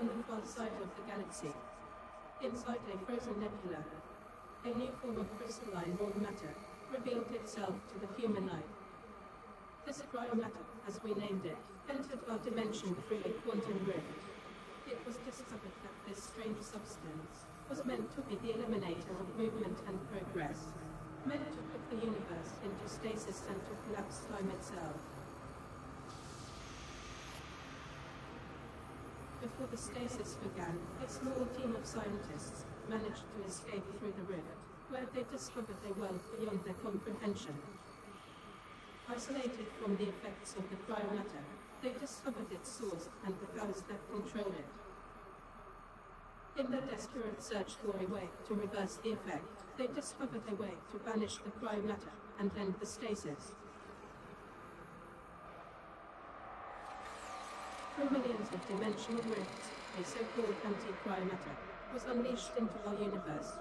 on the far side of the galaxy, inside a frozen nebula, a new form of crystalline raw matter revealed itself to the human eye. This cryomatter, as we named it, entered our dimension through a quantum rift. It was discovered that this strange substance was meant to be the eliminator of movement and progress, meant to put the universe into stasis and to collapse time itself. Before the stasis began, a small team of scientists managed to escape through the rift, where they discovered a world beyond their comprehension. Isolated from the effects of the cryomatter, they discovered its source and the powers that control it. In their desperate search for a way to reverse the effect, they discovered a way to banish the cryomatter and end the stasis. Through millions of dimensional rifts, a so-called anti-cryomatter was unleashed into our universe.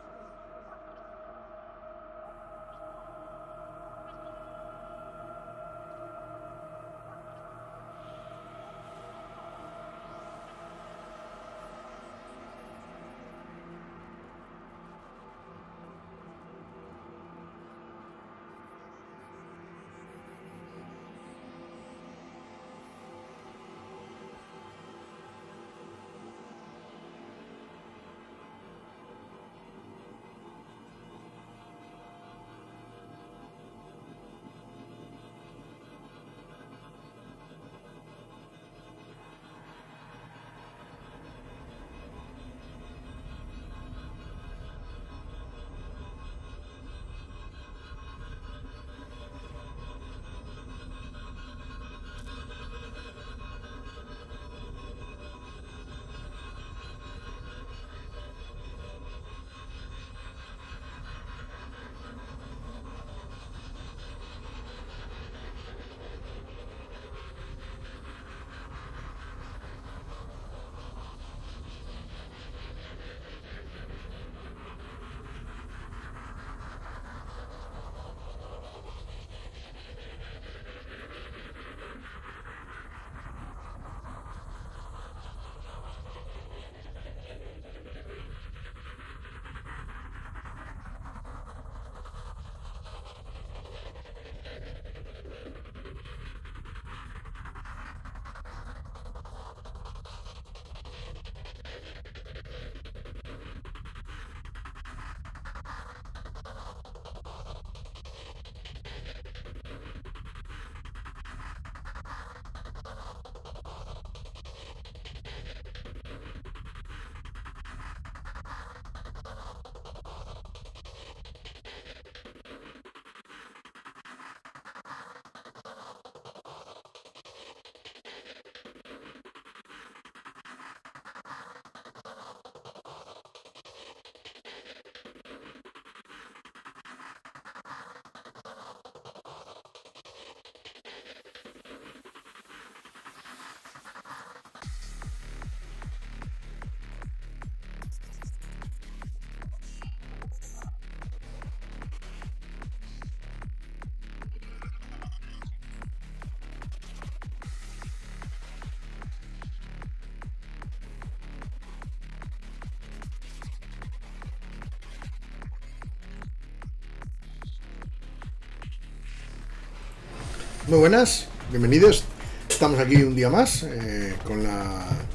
Muy buenas, bienvenidos. Estamos aquí un día más eh, con,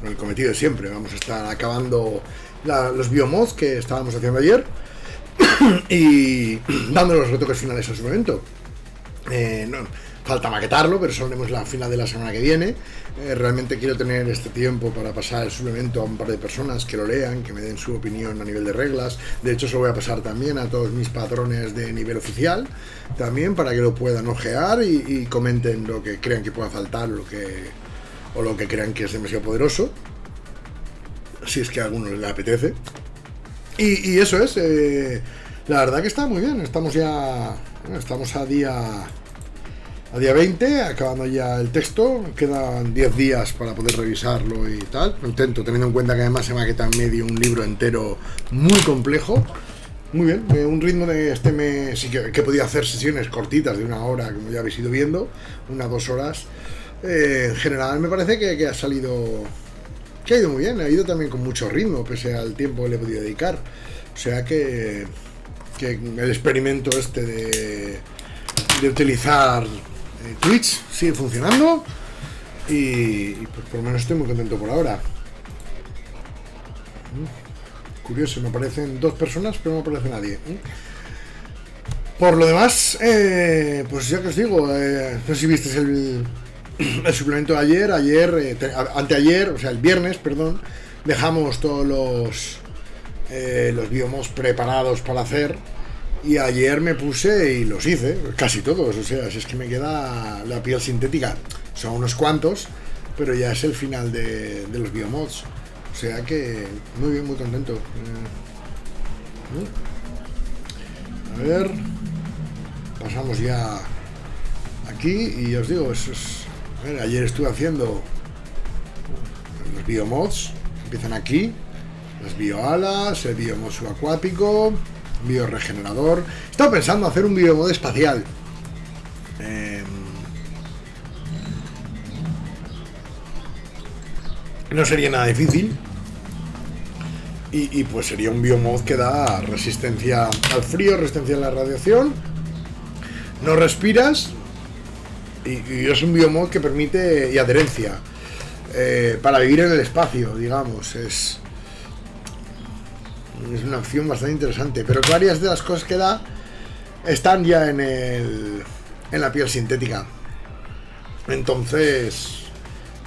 el cometido de siempre. Vamos a estar acabando los biomods que estábamos haciendo ayer y dando los retoques finales a su momento. Eh, falta maquetarlo, pero eso haremos la final de la semana que viene. Eh, realmente quiero tener este tiempo para pasar el suplemento a un par de personas que lo lean, que me den su opinión a nivel de reglas. De hecho, se lo voy a pasar también a todos mis patrones de nivel oficial, también para que lo puedan ojear y, comenten lo que crean que pueda faltar lo que, o lo que crean que es demasiado poderoso. Si es que a alguno le apetece. Y, eso es. Eh, la verdad que está muy bien. Estamos ya. Estamos a día a día 20, acabando ya el texto, quedan 10 días para poder revisarlo y tal. Contento, teniendo en cuenta que además se quedado en medio un libro entero muy complejo. Muy bien, un ritmo de este mes, sí que, que he hacer sesiones cortitas de una hora, como ya habéis ido viendo, unas dos horas. Eh, en general me parece que, ha salido que ha ido muy bien, ha ido también con mucho ritmo, pese al tiempo que le he podido dedicar. O sea que, que el experimento este de, de utilizar eh, Twitch sigue funcionando y, pues por lo menos estoy muy contento por ahora. Mm, Curioso, me aparecen dos personas, pero no aparece nadie. ¿eh? Por lo demás, eh, pues ya que os digo, no sé si visteis el, suplemento de ayer, ayer, anteayer, o sea, el viernes, perdón, dejamos todos los, los biomos preparados para hacer. Y ayer me puse y los hice, casi todos, o sea, si es que me queda la piel sintética, son unos cuantos, pero ya es el final de, los biomods. O sea que muy bien, muy contento. Mm. A ver, pasamos ya aquí y os digo, eso es, ayer estuve haciendo los biomods, empiezan aquí, las bioalas, el biomod subacuático, bioregenerador. He estado pensando hacer un biomod espacial. Em, no sería nada difícil. Y, pues sería un biomod que da resistencia al frío, resistencia a la radiación. No respiras. Y, y es un biomod que permite. y adherencia. eh, para vivir en el espacio, digamos. Es. Es una opción bastante interesante. Pero varias de las cosas que da están ya en el. en la piel sintética. Entonces.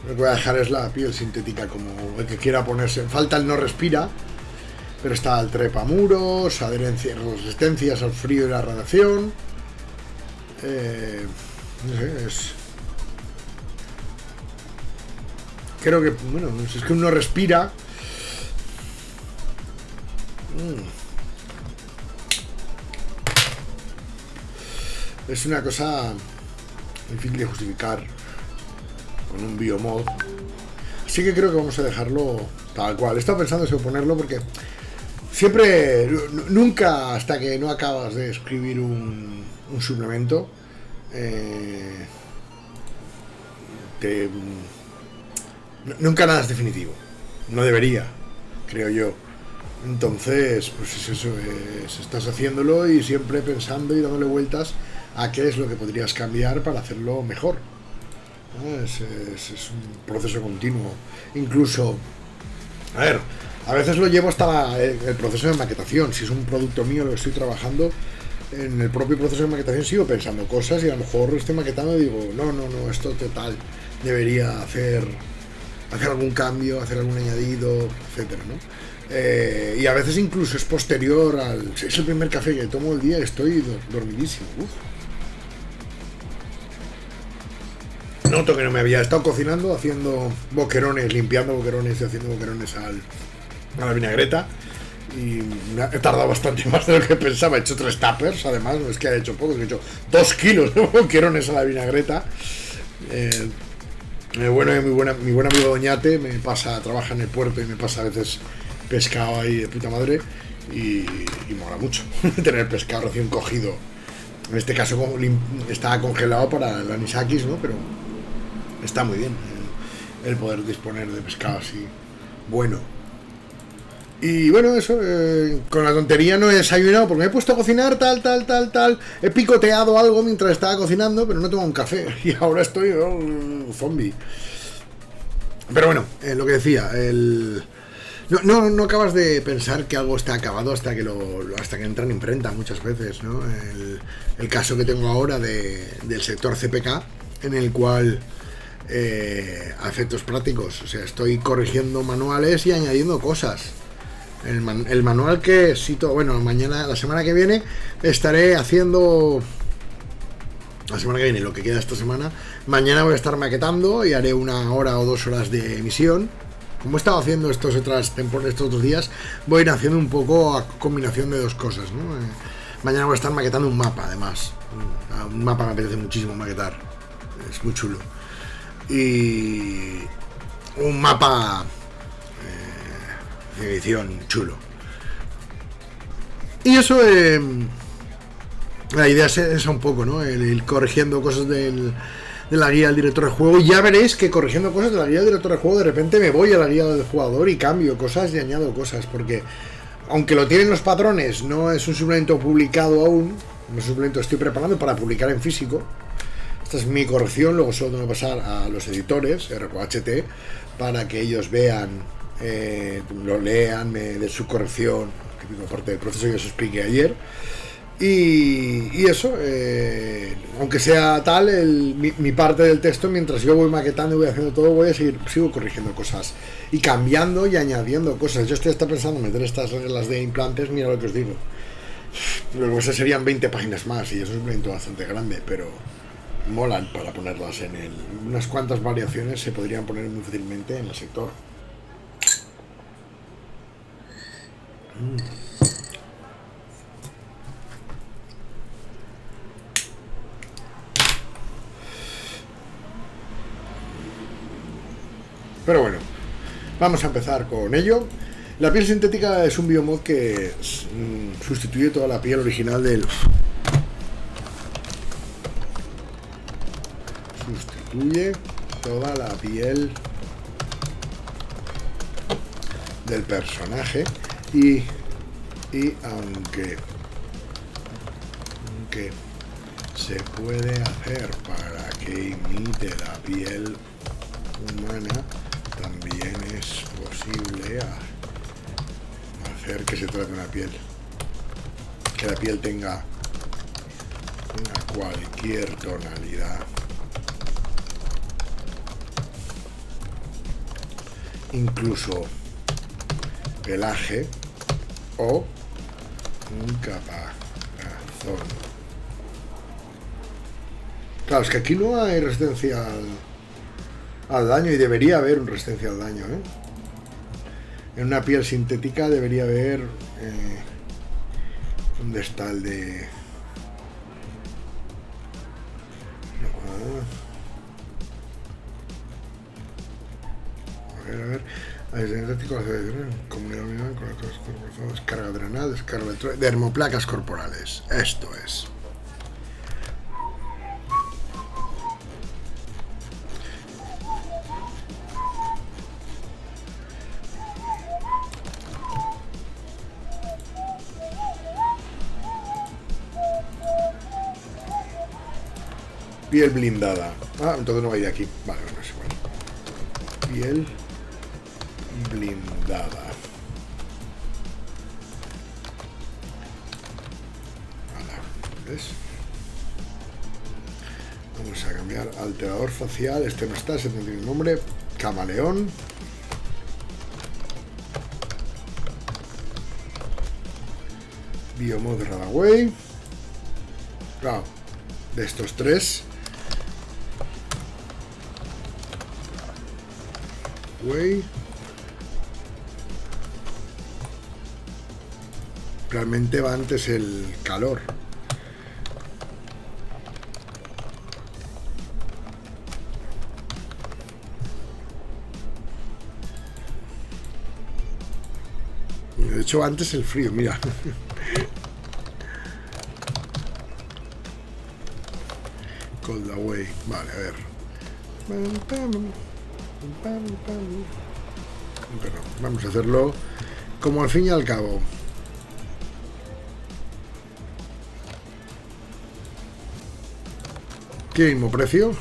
Lo que voy a dejar es la piel sintética como el que quiera ponerse. Falta el no respira. Pero está el trepamuros, adherencia, resistencias al frío y la radiación. Eh, no sé, es. Creo que, bueno, es que uno respira. Mm. Es una cosa difícil de justificar con un biomod. Así que creo que vamos a dejarlo tal cual. He estado pensando en ponerlo porque siempre, nunca hasta que no acabas de escribir un, suplemento, eh, n- nunca nada es definitivo. No debería, creo yo. Entonces, pues es eso, es- estás haciéndolo y siempre pensando y dándole vueltas a qué es lo que podrías cambiar para hacerlo mejor. Es, un proceso continuo. Incluso, a ver, a veces lo llevo hasta el, el proceso de maquetación. Si es un producto mío lo estoy trabajando, en el propio proceso de maquetación sigo pensando cosas y a lo mejor estoy maquetando y digo, no, no, no, esto total, debería hacer, hacer algún cambio, hacer algún añadido, etcétera, ¿no? Eh, y a veces incluso es posterior al... Es el primer café que tomo el día y estoy do- dormidísimo. Noto que no me había estado cocinando, haciendo boquerones, limpiando boquerones y haciendo boquerones al, a la vinagreta. Y he tardado bastante más de lo que pensaba. He hecho tres tuppers, además, no es que haya hecho poco, he hecho dos kilos de boquerones a la vinagreta. Eh, eh, bueno, mi, buena, mi buen amigo Doñate me pasa, trabaja en el puerto y me pasa a veces pescado ahí de puta madre. Y, mola mucho tener pescado recién cogido. En este caso está congelado para el anisakis, ¿no? Pero está muy bien el, poder disponer de pescado así bueno. Y bueno, eso, eh, con la tontería no he desayunado porque me he puesto a cocinar tal, tal, tal, tal. He picoteado algo mientras estaba cocinando, pero no he tomado un café. Y ahora estoy oh, zombie. Pero bueno, eh, lo que decía, el... No, no, no acabas de pensar que algo está acabado hasta que lo, hasta que entra en imprenta muchas veces, ¿no? El, caso que tengo ahora de- del sector CPK, en el cual eh, a efectos prácticos, o sea, estoy corrigiendo manuales y añadiendo cosas. El manual que cito, bueno, mañana, la semana que viene, estaré haciendo. La semana que viene, lo que queda esta semana. Mañana voy a estar maquetando y haré una hora o dos horas de emisión. Como he estado haciendo estos otras temporadas, estos otros días, voy a ir haciendo un poco a combinación de dos cosas, ¿no? Eh, mañana voy a estar maquetando un mapa, además. Un, un mapa me apetece muchísimo maquetar. Es muy chulo. Y un mapa de edición chulo. Y eso, eh, la idea es esa un poco, ¿no? El ir corrigiendo cosas del, de la guía del director de juego. Y ya veréis que corrigiendo cosas de la guía del director de juego, de repente me voy a la guía del jugador y cambio cosas y añado cosas. Porque aunque lo tienen los patrones, no es un suplemento publicado aún. Un suplemento estoy preparando para publicar en físico. Esta es mi corrección, luego solo tengo que pasar a los editores, RQHT, para que ellos vean, eh, lo lean, me den su corrección, que parte del proceso que os expliqué ayer. Y, eso, eh, aunque sea tal, mi, parte del texto, mientras yo voy maquetando y voy haciendo todo, voy a seguir, sigo corrigiendo cosas y cambiando y añadiendo cosas. Yo estoy hasta pensando en meter estas reglas de implantes, mira lo que os digo. Luego esas serían 20 páginas más y eso es un evento bastante grande, pero molan para ponerlas en el. Unas cuantas variaciones se podrían poner muy fácilmente en el sector. Mm. Pero bueno, vamos a empezar con ello. La piel sintética es un biomod que mm, sustituye toda la piel original del... Sustituye toda la piel del personaje y, y aunque, aunque se puede hacer para que imite la piel humana, también es posible hacer que se trate una piel. Que la piel tenga una cualquier tonalidad. Incluso pelaje o un caparazón. Claro, es que aquí no hay resistencia al daño y debería haber un resistencia al daño. ¿eh? En una piel sintética debería haber... Eh, ¿Dónde está el de...? a ver, a ver. Comunidad con descarga adrenal, descarga dermoplacas corporales. Esto es. Piel blindada. Ah, entonces no va a ir aquí. Vale, bueno, es igual. Piel blindada. ¿Ves? Vamos a cambiar alterador facial. Este no está, ese tiene el nombre. Camaleón. Biomod Radaway. Claro, de estos tres, Realmente va antes el calor. De hecho, antes el frío, mira. Cold away. Vale, a ver. Vamos a hacerlo como al fin y al cabo. Tiene mismo precio.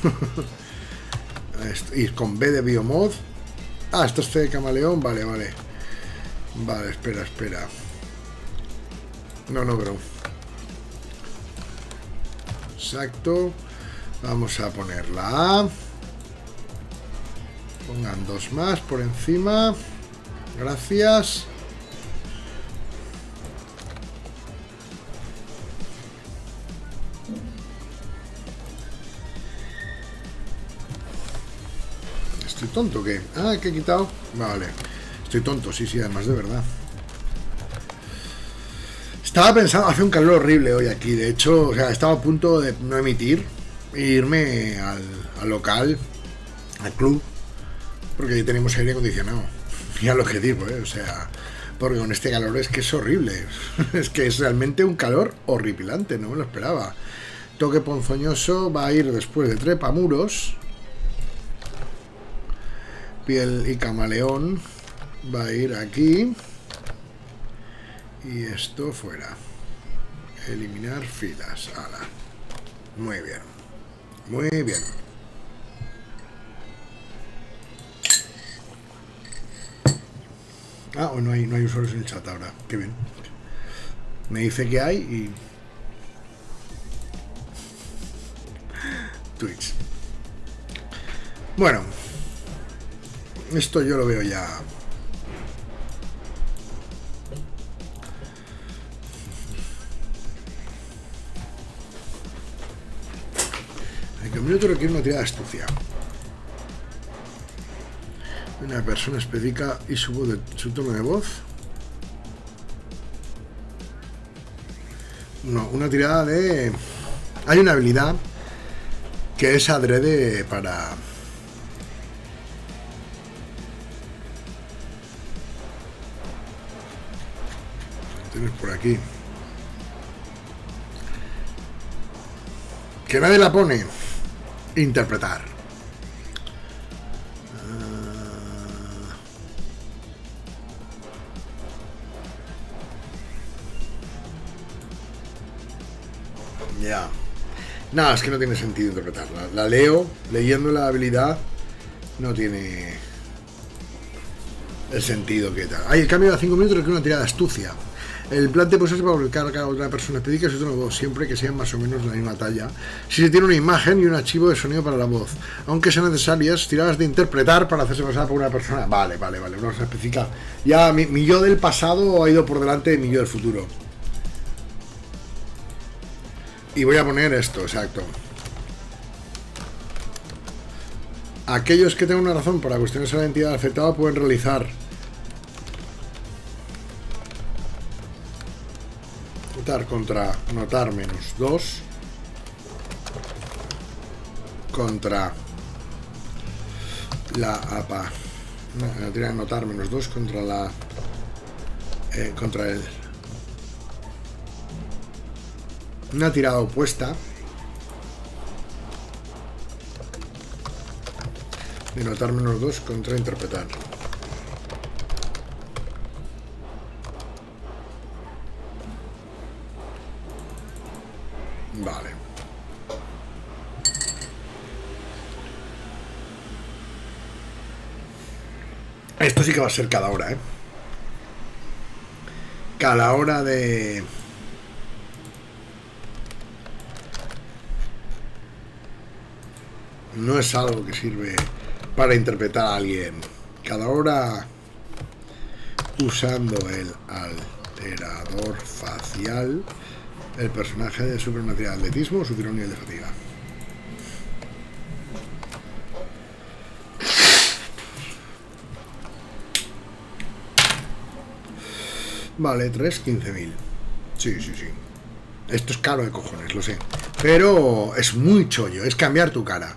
y con B de Biomod. Ah, esto es C de camaleón. Vale, vale. Vale, espera, espera. No, no, bro. Exacto. Vamos a poner la A. Pongan dos más por encima. Gracias. ¿Estoy tonto qué? Ah, que he quitado. Vale. Estoy tonto, sí, sí, además de verdad. Estaba pensando, hace un calor horrible hoy aquí. De hecho, o sea, estaba a punto de no emitir e irme al local, al club, porque ahí tenemos aire acondicionado. Ya lo que digo, ¿eh? o sea, porque con este calor es que es horrible. es que es realmente un calor horripilante, no me lo esperaba. Toque ponzoñoso va a ir después de trepamuros. Piel y camaleón va a ir aquí. Y esto fuera. Eliminar filas. Ala. Muy bien. Muy bien. Ah, oh, no hay, no hay usuarios en el chat ahora. Qué bien. Me dice que hay y... Twitch. Bueno. Esto yo lo veo ya... El minuto requiere una tirada de astucia. Una persona especifica y su, su tono de voz. No, una tirada de... Hay una habilidad que es adrede para... Tienes por aquí. Que nadie la pone. Interpretar. Nada, es que no tiene sentido interpretarla. La leo, leyendo la habilidad, no tiene el sentido que tal. Hay el cambio de 5 minutos que una tirada de astucia. El plan puede ser para volcar a otra persona específica es otro siempre que sean más o menos de la misma talla. Si se tiene una imagen y un archivo de sonido para la voz, aunque sean necesarias tiradas de interpretar para hacerse pasar por una persona. Vale, vale, vale, no se especifica. Ya mi, mi yo del pasado ha ido por delante de mi yo del futuro. Y voy a poner esto, exacto. Aquellos que tengan una razón para cuestiones a la entidad afectada pueden realizar notar contra notar menos 2 contra la APA no, notar menos 2 contra la eh, contra el una tirada opuesta de notar menos 2 contra interpretar. Vale. Esto sí que va a ser cada hora, ¿eh? Cada hora de... no es algo que sirve para interpretar a alguien. Cada hora usando el alterador facial, el personaje de supernatural atletismo subirá un nivel de fatiga. Vale, 3, 15.000. Sí, sí, sí. Esto es caro de cojones, lo sé. Pero es muy chollo, es cambiar tu cara.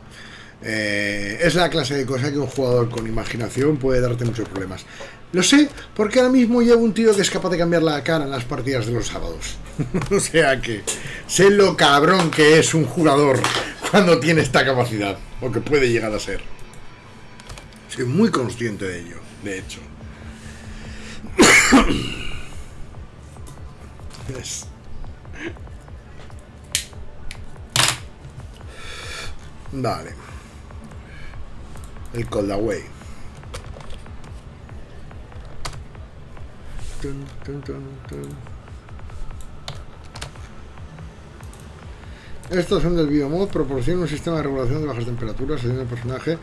Eh, es la clase de cosa que un jugador con imaginación puede darte muchos problemas. Lo sé, porque ahora mismo llevo un tío que es capaz de cambiar la cara en las partidas de los sábados. o sea que sé lo cabrón que es un jugador cuando tiene esta capacidad, o que puede llegar a ser. Soy muy consciente de ello, de hecho. Vale. El Cold Away. Tun, tun, tun, Estos son del biomod, proporciona un sistema de regulación de bajas temperaturas en el personaje.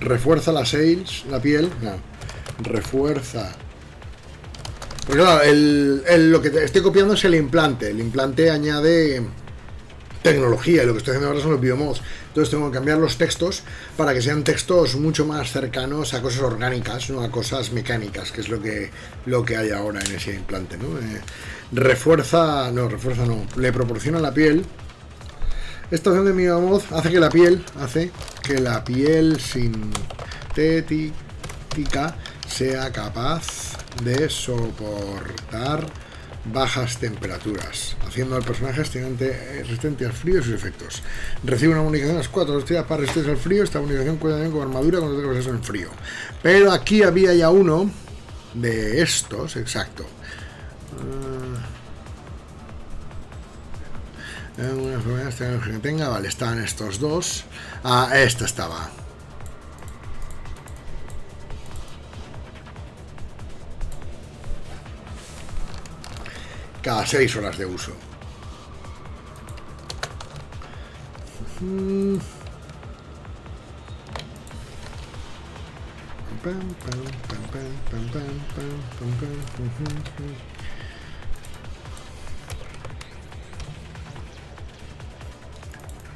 Refuerza las sales, la piel. No. Refuerza porque claro, el, lo que estoy copiando es el implante. El implante añade tecnología y lo que estoy haciendo ahora son los biomods. Entonces tengo que cambiar los textos para que sean textos mucho más cercanos a cosas orgánicas, no a cosas mecánicas, que es lo que, lo que hay ahora en ese implante. ¿no? Eh, refuerza, no, refuerza no, le proporciona la piel. Esta opción de biomod hace que la piel, hace que la piel sintética sea capaz de soportar bajas temperaturas, haciendo al personaje resistente al frío y sus efectos. Recibe una comunicación a las 4 días para resistir al frío. Esta comunicación cuenta también con armadura cuando tenga en frío. Pero aquí había ya uno de estos, exacto. Uh, una enfermedad que tenga, vale, estaban estos dos. Ah, esta estaba. Cada 6 horas de uso.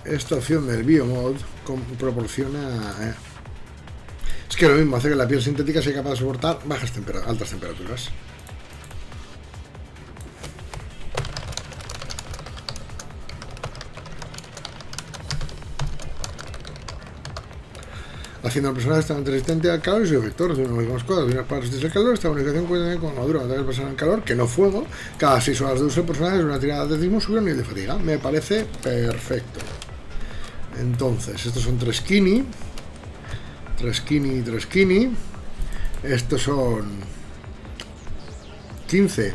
Esta opción del biomod proporciona... Eh, es que lo mismo, hace que la piel sintética sea capaz de soportar bajas altas temperaturas. Haciendo al personaje extremadamente resistente al calor y su efector. De una cosas, para resistir el calor, esta bonificación cuenta con armadura para el personaje en calor, que no fuego. Cada 6 horas de uso el personaje es una tirada de atletismo sube el nivel de fatiga. Me parece perfecto. Entonces, estos son 3 kini. 3 kini y 3 kini. Estos son 15.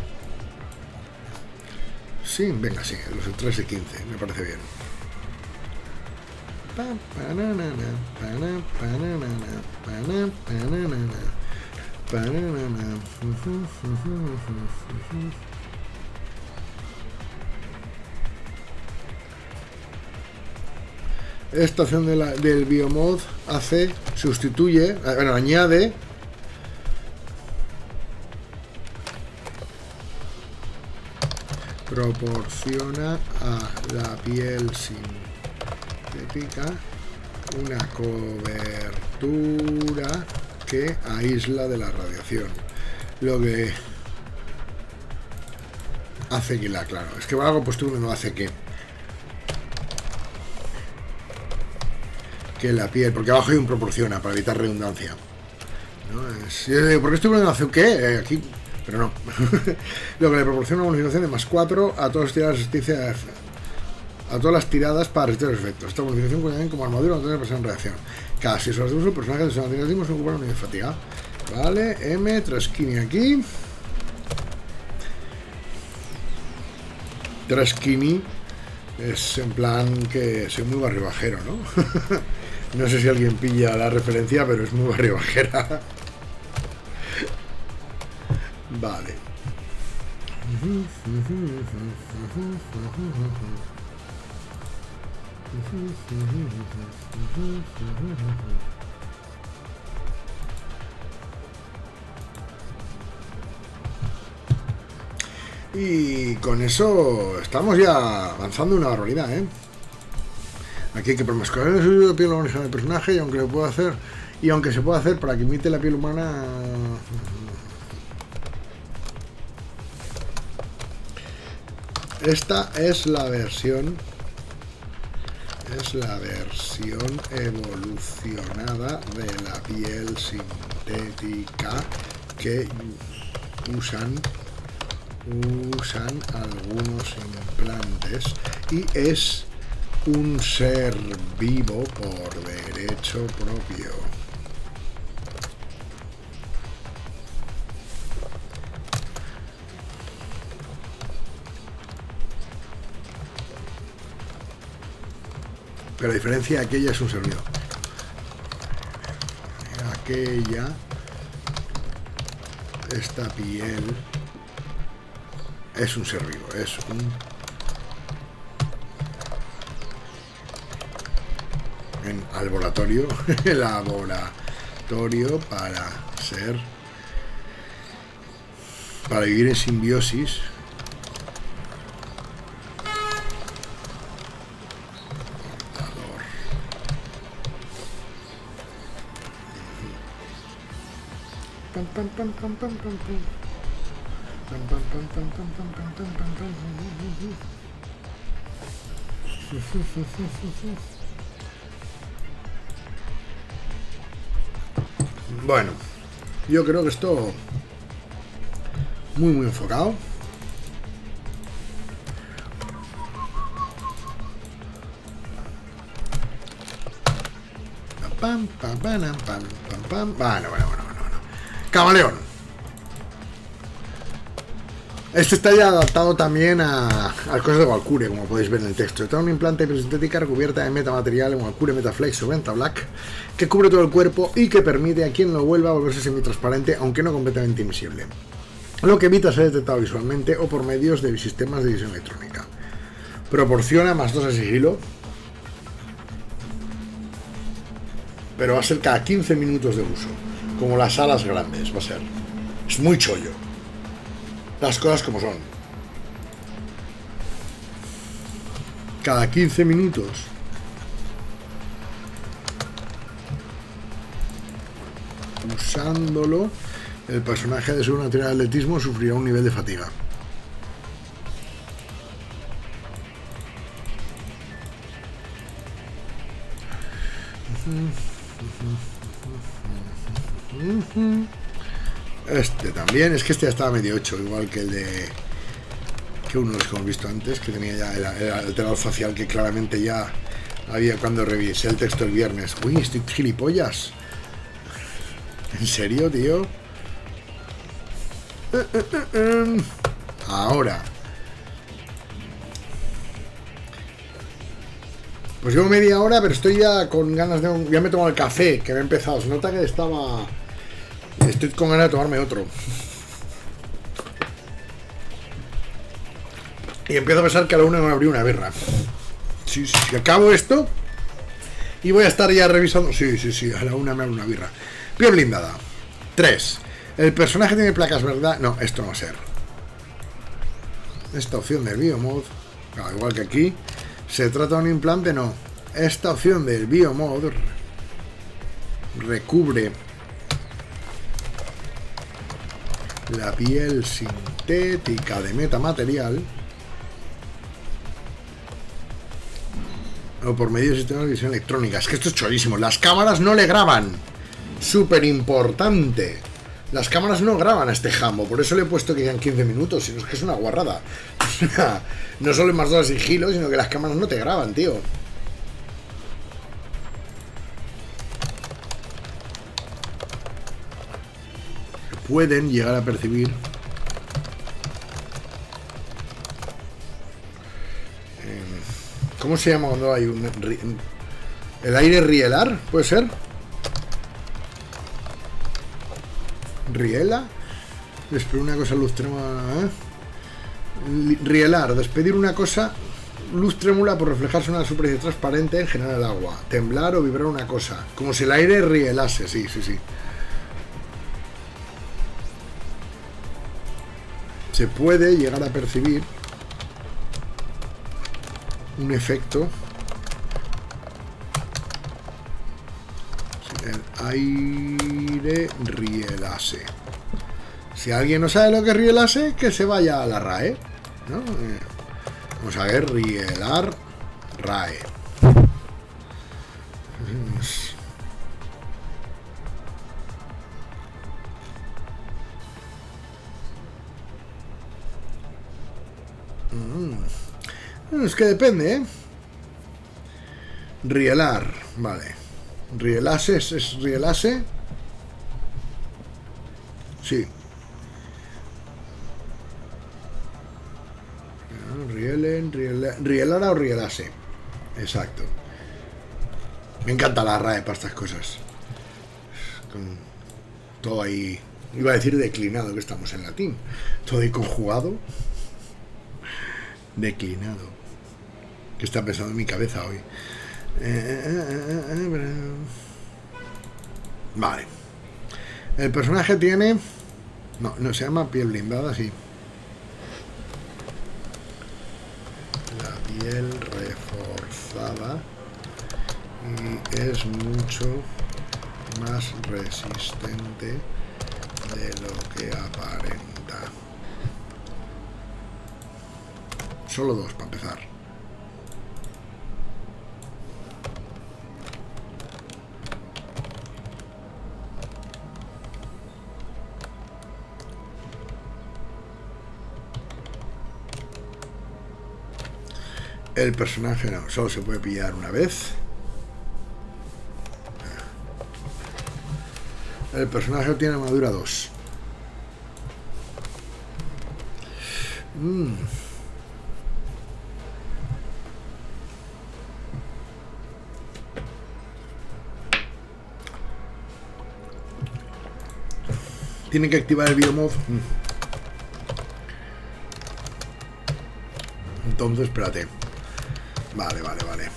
Sí, venga, sí, los 3 y 15, me parece bien. Esta opción del biomod hace, sustituye, bueno, añade. Proporciona a la piel sin una cobertura que aísla de la radiación. Lo que hace que la, claro, es que algo postura no hace que que la piel, porque abajo hay un proporciona para evitar redundancia. ¿No? Es, ¿Por qué estoy poniendo hace qué? Eh, aquí, pero no. lo que le proporciona una bonificación de más 4 a todos los tiradas de a todas las tiradas para resistir los efectos. Esta bonificación cuenta como armadura no tener en reacción. Cada 6 horas de uso, el personaje de su antinetismo se ocupa de fatiga. Vale, M, 3 kini aquí. 3 kini es en plan que soy muy barribajero, ¿no? no sé si alguien pilla la referencia, pero es muy barribajera. vale. Y con eso estamos ya avanzando una barbaridad, ¿eh? Aquí hay que promascar el piel humana del personaje y aunque lo puedo hacer y aunque se pueda hacer para que imite la piel humana esta es la versión es la versión evolucionada de la piel sintética que usan usan algunos implantes y es un ser vivo por derecho propio. Pero la diferencia aquella es un servidor. Aquella, esta piel, es un ser vivo, es un... En laboratorio, laboratorio para ser, para vivir en simbiosis Bueno, Yo creo que esto muy muy enfocado. Pam, pam, pam, pam, pam, pam. Bueno, bueno, bueno. Camaleón. Este está ya adaptado también a, a cosas de Valkyrie, como podéis ver en el texto. Está un implante sintética recubierta de metamaterial en Valkyrie Metaflex o Venta Black, que cubre todo el cuerpo y que permite a quien lo vuelva a volverse semitransparente, aunque no completamente invisible. Lo que evita ser detectado visualmente o por medios de sistemas de visión electrónica. Proporciona más 2 a sigilo, pero va a ser cada 15 minutos de uso, como las alas grandes, va a ser. Es muy chollo. Las cosas como son. Cada 15 minutos. Usándolo, el personaje de su natural de atletismo sufrirá un nivel de fatiga. Este también, es que este ya estaba medio hecho, igual que el de. que uno los que hemos visto antes, que tenía ya el, el alterador facial que claramente ya había cuando revisé el texto el viernes. Uy, estoy gilipollas. ¿En serio, tío? Ahora. Pues llevo media hora, pero estoy ya con ganas de... un- Ya me he tomado el café, que me he empezado. Se nota que estaba... Estoy con ganas de tomarme otro. Y empiezo a pensar que a la una me voy a abrir una birra. Sí, sí, si acabo esto... Y voy a estar ya revisando... Sí, sí, sí, a la una me abro una birra. Pie blindada. 3. El personaje tiene placas, ¿verdad? No, esto no va a ser. Esta opción del biomod, claro, igual que aquí, se trata de un implante, no. Esta opción del biomod re- recubre la piel sintética de metamaterial o por medio de sistemas de visión electrónica. Es que esto es chorísimo. Las cámaras no le graban. Súper importante. Las cámaras no graban a este jambo, por eso le he puesto que quedan 15 minutos, sino es que es una guarrada. No solo es más dos sigilo, sino que las cámaras no te graban, tío. Pueden llegar a percibir eh, ¿Cómo se llama cuando hay un... ¿El aire rielar? ¿Puede ser? ¿Riela? Despedir una cosa luz trémula. ¿eh? Rielar, despedir una cosa luz trémula por reflejarse en una superficie transparente en general el agua. Temblar o vibrar una cosa. Como si el aire rielase, sí, sí, sí. Se puede llegar a percibir un efecto. El aire rielase. Si alguien no sabe lo que es rielase, que se vaya a la RAE. Eh, Vamos a ver, rielar, RAE. Es- que depende, ¿eh? Rielar, vale. Rielase es, rielase. Sí. Rielen, riela- rielara o rielase. Exacto. Me encanta la RAE para estas cosas. Con todo ahí. Iba a decir declinado, que estamos en latín. Todo ahí conjugado. Declinado. Que está pensando en mi cabeza hoy. Eh, eh, eh, Vale. El personaje tiene. No, no se llama piel blindada, sí. La piel reforzada. Y es mucho más resistente de lo que aparenta. Solo dos para empezar. El personaje no, solo se puede pillar una vez. El personaje tiene armadura 2. Mm. Tiene que activar el biomod. Mm. Entonces, espérate. Vale, vale, vale.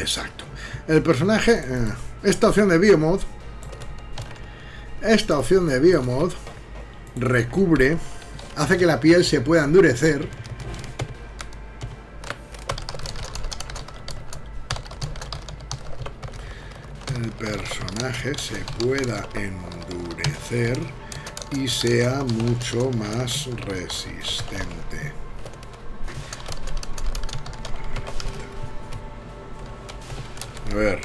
Exacto. El personaje, eh, esta opción de biomod, esta opción de biomod recubre, hace que la piel se pueda endurecer. El personaje se pueda endurecer y sea mucho más resistente. A ver,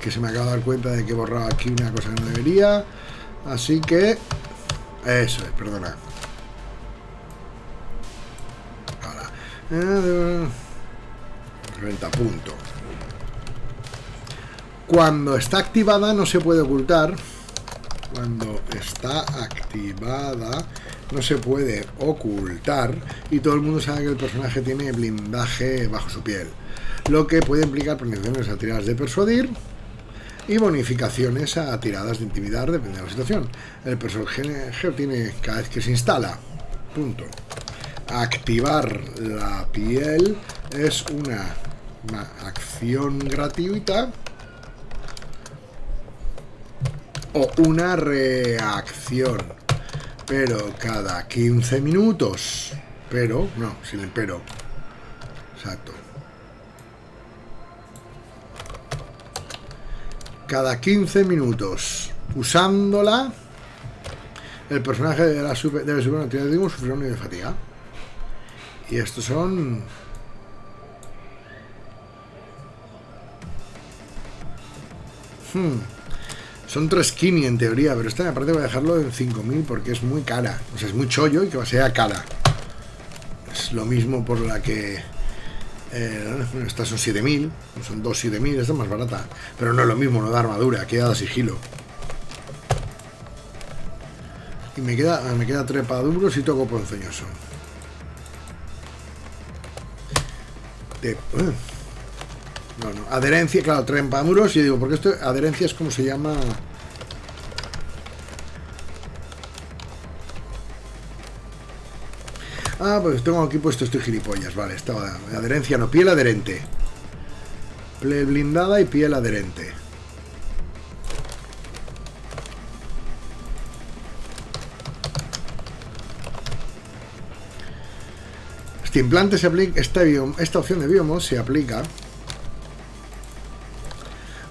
que se me acaba de dar cuenta de que he borrado aquí una cosa que no debería. Así que... Eso es, perdona. Ahora. 30 puntos. Cuando está activada no se puede ocultar. Cuando está activada no se puede ocultar. Y todo el mundo sabe que el personaje tiene blindaje bajo su piel lo que puede implicar penalizaciones a tiradas de persuadir y bonificaciones a tiradas de intimidar, depende de la situación. El personaje tiene cada vez que se instala. Punto. Activar la piel es una, una acción gratuita o una reacción. Pero cada 15 minutos. Pero, no, sin el pero. Exacto. cada 15 minutos. Usándola, el personaje de la super, debe de un sufrir de fatiga. Y estos son... Hmm. Son 3.500 en teoría, pero esta que voy a dejarlo en 5.000 porque es muy cara. O sea, es muy chollo y que va a ser cara. Es lo mismo por la que eh, estas son 7000, son 2 7000, esta es más barata. Pero no es lo mismo, no da armadura, queda sigilo. Y me queda, me queda trepaduros y toco ponzoñoso. De, uh, no, no, adherencia, claro, trepaduros y digo, porque esto, adherencia es como se llama Ah, pues tengo aquí puesto estoy gilipollas, vale, estaba adherencia, no, piel adherente. Piel blindada y piel adherente. Este implante se aplica, esta, esta opción de biomod se aplica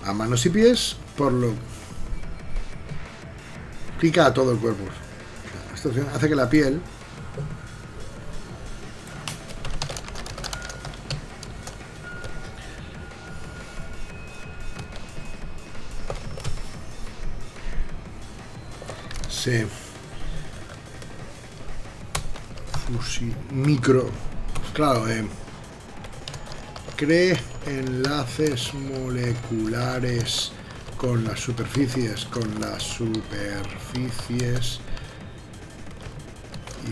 a manos y pies, por lo aplica a todo el cuerpo. Opción hace que la piel micro. Claro, eh, cree enlaces moleculares con las superficies, con las superficies.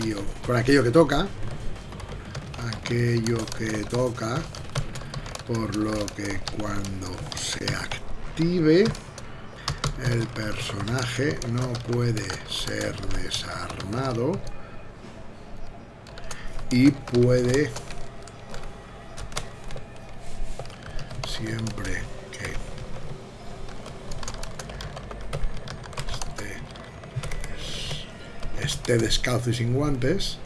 Y con aquello que toca, aquello que toca, por lo que cuando se active el personaje no puede ser desarmado y puede siempre que esté, esté descalzo y sin guantes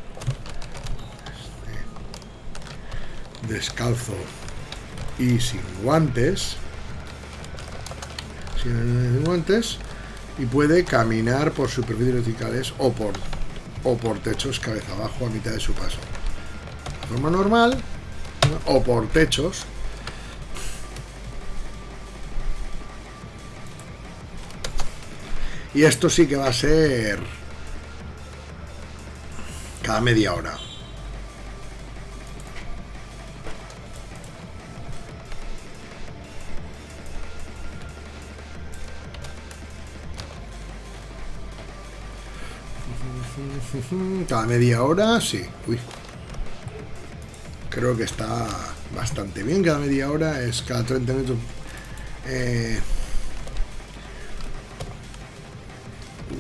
descalzo y sin guantes sin guantes y puede caminar por superficies verticales o por, o por techos cabeza abajo a mitad de su paso. De forma normal o por techos. Y esto sí que va a ser Cada media hora. Cada media hora, sí. Uy. Creo que está bastante bien. Cada media hora es cada 30 minutos. Eh,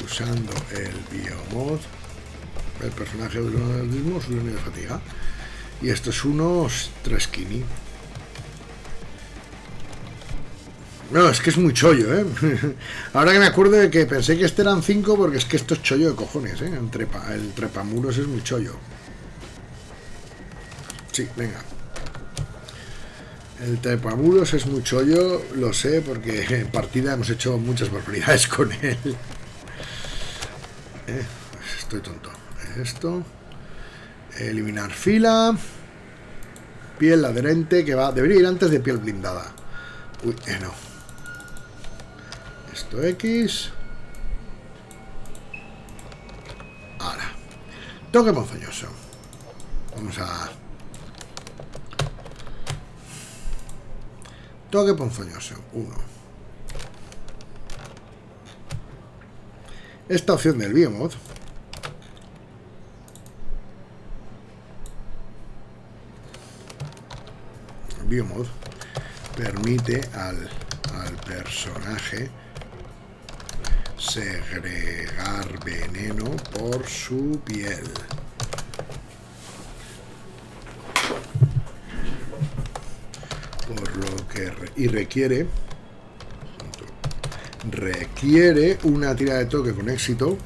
usando el biomod. El personaje del mismo su de fatiga. Y esto es unos 3 kini. No, es que es muy chollo, ¿eh? Ahora que me acuerdo de que pensé que este eran 5 porque es que esto es chollo de cojones, ¿eh? El, trepa, trepamuros es muy chollo. Sí, venga. El trepamuros es muy chollo, lo sé, porque en partida hemos hecho muchas barbaridades con él. Eh, estoy tonto. Esto. Eliminar fila. Piel adherente que va... Debería ir antes de piel blindada. Uy, eh, no. Esto X. Ahora. Toque ponzoñoso. Vamos a... Toque ponzoñoso. Uno. Esta opción del biomod biomod permite al, al personaje segregar veneno por su piel. Por lo que y requiere requiere una tira de toque con éxito.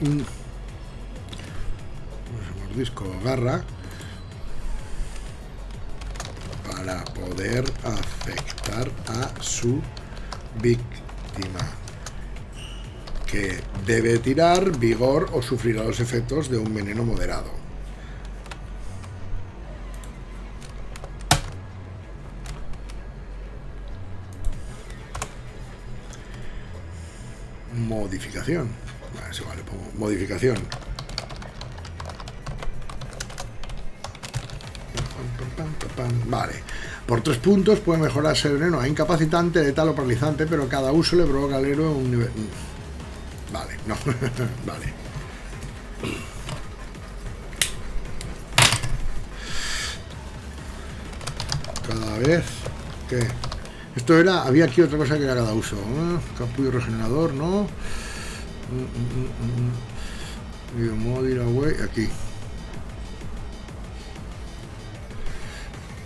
Un mordisco garra para poder afectar a su víctima que debe tirar vigor o sufrirá los efectos de un veneno moderado. Modificación. Vale. Por tres puntos puede mejorarse el veneno a incapacitante, letal o paralizante, pero cada uso le provoca al héroe un nivel... Vale, no, vale. Cada vez que... Esto era... Había aquí otra cosa que era cada uso. Capullo regenerador, ¿no? Biomóvil away, aquí.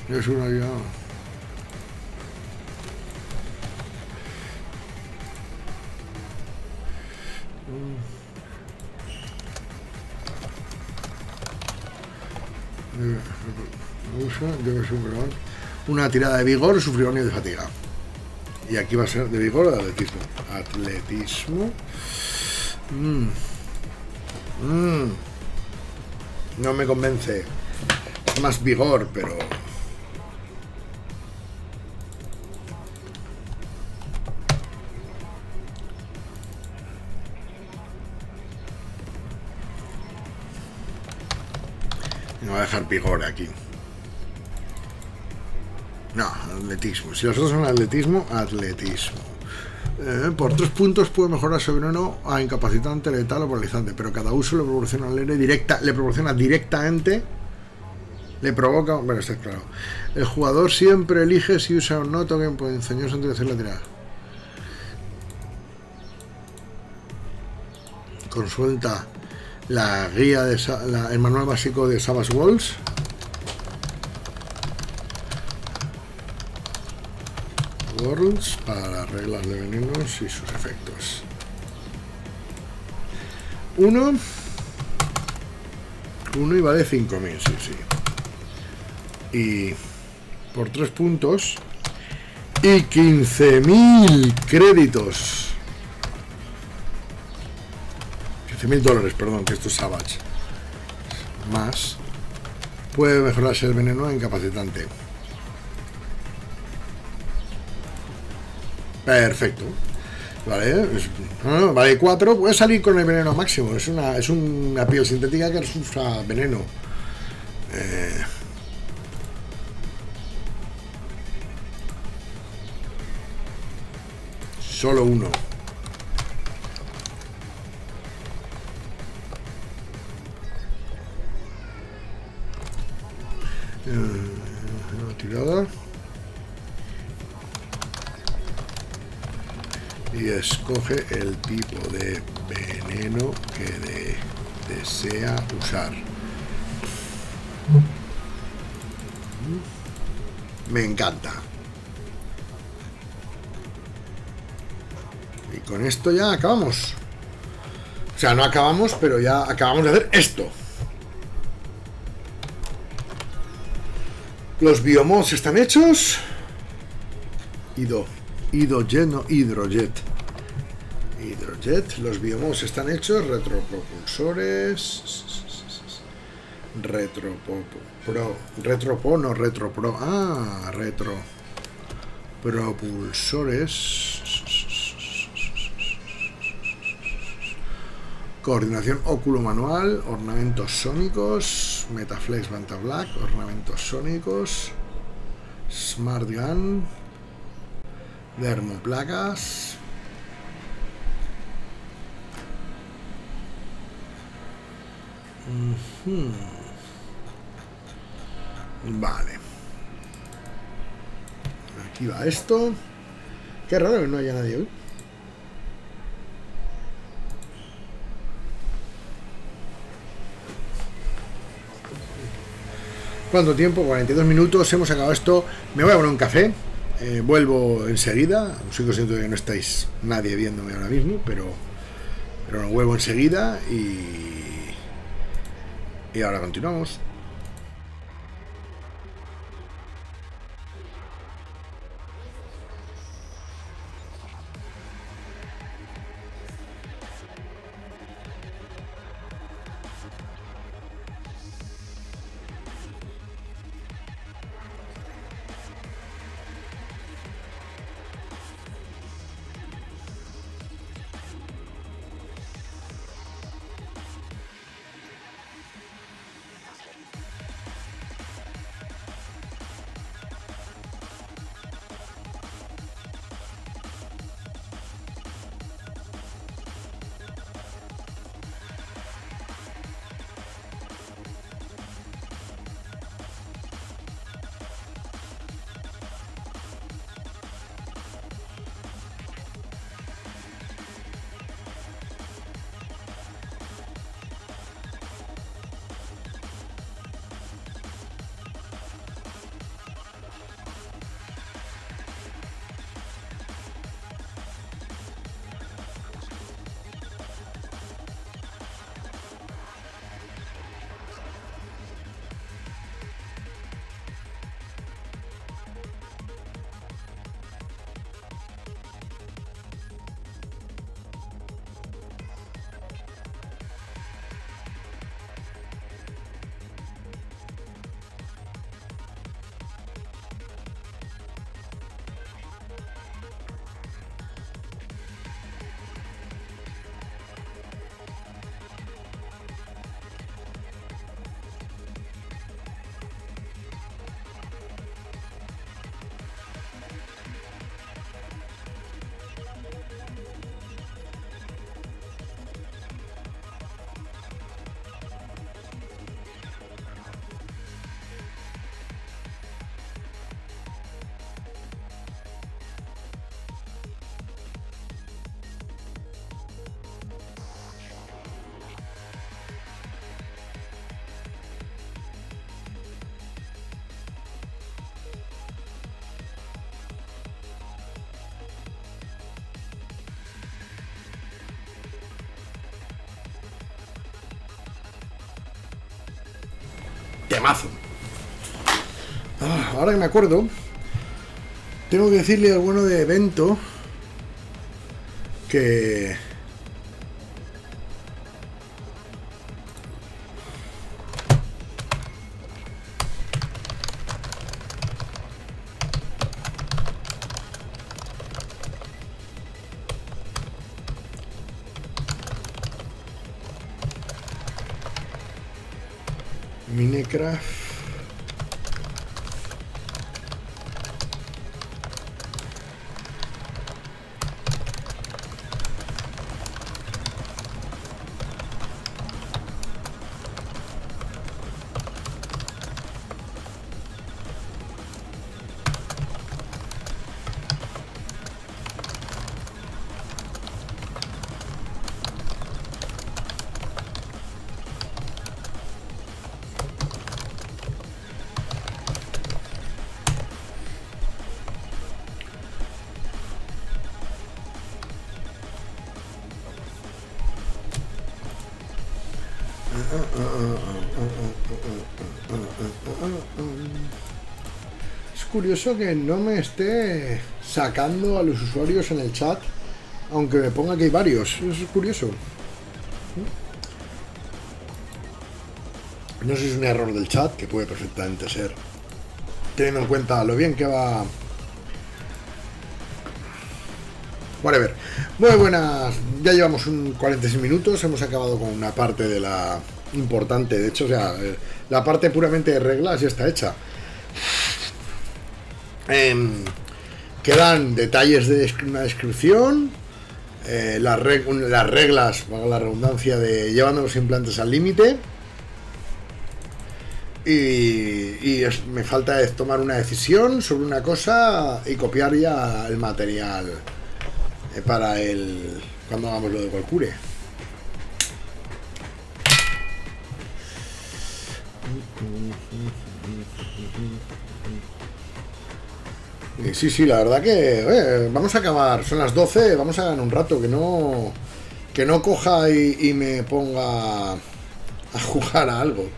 Es una ya. Debe ser una tirada de vigor sufrir un de fatiga. Y aquí va a ser de vigor o de atletismo. Atletismo. Mm. Mm. No me convence. Más vigor, pero dejar vigor aquí. No, atletismo. Si los otros son atletismo, atletismo. Eh, por tres puntos puede mejorar su veneno a incapacitante, letal o paralizante, pero cada uso le proporciona al héroe directa, le proporciona directamente, le provoca. Bueno, está claro. El jugador siempre elige si usa o no token enseñarse antes de hacer la tirada. Consulta la guía de el manual básico de Savage Walls. Worlds para las reglas de venenos y sus efectos. Uno. Uno y vale 5.000, sí, sí. Y por tres puntos. Y 15.000 créditos. mil dólares, perdón, que esto es Savage. Más. Puede mejorarse el veneno incapacitante. Perfecto. Vale, es- no, vale 4, puede salir con el veneno máximo. Es una, es una piel sintética que resulta veneno. Eh, solo uno. Eh, tirada. Y escoge el tipo de veneno que de- desea usar. Me encanta. Y con esto ya acabamos. O sea, no acabamos, pero ya acabamos de hacer esto. Los biomods están hechos. Ido. Hidrojet, no hidrojet. Hidrojet. Los biomods están hechos. Retropropulsores. Retro pro, retropo, no retropro. Ah, retro. Propulsores. Coordinación óculo manual, ornamentos sónicos, Metaflex Banta Black, ornamentos sónicos, Smart Gun, dermoplagas. Ujú. Vale. Aquí va esto. Qué raro que no haya nadie hoy. ¿Cuánto tiempo? 42 minutos. Hemos acabado esto. Me voy a poner un café. Eh, vuelvo enseguida. Soy consciente de que no estáis nadie viéndome ahora mismo, pero, pero vuelvo enseguida y, y ahora continuamos. Ahora que me acuerdo, tengo que decirle al bueno de evento que. Curioso que no me esté sacando a los usuarios en el chat, aunque me ponga que hay varios. Eso es curioso. No sé si es un error del chat, que puede perfectamente ser. Teniendo en cuenta lo bien que va Whatever. Muy buenas. Ya llevamos un 46 minutos. Hemos acabado con una parte de la importante. De hecho, o sea, eh, la parte puramente de reglas ya está hecha. Em, quedan detalles de una descripción. eh, las, reglas, valga la redundancia, de llevando los implantes al límite. Y, me falta tomar una decisión sobre una cosa y copiar ya el material eh, para el cuando hagamos lo de Valkyrie. Y sí, sí, la verdad que oye, vamos a acabar, son las 12, vamos a ganar un rato, que no que no coja y, me ponga a jugar a algo.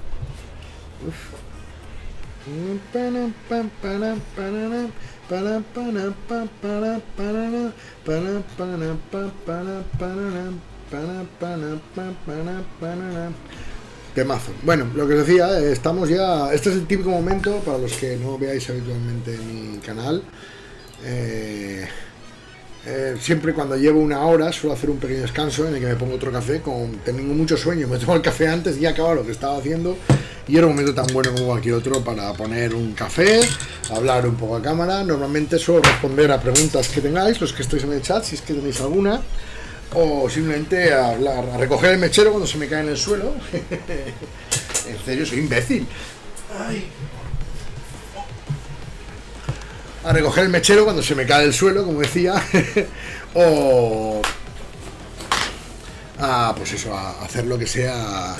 Temazo. Bueno, lo que os decía, eh, estamos ya. Este es el típico momento para los que no veáis habitualmente mi canal. Eh, eh, siempre cuando llevo una hora suelo hacer un pequeño descanso en el que me pongo otro café. Con, tengo mucho sueño, me tomo el café antes y acabo lo que estaba haciendo. Y era un momento tan bueno como cualquier otro para poner un café, hablar un poco a cámara. Normalmente suelo responder a preguntas que tengáis, los que estáis en el chat, si es que tenéis alguna. O simplemente a hablar, a recoger el mechero cuando se me cae en el suelo. en serio, soy imbécil. A recoger el mechero cuando se me cae del suelo, como decía. o a, pues eso, a hacer lo que sea, a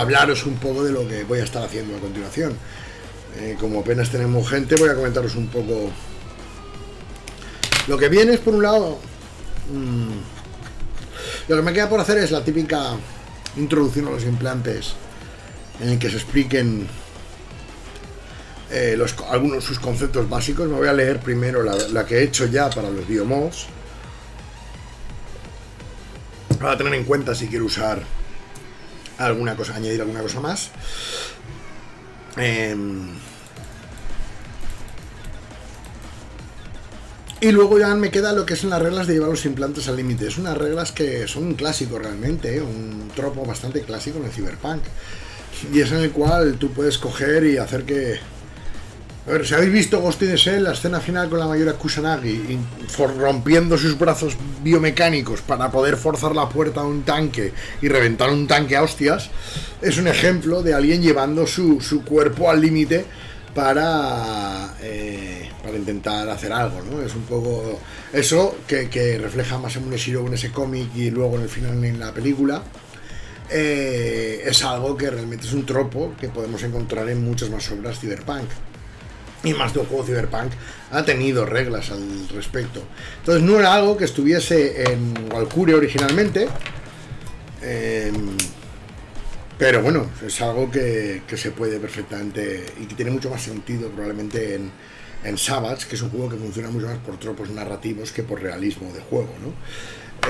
hablaros un poco de lo que voy a estar haciendo a continuación. Eh, como apenas tenemos gente, voy a comentaros un poco. Lo que viene es, por un lado, mm, lo que me queda por hacer es la típica introducción a los implantes, en el que se expliquen eh, los, algunos sus conceptos básicos. Me voy a leer primero la, la que he hecho ya para los biomods. Para tener en cuenta si quiero usar alguna cosa, añadir alguna cosa más. Em, y luego ya me queda lo que son las reglas de llevar los implantes al límite. Es unas reglas que son un clásico realmente, ¿eh? un tropo bastante clásico en el Cyberpunk. Y es en el cual tú puedes coger y hacer que. A ver, si habéis visto Ghost in the Shell, la escena final con la mayora Kusanagi rompiendo sus brazos biomecánicos para poder forzar la puerta a un tanque y reventar un tanque a hostias, es un ejemplo de alguien llevando su, su cuerpo al límite para, eh, para intentar hacer algo, ¿no? Es un poco eso que, que refleja más en Shiro en ese cómic y luego en el final en la película. Eh, es algo que realmente es un tropo que podemos encontrar en muchas más obras cyberpunk. Y más de un juego cyberpunk ha tenido reglas al respecto. Entonces no era algo que estuviese en Valkyrie originalmente. em, pero bueno, es algo que, que se puede perfectamente y que tiene mucho más sentido probablemente en, en Savage, que es un juego que funciona mucho más por tropos narrativos que por realismo de juego, ¿no?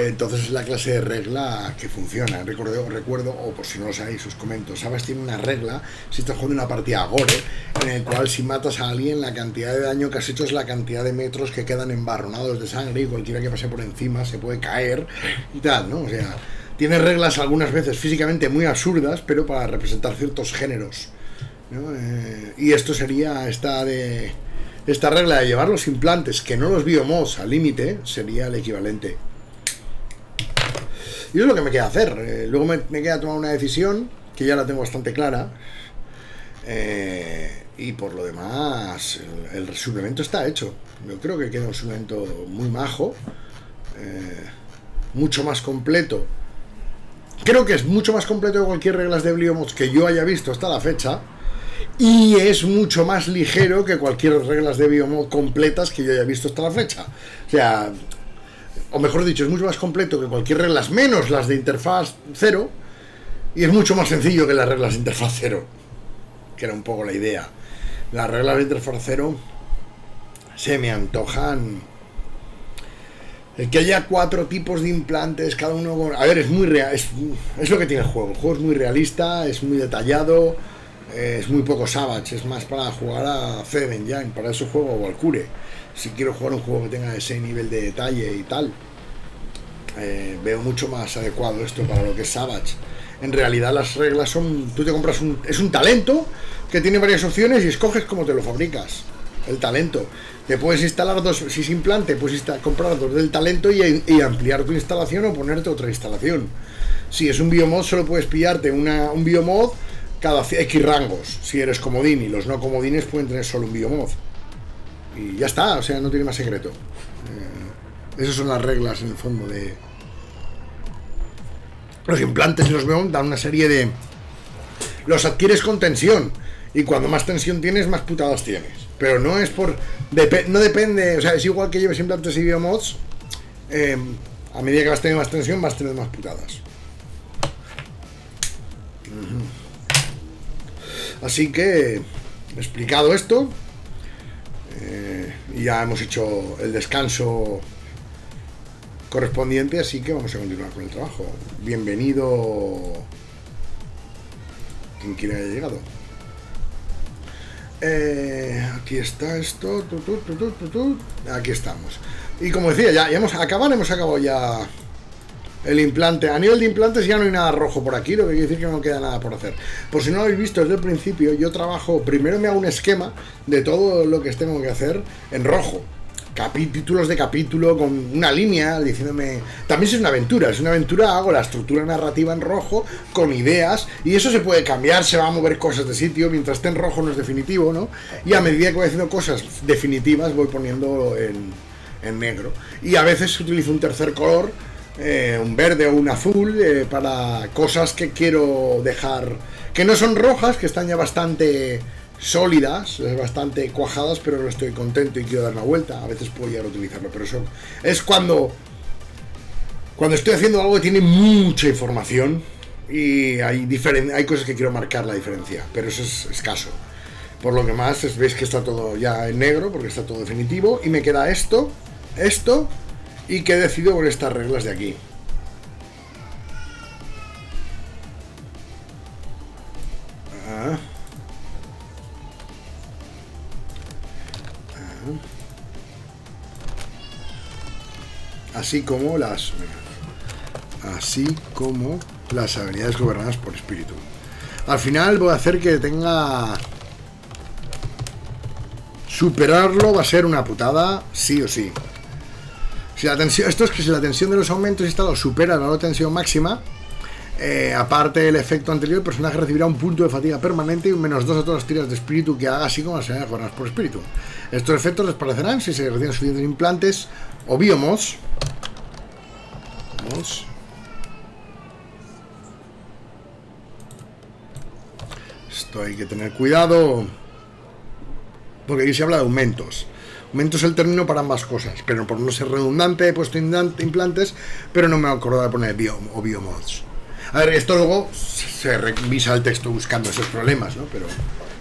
Entonces es la clase de regla que funciona. Recuerdo, recuerdo o por si no lo sabéis, os comento. Sabes tiene una regla si estás jugando una partida gore, en el cual si matas a alguien, la cantidad de daño que has hecho es la cantidad de metros que quedan embarronados de sangre y cualquiera que pase por encima se puede caer y tal, ¿no? O sea, tiene reglas algunas veces físicamente muy absurdas, pero para representar ciertos géneros. Eh, y esto sería esta de esta regla de llevar los implantes que no los biomos al límite sería el equivalente. Y es lo que me queda hacer. Eh, luego me, queda tomar una decisión que ya la tengo bastante clara. Eh, y por lo demás, el, el, suplemento está hecho. Yo creo que queda un suplemento muy majo, mucho más completo. Creo que es mucho más completo que cualquier reglas de Bliomods que yo haya visto hasta la fecha. Y es mucho más ligero que cualquier reglas de Biomod completas que yo haya visto hasta la fecha. O sea, o mejor dicho, es mucho más completo que cualquier reglas, menos las de interfaz cero. Y es mucho más sencillo que las reglas de interfaz cero. Que era un poco la idea. Las reglas de interfaz cero se me antojan. El que haya cuatro tipos de implantes, cada uno con... A ver, es muy real. Es, es lo que tiene el juego. El juego es muy realista, es muy detallado es muy poco Savage, es más para jugar a Fed Engine, para eso juego Valkyrie. Si quiero jugar un juego que tenga ese nivel de detalle y tal, eh, veo mucho más adecuado esto para lo que es Savage. En realidad las reglas son, tú te compras un, es un talento que tiene varias opciones y escoges cómo te lo fabricas. El talento. Te puedes instalar dos, si es implante, puedes comprar dos del talento y, ampliar tu instalación o ponerte otra instalación. Si es un biomod, solo puedes pillarte una, un biomod cada X rangos, si eres comodín y los no comodines pueden tener solo un biomod. Y ya está, o sea, no tiene más secreto. Eh, esas son las reglas en el fondo de... Los implantes y los biomod dan una serie de... Los adquieres con tensión. Y cuando más tensión tienes, más putadas tienes. Pero no es por... no depende, o sea, es igual que lleves implantes y biomods. Eh, a medida que vas teniendo más tensión, vas teniendo más putadas. Así que, explicado esto, eh, ya hemos hecho el descanso correspondiente, así que vamos a continuar con el trabajo. Bienvenido quien quiera haya llegado. Eh, aquí está esto. aquí estamos. Y como decía, ya, ya hemos acabado, hemos acabado ya el implante. A nivel de implantes ya no hay nada rojo por aquí, lo que quiere decir que no queda nada por hacer. Por si no lo habéis visto desde el principio, yo trabajo, primero me hago un esquema de todo lo que tengo que hacer en rojo. Capítulos de capítulo con una línea diciéndome. También es una aventura, es una aventura, hago la estructura narrativa en rojo con ideas y eso se puede cambiar, se va a mover cosas de sitio, mientras esté en rojo no es definitivo, ¿no? Y a medida que voy haciendo cosas definitivas voy poniendo en, en negro. Y a veces utilizo un tercer color eh, un verde o un azul eh, para cosas que quiero dejar que no son rojas, que están ya bastante sólidas, eh, bastante cuajadas, pero no estoy contento y quiero dar una vuelta. A veces puedo llegar a utilizarlo, pero eso es cuando cuando estoy haciendo algo que tiene mucha información y hay, hay cosas que quiero marcar la diferencia, pero eso es escaso. Por lo que más es, veis que está todo ya en negro porque está todo definitivo y me queda esto, esto y que he decidido con estas reglas de aquí. Ah. Así como las así como las habilidades gobernadas por espíritu. Al final voy a hacer que tenga superarlo va a ser una putada sí o sí. Si la tensión, esto es que si la tensión de los aumentos instalados supera la tensión máxima, eh, aparte del efecto anterior, el personaje recibirá un punto de fatiga permanente y un menos dos a todas las tiras de espíritu que haga, así como las gobernadas por espíritu. Estos efectos les parecerán si se reciben suficientes implantes o biomos. Esto hay que tener cuidado. Porque aquí se habla de aumentos. Aumento es el término para ambas cosas, pero por no ser redundante he puesto implantes, pero no me acuerdo de poner o biomods. A ver, esto luego se revisa el texto buscando esos problemas, ¿no? Pero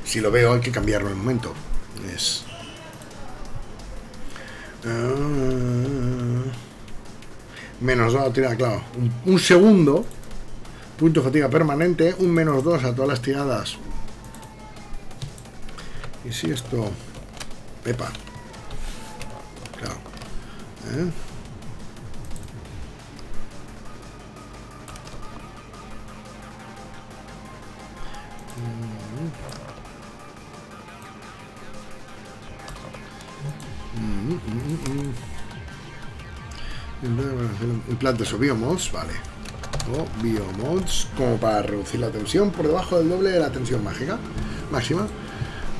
si lo veo hay que cambiarlo en el momento. Es... Ah, menos 2 tira, claro. Un, un, segundo. Punto fatiga permanente. Un menos 2 a todas las tiradas. Y si esto... Pepa. ¿Eh? Mm, mm, mm, mm. Implantes biomods, vale. O biomods, como para reducir la tensión por debajo del doble de la tensión mágica, máxima.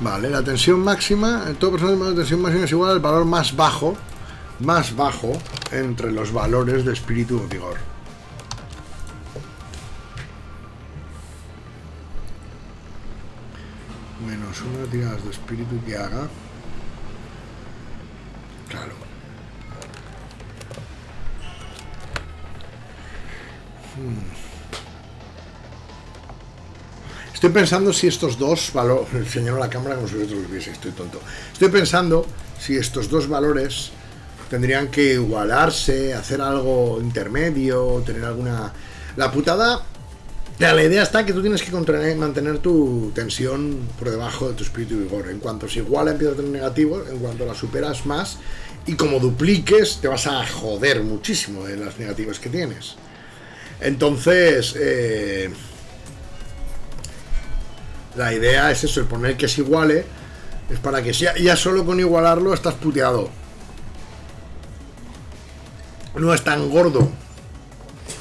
Vale, la tensión máxima, en todo personaje de tensión máxima es igual al valor más bajo, más bajo entre los valores de espíritu o vigor. Menos una tiradas de espíritu que haga Estoy pensando si estos dos valores. Señalo la cámara como si vosotros lo viese, estoy tonto. Estoy pensando si estos dos valores tendrían que igualarse, hacer algo intermedio, tener alguna. La putada. La idea está que tú tienes que mantener tu tensión por debajo de tu espíritu y vigor. En cuanto se iguala, empieza a tener negativo. En cuanto la superas más, y como dupliques, te vas a joder muchísimo de las negativas que tienes. Entonces. Eh, la idea es eso, el poner que es iguale, es para que sea, ya solo con igualarlo estás puteado. No es tan gordo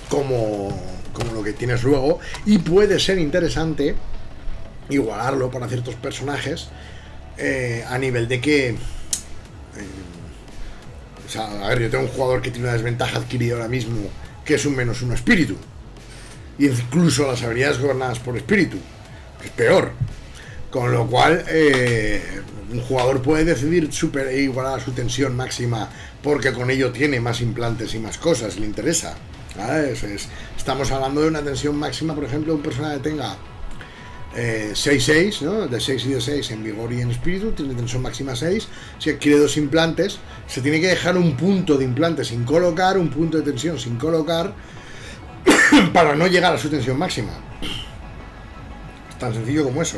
como, como lo que tienes luego. Y puede ser interesante igualarlo para ciertos personajes eh, a nivel de que... Eh, o sea, a ver, yo tengo un jugador que tiene una desventaja adquirida ahora mismo, que es un menos uno espíritu. Incluso las habilidades gobernadas por espíritu es peor. Con lo cual, eh, un jugador puede decidir super, igualar a su tensión máxima porque con ello tiene más implantes y más cosas, le interesa. estamos hablando de una tensión máxima, por ejemplo, un personaje que tenga 6-6, eh, ¿no? de 6 y de 6 en vigor y en espíritu, tiene tensión máxima 6. Si adquiere dos implantes, se tiene que dejar un punto de implante sin colocar, un punto de tensión sin colocar, para no llegar a su tensión máxima. Tan sencillo como eso.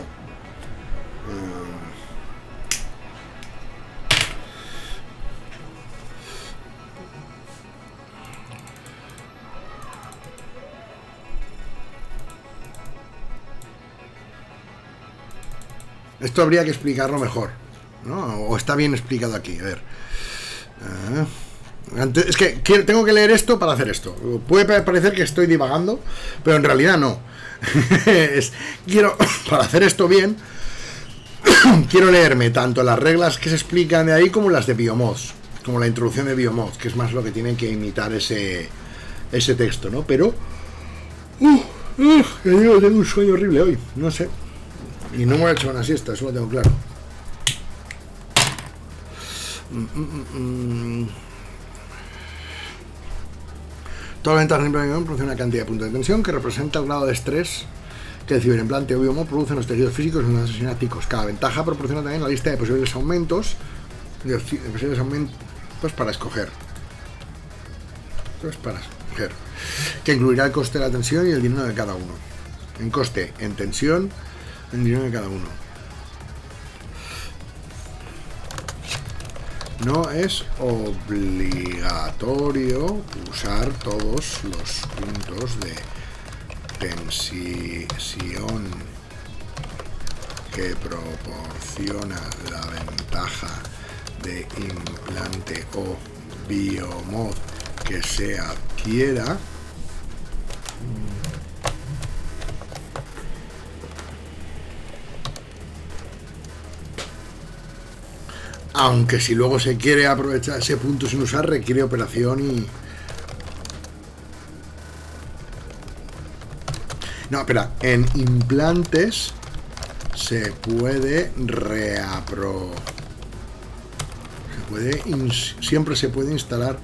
Esto habría que explicarlo mejor, ¿no? O está bien explicado aquí, a ver. Ah, es que tengo que leer esto para hacer esto. Puede parecer que estoy divagando, pero en realidad no. quiero, para hacer esto bien, quiero leerme tanto las reglas que se explican de ahí como las de Biomods, como la introducción de Biomods, que es más lo que tienen que imitar ese, ese texto, ¿no? Pero... Uh, uh, tengo un sueño horrible hoy, no sé. Y no me he hecho una siesta, eso lo tengo claro. Mm, mm, mm, Toda la ventaja de produce una cantidad de puntos de tensión que representa el grado de estrés que el ciberimplante o biomo produce en los tejidos físicos y los asesinaticos. Cada ventaja proporciona también la lista de posibles aumentos, de posibles aumentos para escoger. Pues para escoger. Que incluirá el coste de la tensión y el dinero de cada uno. En coste, en tensión, en dinero de cada uno. No es obligatorio usar todos los puntos de tensión que proporciona la ventaja de implante o biomod que se adquiera Aunque si luego se quiere aprovechar ese punto sin usar, requiere operación y... No, espera, en implantes se puede reapro... Se puede... Siempre se puede instalar...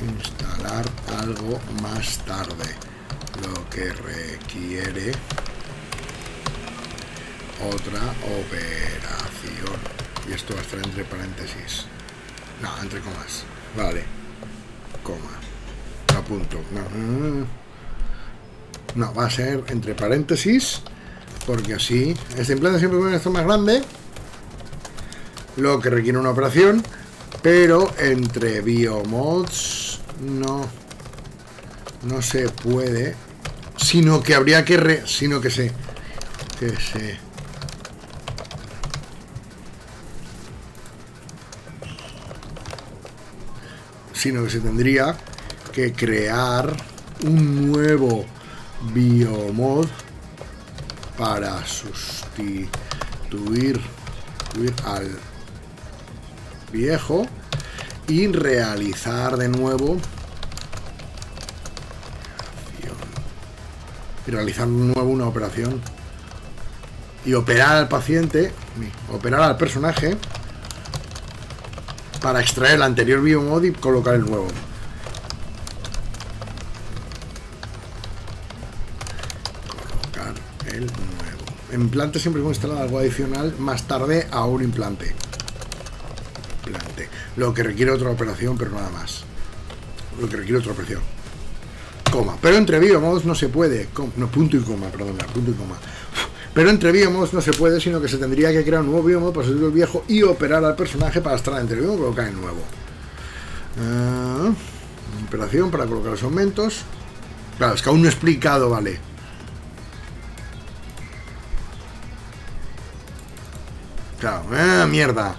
Instalar algo más tarde. Lo que requiere otra operación. Y esto va a estar entre paréntesis. No, entre comas. Vale. Coma. Apunto. No, no, va a ser entre paréntesis. Porque así. Este implante siempre puede esto más grande. Lo que requiere una operación. Pero entre biomods no. No se puede. Sino que habría que re. Sino que se. Que se sino que se tendría que crear un nuevo biomod para sustituir al viejo y realizar de nuevo y realizar de nuevo una operación y operar al paciente operar al personaje para extraer el anterior biomod y colocar el nuevo colocar el nuevo implante siempre hemos instalado algo adicional más tarde a un implante lo que requiere otra operación, pero nada más. Lo que requiere otra operación. Coma. Pero entre biomods no se puede. no, punto y coma, perdón, punto y coma. Pero entre biomods no se puede, sino que se tendría que crear un nuevo biomod para sustituir el viejo y operar al personaje para estar entre biomods y colocar el nuevo. Ah, operación para colocar los aumentos. Claro, es que aún no he explicado, vale. Claro, ah, mierda.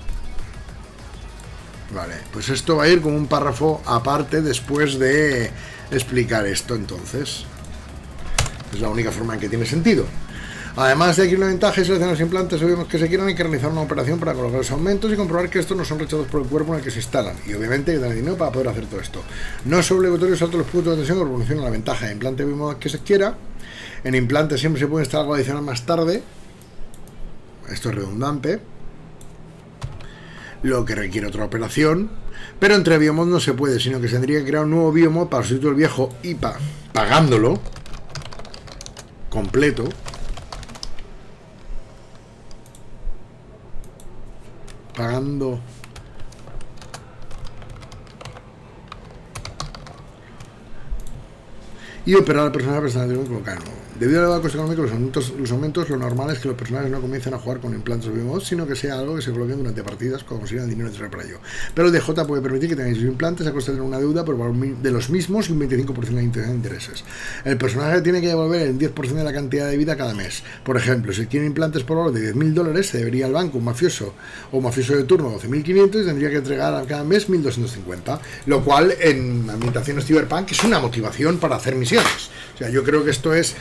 Vale, pues esto va a ir como un párrafo aparte después de explicar esto entonces. Es la única forma en que tiene sentido. Además de aquí una ventaja seleccionar los implantes sabemos que se quieran hay que realizar una operación para colocar los aumentos y comprobar que estos no son rechazados por el cuerpo en el que se instalan. Y obviamente hay que tener dinero para poder hacer todo esto. No es obligatorio saltar los puntos de tensión que proporcionan la ventaja de implante de que se quiera. En implante siempre se puede instalar algo adicional más tarde. Esto es redundante lo que requiere otra operación. Pero entre biomod no se puede, sino que se tendría que crear un nuevo biomod para sustituir el viejo y pagándolo completo. Pagando. Y operar al personaje personal de colocar Debido al elevado coste económico, los aumentos, los aumentos, lo normal es que los personajes no comiencen a jugar con implantes o sino que sea algo que se coloquen durante partidas cuando consigan dinero necesario para ello. Pero el DJ puede permitir que tengáis implantes a costa de una deuda por de los mismos y un 25% de intereses. El personaje tiene que devolver el 10% de la cantidad de vida cada mes. Por ejemplo, si tiene implantes por valor de 10.000 dólares, se debería al banco un mafioso o mafioso de turno 12.500 y tendría que entregar a cada mes 1.250. Lo cual en ambientaciones Cyberpunk es una motivación para hacer misiones. O sea, yo creo que esto es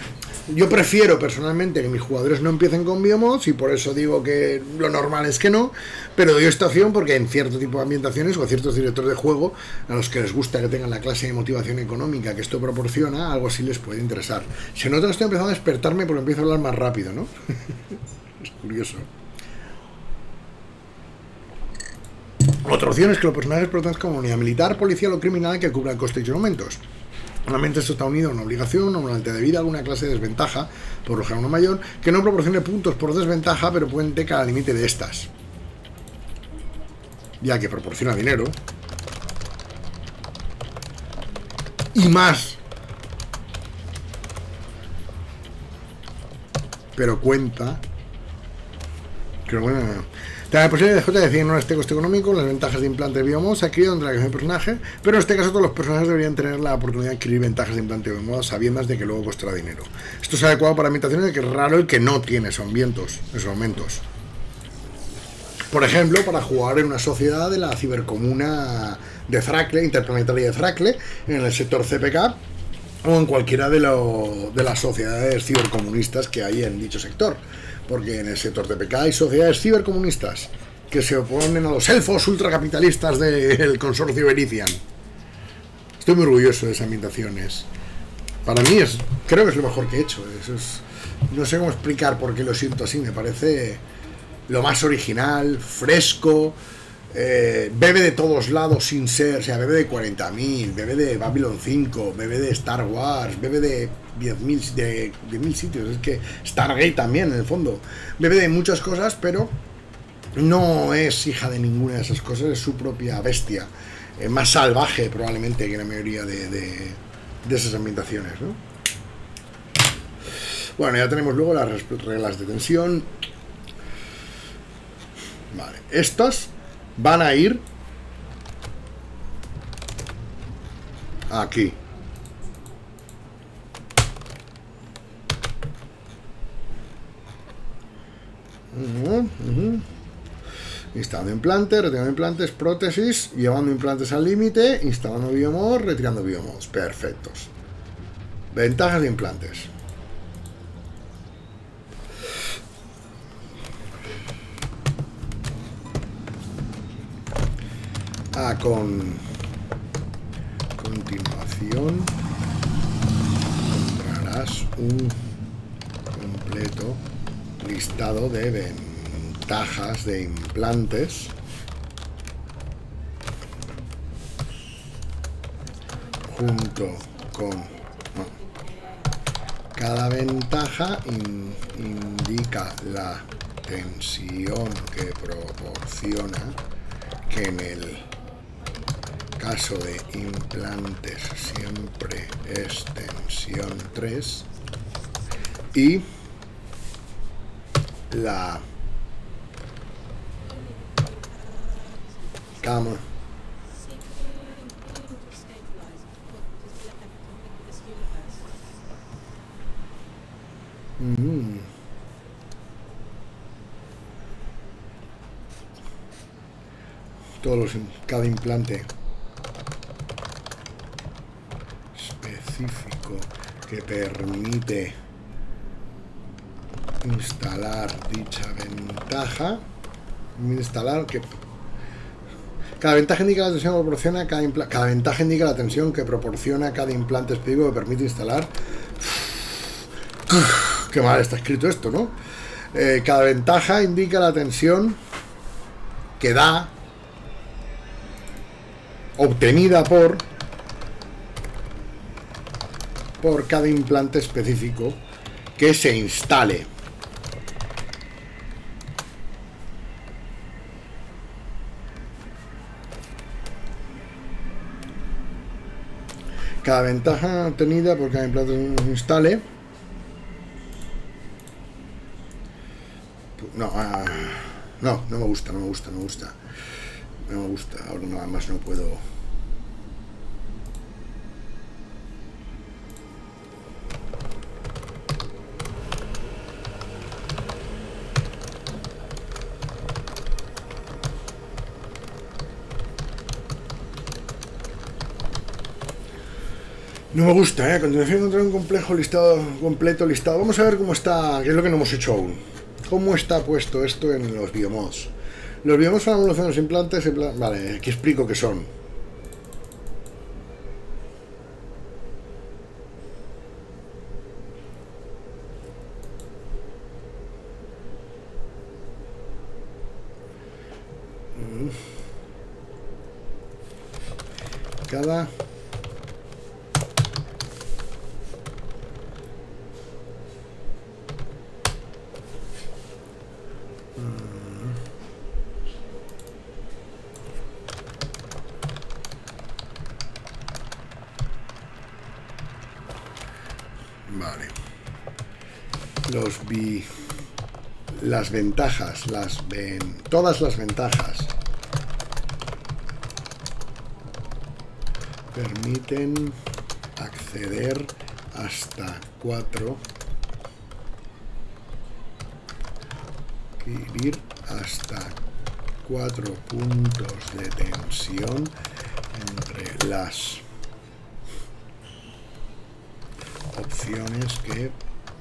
yo prefiero personalmente que mis jugadores no empiecen con biomods y por eso digo que lo normal es que no, pero doy esta opción porque en cierto tipo de ambientaciones o a ciertos directores de juego a los que les gusta que tengan la clase de motivación económica que esto proporciona, algo así les puede interesar. Si no, estoy empezando a despertarme porque empiezo a hablar más rápido, ¿no? es curioso. Otra opción es que los personajes protejan como unidad militar, policial o criminal que cubra costes y aumentos. Normalmente esto está unido a una obligación, normalmente debido a alguna clase de desventaja, por lo general una mayor, que no proporcione puntos por desventaja, pero puente cada límite de estas. Ya que proporciona dinero. Y más. Pero cuenta. Que bueno, la posibilidad de decir no este coste económico, las ventajas de implante de biomod se adquirido entre la de personaje, pero en este caso todos los personajes deberían tener la oportunidad de adquirir ventajas de implante de biomod sabiendo de que luego costará dinero. Esto es adecuado para ambientaciones de que es raro el que no tiene esos ambientos, esos aumentos. Por ejemplo, para jugar en una sociedad de la cibercomuna de Thracle, interplanetaria de Thracle, en el sector CPK, o en cualquiera de, de las sociedades cibercomunistas que hay en dicho sector porque en el sector de PK hay sociedades cibercomunistas que se oponen a los elfos ultracapitalistas del consorcio Verician. Estoy muy orgulloso de esas ambientaciones. Para mí es, creo que es lo mejor que he hecho. no sé cómo explicar por qué lo siento así. Me parece lo más original, fresco, eh, bebe de todos lados sin ser, o sea, bebe de 40.000, bebe de Babylon 5, bebe de Star Wars, bebe de 10.000 de, de sitios, es que Stargate también en el fondo, bebe de muchas cosas, pero no es hija de ninguna de esas cosas, es su propia bestia, eh, más salvaje probablemente que la mayoría de, de, de esas ambientaciones, ¿no? Bueno, ya tenemos luego las reglas de tensión. Vale, estas van a ir aquí. Instalando implantes, retirando implantes, prótesis, llevando implantes al límite, instalando biomod, retirando biomods. Perfectos. Ventajas de implantes. Ah, con continuación encontrarás un completo listado de ventajas de implantes. Junto con cada ventaja indica la tensión que proporciona que en el caso de implantes siempre es tensión 3 y la cama mm. todos los, cada implante específico que permite instalar dicha ventaja. Instalar que cada ventaja indica la tensión que proporciona cada, cada ventaja indica la tensión que proporciona cada implante específico que permite instalar. Qué mal está escrito esto, ¿no? Eh, cada ventaja indica la tensión que da obtenida por por cada implante específico que se instale. Cada ventaja obtenida por cada se instale. No, ah, no, no me gusta, no me gusta, no me gusta. No me gusta, ahora nada más no puedo No me gusta, ¿eh? A continuación encontrar un complejo listado, completo listado. Vamos a ver cómo está, qué es lo que no hemos hecho aún. ¿Cómo está puesto esto en los biomods? Los biomods son evolución de los implantes. Vale, aquí explico qué son. Mm. Cada las ventajas, las ven, todas las ventajas permiten acceder hasta cuatro ir hasta cuatro puntos de tensión entre las opciones que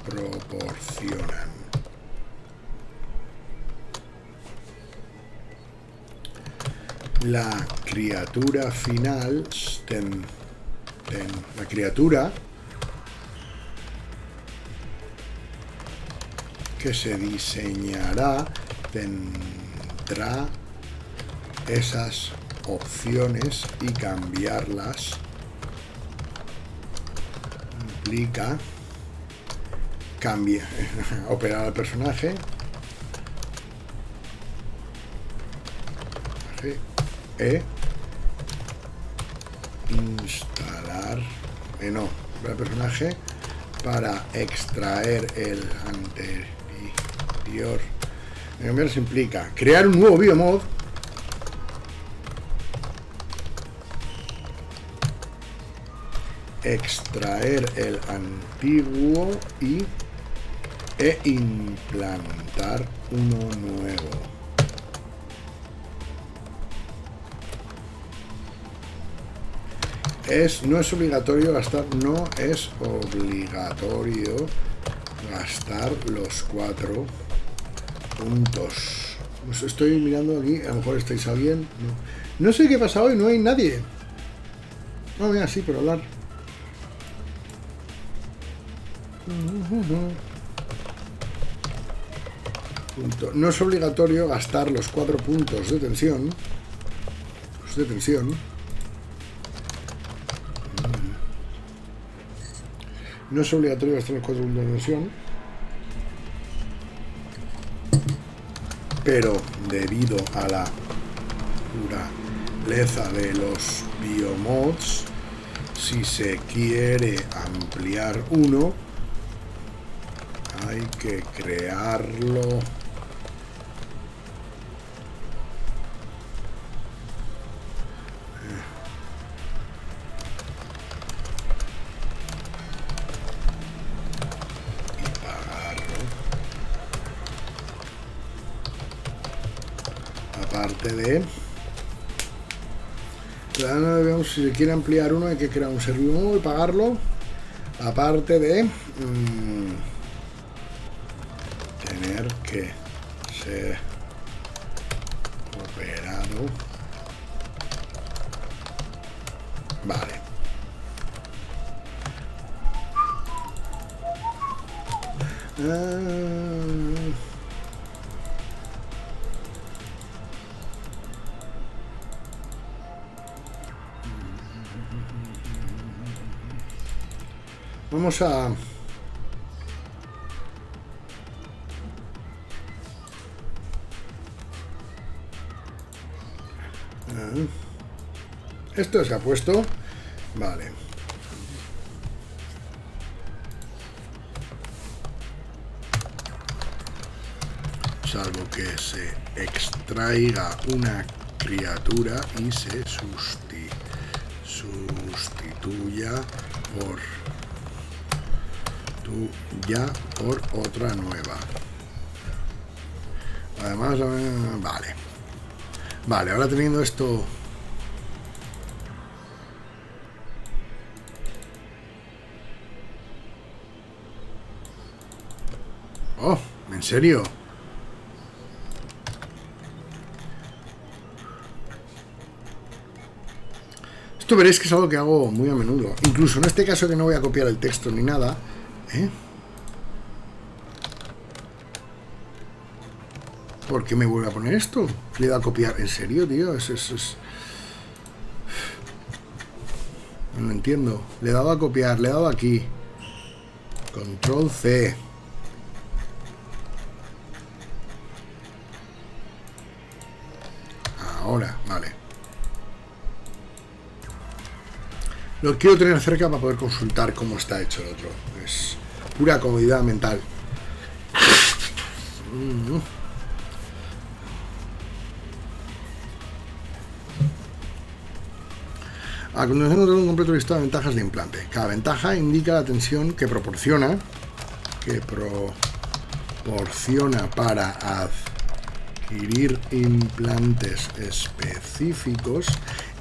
proporcionan. La criatura final, la criatura que se diseñará tendrá esas opciones y cambiarlas implica cambia operar al personaje. E instalar eh, no, el personaje para extraer el anterior se implica crear un nuevo biomod. Extraer el antiguo y e implantar uno nuevo. Es, no es obligatorio gastar, no es obligatorio gastar los cuatro puntos. Pues estoy mirando aquí, a lo mejor estáis alguien. No, sé qué pasa hoy, no hay nadie. No, mira, sí, por hablar. Punto. No es obligatorio gastar los cuatro puntos de tensión. Los de tensión. No es obligatorio gastar los cuatro puntos de tensión. Pero debido a la naturaleza de los biomods, si se quiere ampliar uno, hay que crearlo Aparte de... Ya no debemos- si se quiere ampliar uno hay que crear un servidor y pagarlo. Aparte de... mm, tener que ser operado. Vale. Ah. Vamos a Ah. Esto se ha puesto. Vale. Salvo que se extraiga una criatura y se susti- sustituya por tu ya por otra nueva. Además, vale. Vale, ahora teniendo esto... Oh, ¿en serio? Esto veréis que es algo que hago muy a menudo. Incluso en este caso que no voy a copiar el texto ni nada. ¿Eh? ¿Por qué me vuelve a poner esto? Le dado a copiar. ¿En serio, tío? Es, es, No entiendo. Le he dado a copiar, le he dado aquí. Control C. Ahora, vale. Lo quiero tener cerca para poder consultar cómo está hecho el otro. Es pura comodidad mental. Mm. A continuación tengo un completo listado de ventajas de implante. Cada ventaja indica la tensión que proporciona, que proporciona para adquirir implantes específicos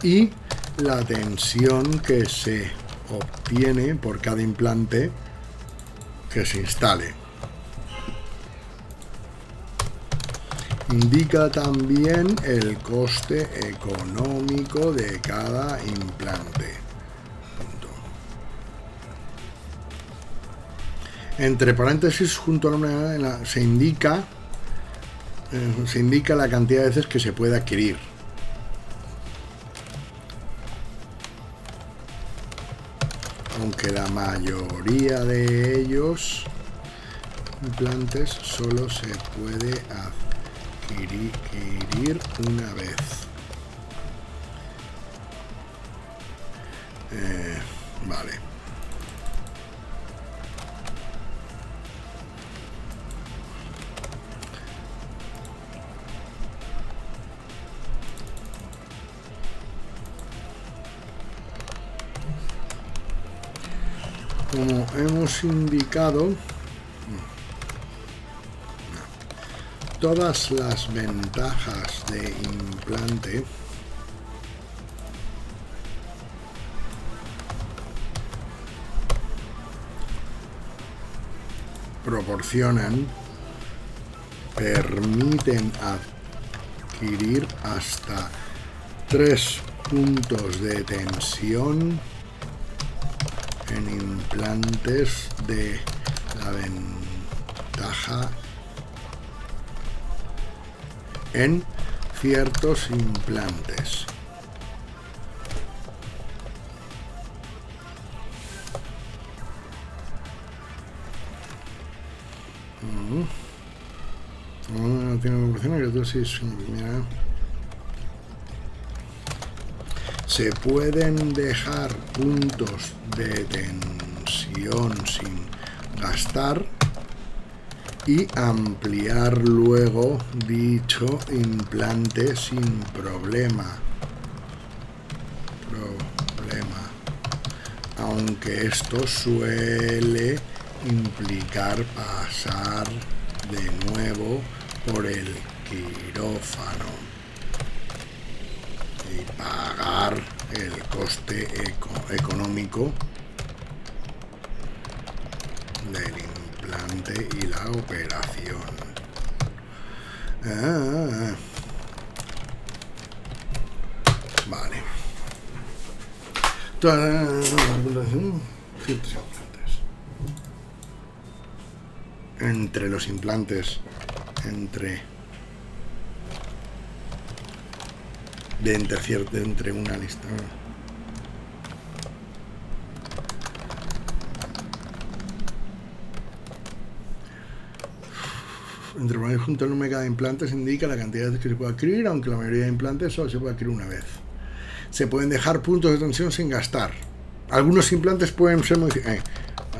y la tensión que se obtiene por cada implante que se instale. Indica también el coste económico de cada implante. Punto. Entre paréntesis, junto a la la- se indica eh, se indica la cantidad de veces que se puede adquirir. Aunque la mayoría de ellos implantes solo se puede adquirir adquirir una vez. Eh, vale. como hemos indicado todas las ventajas de implante proporcionan permiten adquirir hasta tres puntos de tensión en implantes de la ventaja en ciertos implantes. No tiene Se pueden dejar puntos de tensión sin gastar y ampliar luego dicho implante sin problema. Problema. Aunque esto suele implicar pasar de nuevo por el quirófano y pagar el coste económico del implante y la operación. Ah, vale. Entre los implantes entre de entre, entre una lista entre y junto número de implantes indica la cantidad de que se puede adquirir, aunque la mayoría de implantes solo se puede adquirir una vez. Se pueden dejar puntos de tensión sin gastar. Algunos implantes pueden ser. Eh,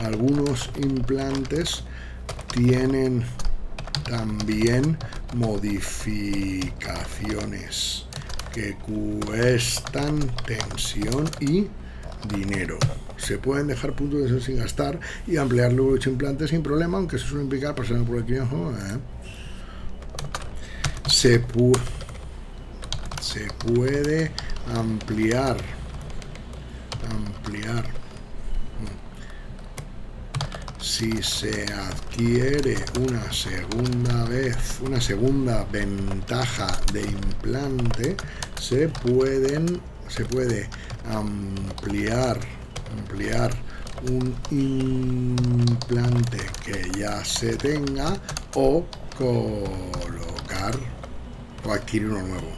algunos implantes tienen también modificaciones que cuestan tensión y dinero. Se pueden dejar puntos de eso sin gastar y ampliar luego los implantes sin problema, aunque eso suele implicar pasar por el quirófano. ¿eh? Se, se puede ampliar ampliar si se adquiere una segunda vez, una segunda ventaja de implante, se pueden se puede ampliar ampliar un implante que ya se tenga o colocar o adquirir uno nuevo.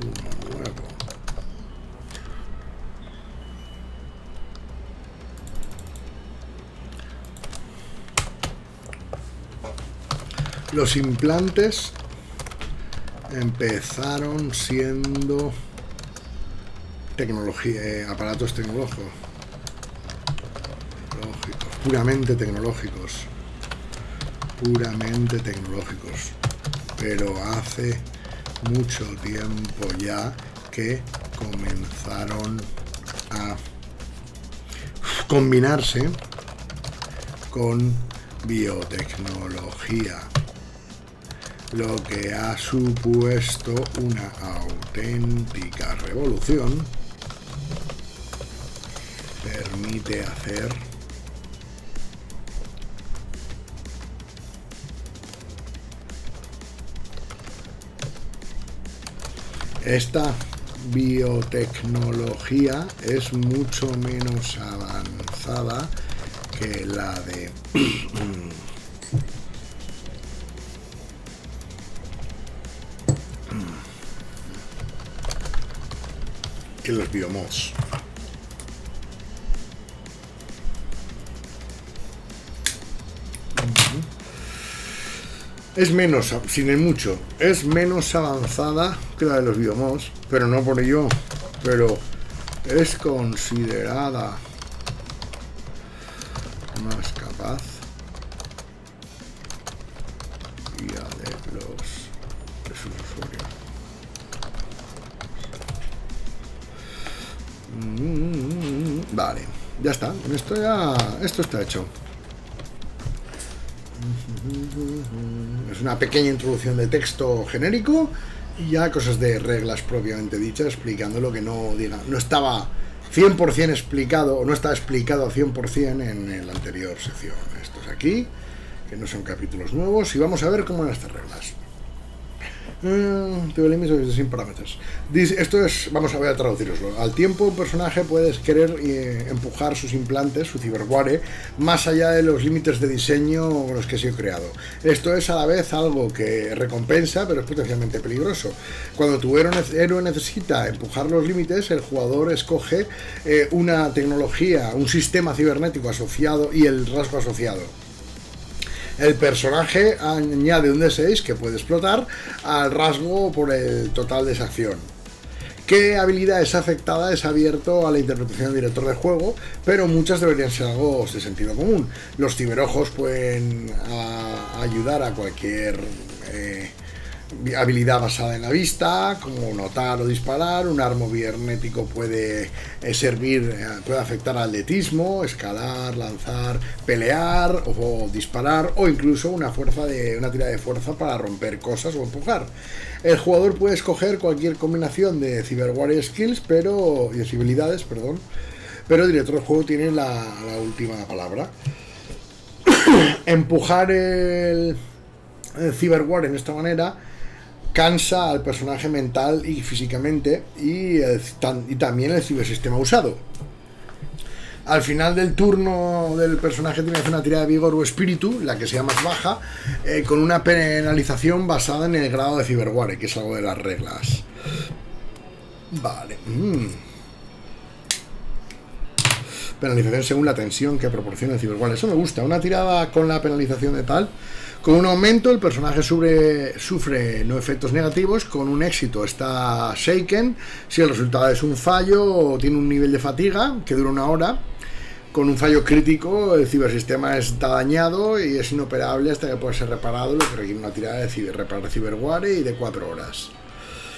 Uno nuevo. Los implantes empezaron siendo tecnología, eh, aparatos tecnológicos, puramente tecnológicos, puramente tecnológicos, pero hace mucho tiempo ya que comenzaron a combinarse con biotecnología lo que ha supuesto una auténtica revolución, permite hacer esta biotecnología es mucho menos avanzada que la de que los biomods. Es menos, sin el mucho, es menos avanzada que la de los biomods, pero no por ello, pero es considerada más Esto ya. Esto está hecho. Es una pequeña introducción de texto genérico y ya cosas de reglas propiamente dichas, explicando lo que no diga. No estaba 100% explicado, o no está explicado a 100% en la anterior sección. Estos aquí, que no son capítulos nuevos, y vamos a ver cómo van estas reglas. Mm, sin parámetros. Esto es, vamos a ver a traduciroslo. Al tiempo, un personaje puede querer eh, empujar sus implantes, su ciberware, más allá de los límites de diseño con los que ha sido creado. Esto es a la vez algo que recompensa, pero es potencialmente peligroso. Cuando tu héroe necesita empujar los límites, el jugador escoge eh, una tecnología, un sistema cibernético asociado y el rasgo asociado. El personaje añade un D6 que puede explotar al rasgo por el total de esa acción. ¿Qué habilidad es afectada? Es abierto a la interpretación del director de juego, pero muchas deberían ser algo de sentido común. Los ciberojos pueden ayudar a cualquier eh, habilidad basada en la vista, como notar o disparar. Un arma bibernético puede eh, servir, eh, puede afectar al atletismo, escalar, lanzar, pelear o, disparar, o incluso una fuerza de una tira de fuerza para romper cosas o empujar. El jugador puede escoger cualquier combinación de Cyberware Skills, pero y de habilidades, perdón. Pero el director del juego tiene la, la última palabra. Empujar el, el Cyberware en esta manera cansa al personaje mental y físicamente y, y también el cibersistema usado. Al final del turno del personaje tiene que hacer una tirada de vigor o espíritu, la que sea más baja, eh, con una penalización basada en el grado de ciberware, que es algo de las reglas. Vale. Mm. Penalización según la tensión que proporciona el ciberware. Eso me gusta. Una tirada con la penalización de tal con un aumento, el personaje sufre, no efectos negativos. Con un éxito está shaken. Si el resultado es un fallo o tiene un nivel de fatiga que dura una hora. Con un fallo crítico, el cibersistema está dañado y es inoperable hasta que pueda ser reparado, lo que requiere una tirada de ciber, reparar ciberware y de 4 horas.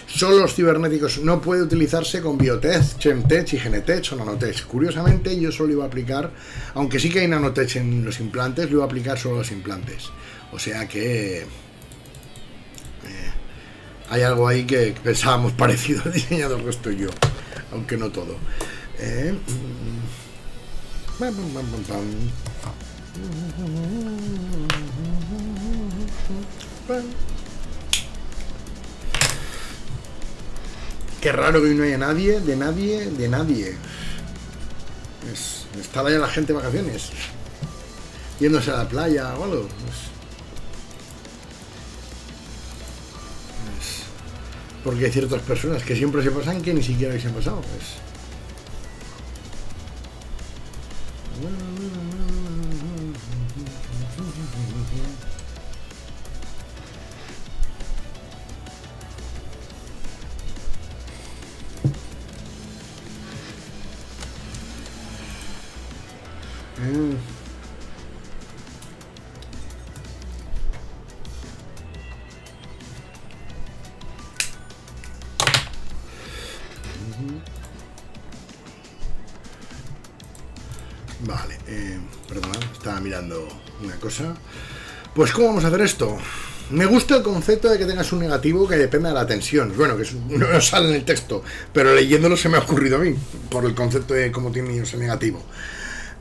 Solo los cibernéticos no puede utilizarse con biotech, chemtech y genetech o nanotech. Curiosamente, yo solo iba a aplicar, aunque sí que hay nanotech en los implantes, lo iba a aplicar solo a los implantes. O sea que eh, hay algo ahí que pensábamos parecido al diseñador que estoy yo, aunque no todo. Eh, Qué raro que no haya nadie, de nadie, de nadie. está allá la gente de vacaciones, yéndose a la playa o algo. Porque hay ciertas personas que siempre se pasan que ni siquiera se han pasado. Pues. Pues ¿cómo vamos a hacer esto? Me gusta el concepto de que tengas un negativo que dependa de la tensión. Bueno, que no sale en el texto, pero leyéndolo se me ha ocurrido a mí, por el concepto de cómo tiene ese negativo.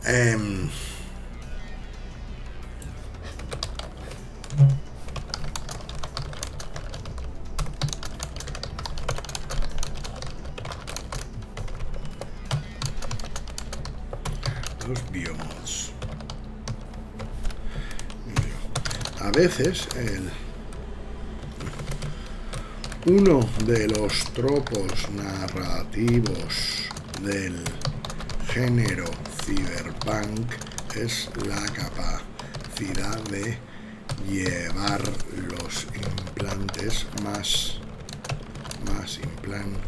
Em, veces el, uno de los tropos narrativos del género cyberpunk es la capacidad de llevar los implantes más más implantes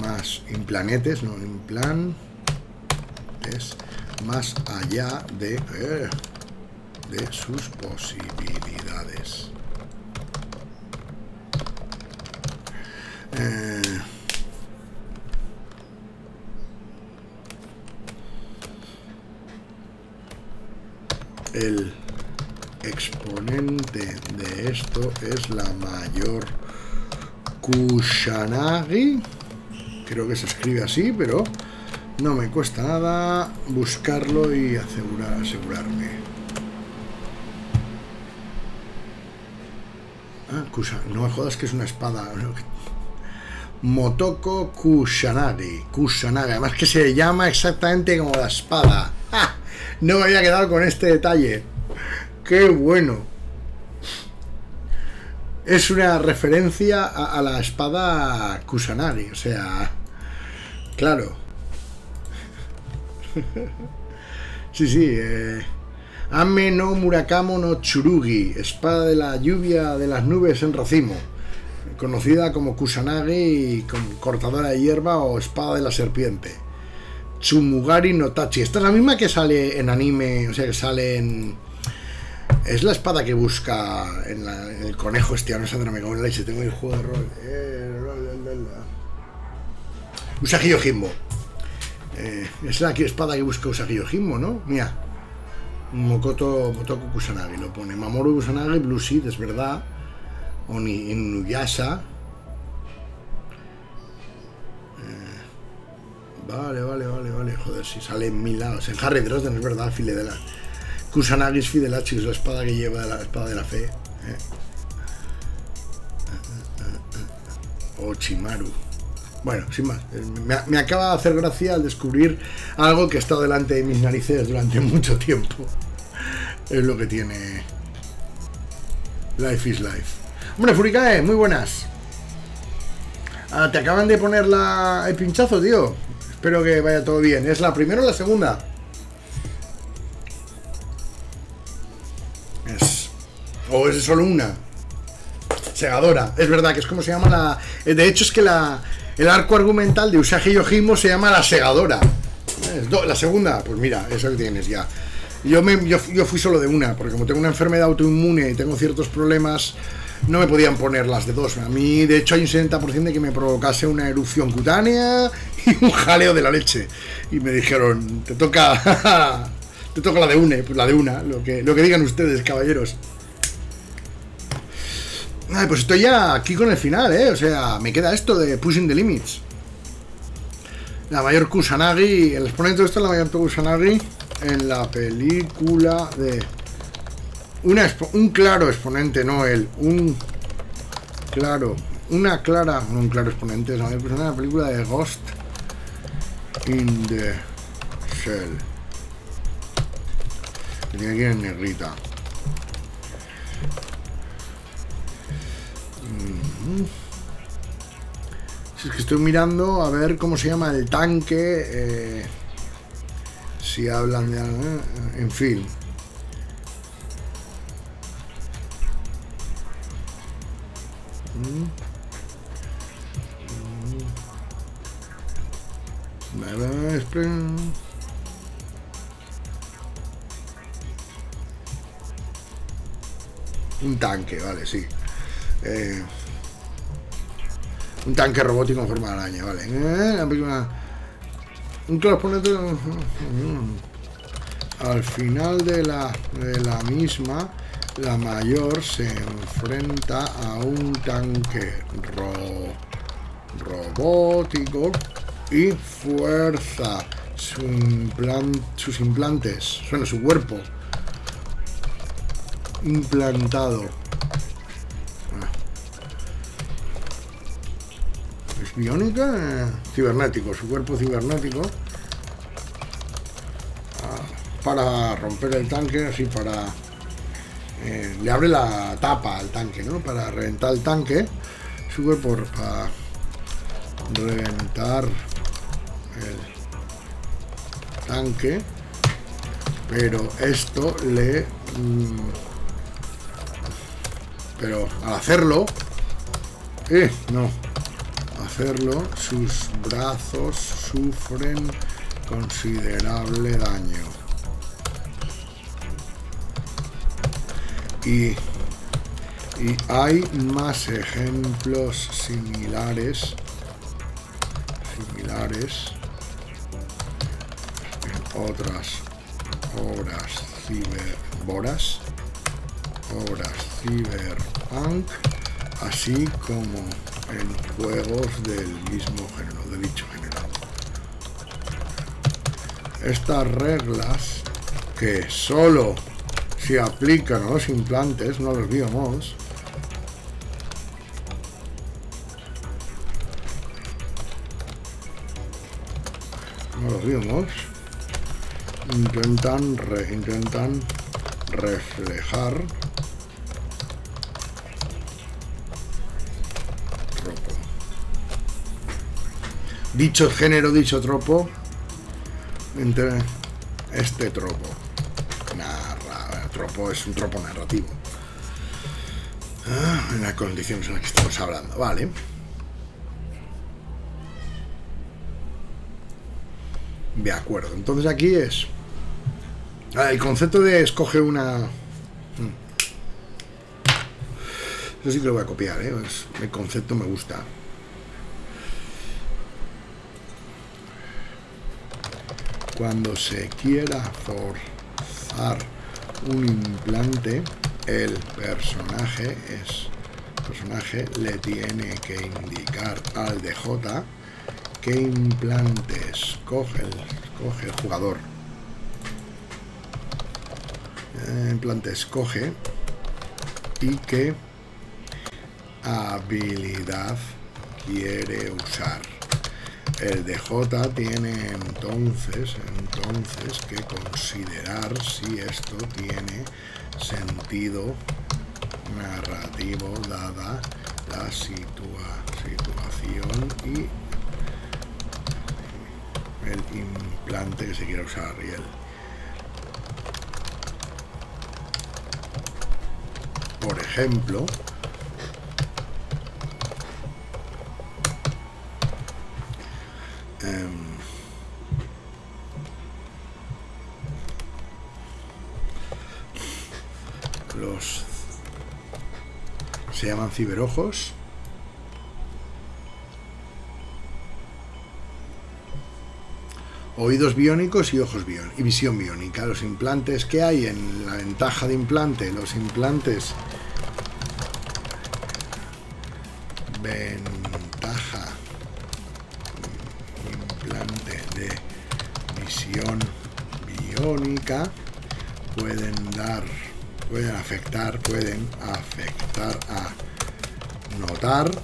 más implanetes no implantes más allá de eh, de sus posibilidades. Eh, el exponente de esto es la mayor Kushanagi Creo que se escribe así, pero no me cuesta nada buscarlo y asegurar, asegurarme. Ah, no me jodas que es una espada. Motoko Kusanagi. Kusanagi. Además que se llama exactamente como la espada. No me había quedado con este detalle. ¡Qué bueno! Es una referencia a, la espada Kusanagi. O sea... Claro. sí, sí. Eh, Ame no Murakamo no Churugi. Espada de la lluvia de las nubes en racimo conocida como Kusanagi, cortadora de hierba o espada de la serpiente. Tsumugari no Tachi. Esta es la misma que sale en anime, o sea, que sale en... Es la espada que busca en, el conejo este, no sé me cago en la leche, tengo el juego de rol. Eh, Usagi Yojimbo. Eh, es la espada que busca Usagi Yojimbo, ¿no? Mira. Mokoto Motoko Kusanagi lo pone. Mamoru Kusanagi, Blue Seed, es verdad o ni en Nuyasa. Eh, vale, vale, vale, vale. Joder, si sale en mil lados. En Harry Dresden es verdad, File de la. Kusanagi es Fidelachi, es la espada que lleva la espada de la fe. Eh. O Chimaru. Bueno, sin más. Me, me, acaba de hacer gracia al descubrir algo que estado delante de mis narices durante mucho tiempo. Es lo que tiene Life is Life. Hombre, Furicae, muy buenas. Ah, te acaban de poner la, el pinchazo, tío. Espero que vaya todo bien. ¿Es la primera o la segunda? Es. O es solo una. Segadora. Es verdad que es como se llama la. De hecho, es que la, el arco argumental de Usagi Yojimbo se llama la segadora. la segunda, pues mira, eso que tienes ya. Yo, me, yo, yo fui solo de una, porque como tengo una enfermedad autoinmune y tengo ciertos problemas no me podían poner las de dos. A mí, de hecho, hay un 70% de que me provocase una erupción cutánea y un jaleo de la leche. Y me dijeron, te toca, te toca la de una, pues la de una, lo que, lo que digan ustedes, caballeros. Ay, pues estoy ya aquí con el final, ¿eh? O sea, me queda esto de Pushing the Limits. La mayor Kusanagi, el exponente de esto es la mayor Kusanagi en la película de un claro exponente, no él, un claro, una clara, no un claro exponente, es la persona de la película de Ghost in the Shell. Que tiene aquí en negrita. Mm-hmm. Si es que estoy mirando a ver cómo se llama el tanque. Eh, si hablan de. Eh, en fin. Un tanque, vale, sí. Eh, un tanque robótico en forma de araña, vale. Eh, correspondiente al final de la, de la misma la mayor se enfrenta a un tanque robótico y fuerza sus implantes, suena su cuerpo implantado. ¿Es biónica? Cibernético, su cuerpo cibernético. Ah, para romper el tanque, así para eh, le abre la tapa al tanque, ¿no? Para reventar el tanque, sube por para reventar el tanque, pero esto le mm, pero al hacerlo eh, no hacerlo sus brazos sufren considerable daño. Y, hay más ejemplos similares similares en otras obras ciberboras obras cyberpunk así como en juegos del mismo género, de dicho género. Estas reglas que solo se aplican a los implantes, no los biomods, no los biomods, intentan, re- intentan reflejar Dicho género, dicho tropo, entre este tropo. Narra, tropo es un tropo narrativo. Ah, en las condiciones en las que estamos hablando, vale. De acuerdo, entonces aquí es Ah, el concepto de escoge una. Hmm. Eso sí que lo voy a copiar, ¿eh? El concepto me gusta. Cuando se quiera forzar un implante, el personaje es le tiene que indicar al DJ qué implante escoge el, jugador eh, implante escoge y qué habilidad quiere usar. El DJ tiene entonces, entonces que considerar si esto tiene sentido narrativo dada la situa- situación y el implante que se quiera usar y el por ejemplo, em, los se llaman ciberojos. Oídos biónicos y ojos biónicos y visión biónica. Los implantes que hay en la ventaja de implante, los implantes notar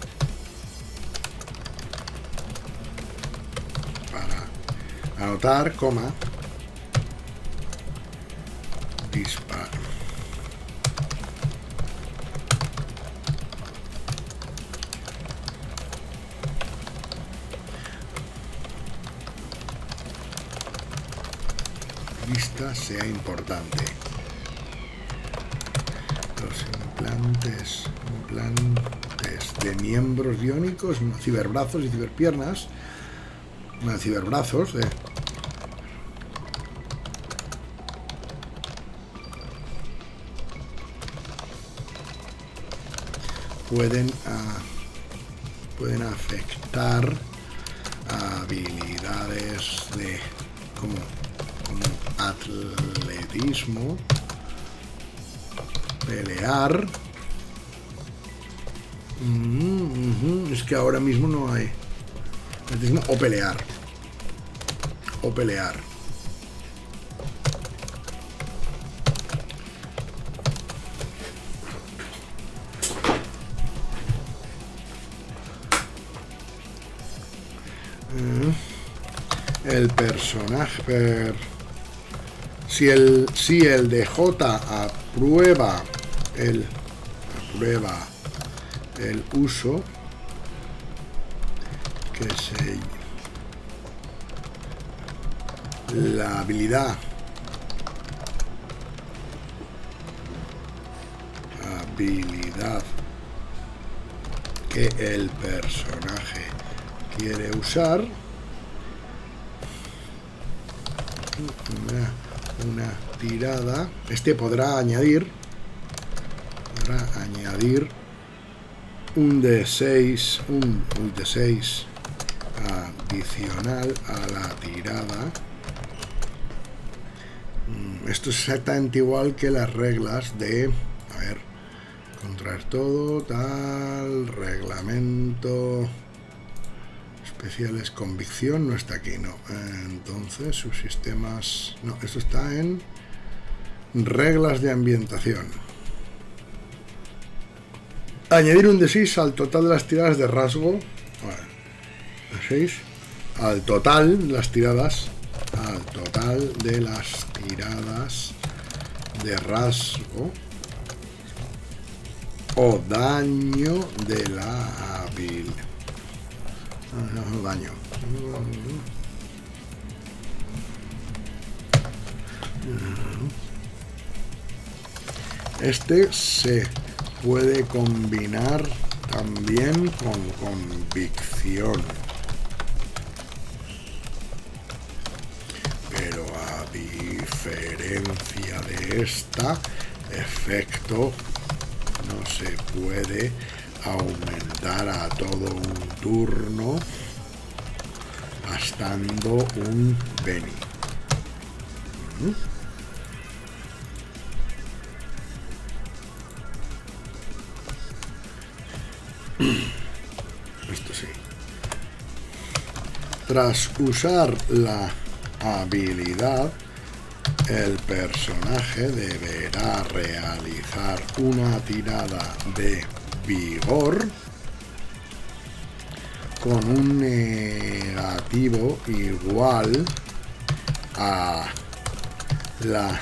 para anotar coma. Dispar lista sea importante. Los implantes, implantes de miembros biónicos, ciberbrazos y ciberpiernas, ciberbrazos de pueden ah, pueden afectar habilidades de como atletismo, pelear. Que ahora mismo no hay. O pelear. O pelear. Mm. El personaje. per- si el, si el DJ aprueba el aprueba el uso habilidad. Habilidad que el personaje quiere usar. Una, tirada. Este podrá añadir podrá añadir un de 6 un, un de 6 adicional a la tirada esto es exactamente igual que las reglas de a ver Contraer todo, tal, reglamento, especiales, convicción, no está aquí, no. Entonces, sus sistemas... No, esto está en reglas de ambientación. Añadir un D6 al total de las tiradas de rasgo. Bueno, 6 al total de las tiradas. Al total de las tiradas de rasgo o daño de la. No, no, daño. Este se puede combinar también con convicción. Diferencia de esta, efecto no se puede aumentar a todo un turno gastando un Benny. ¿Mm? Esto sí. Tras usar la habilidad, el personaje deberá realizar una tirada de vigor con un negativo igual a la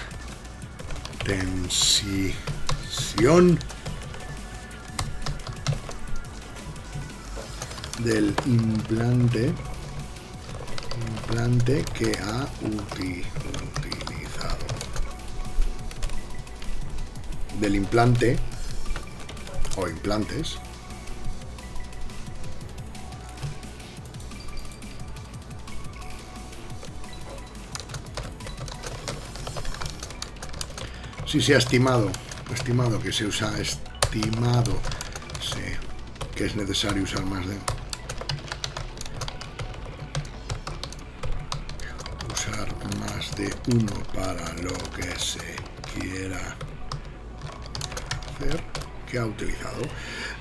tensión del implante implante que ha utilizado del implante o implantes si se ha estimado estimado que se usa estimado que es necesario usar más de de uno para lo que se quiera hacer que ha utilizado.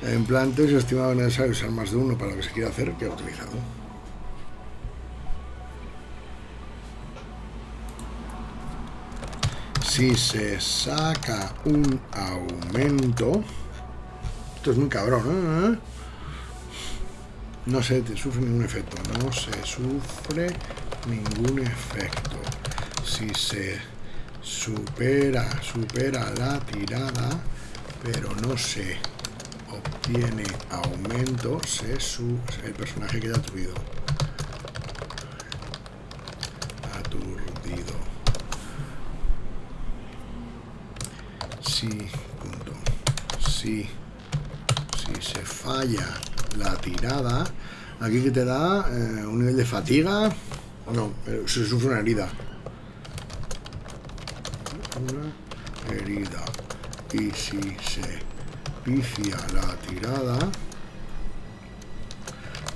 En plantes estimado necesario usar más de uno para lo que se quiera hacer que ha utilizado. Si se saca un aumento, esto es muy cabrón, ¿eh? No se sufre ningún efecto, no se sufre ningún efecto si se supera, supera la tirada, pero no se obtiene aumento, se el personaje queda aturdido. Aturdido. Si, punto. Si, si se falla la tirada, aquí que te da eh, un nivel de fatiga, no, eh, se sufre una herida una herida y si se picia la tirada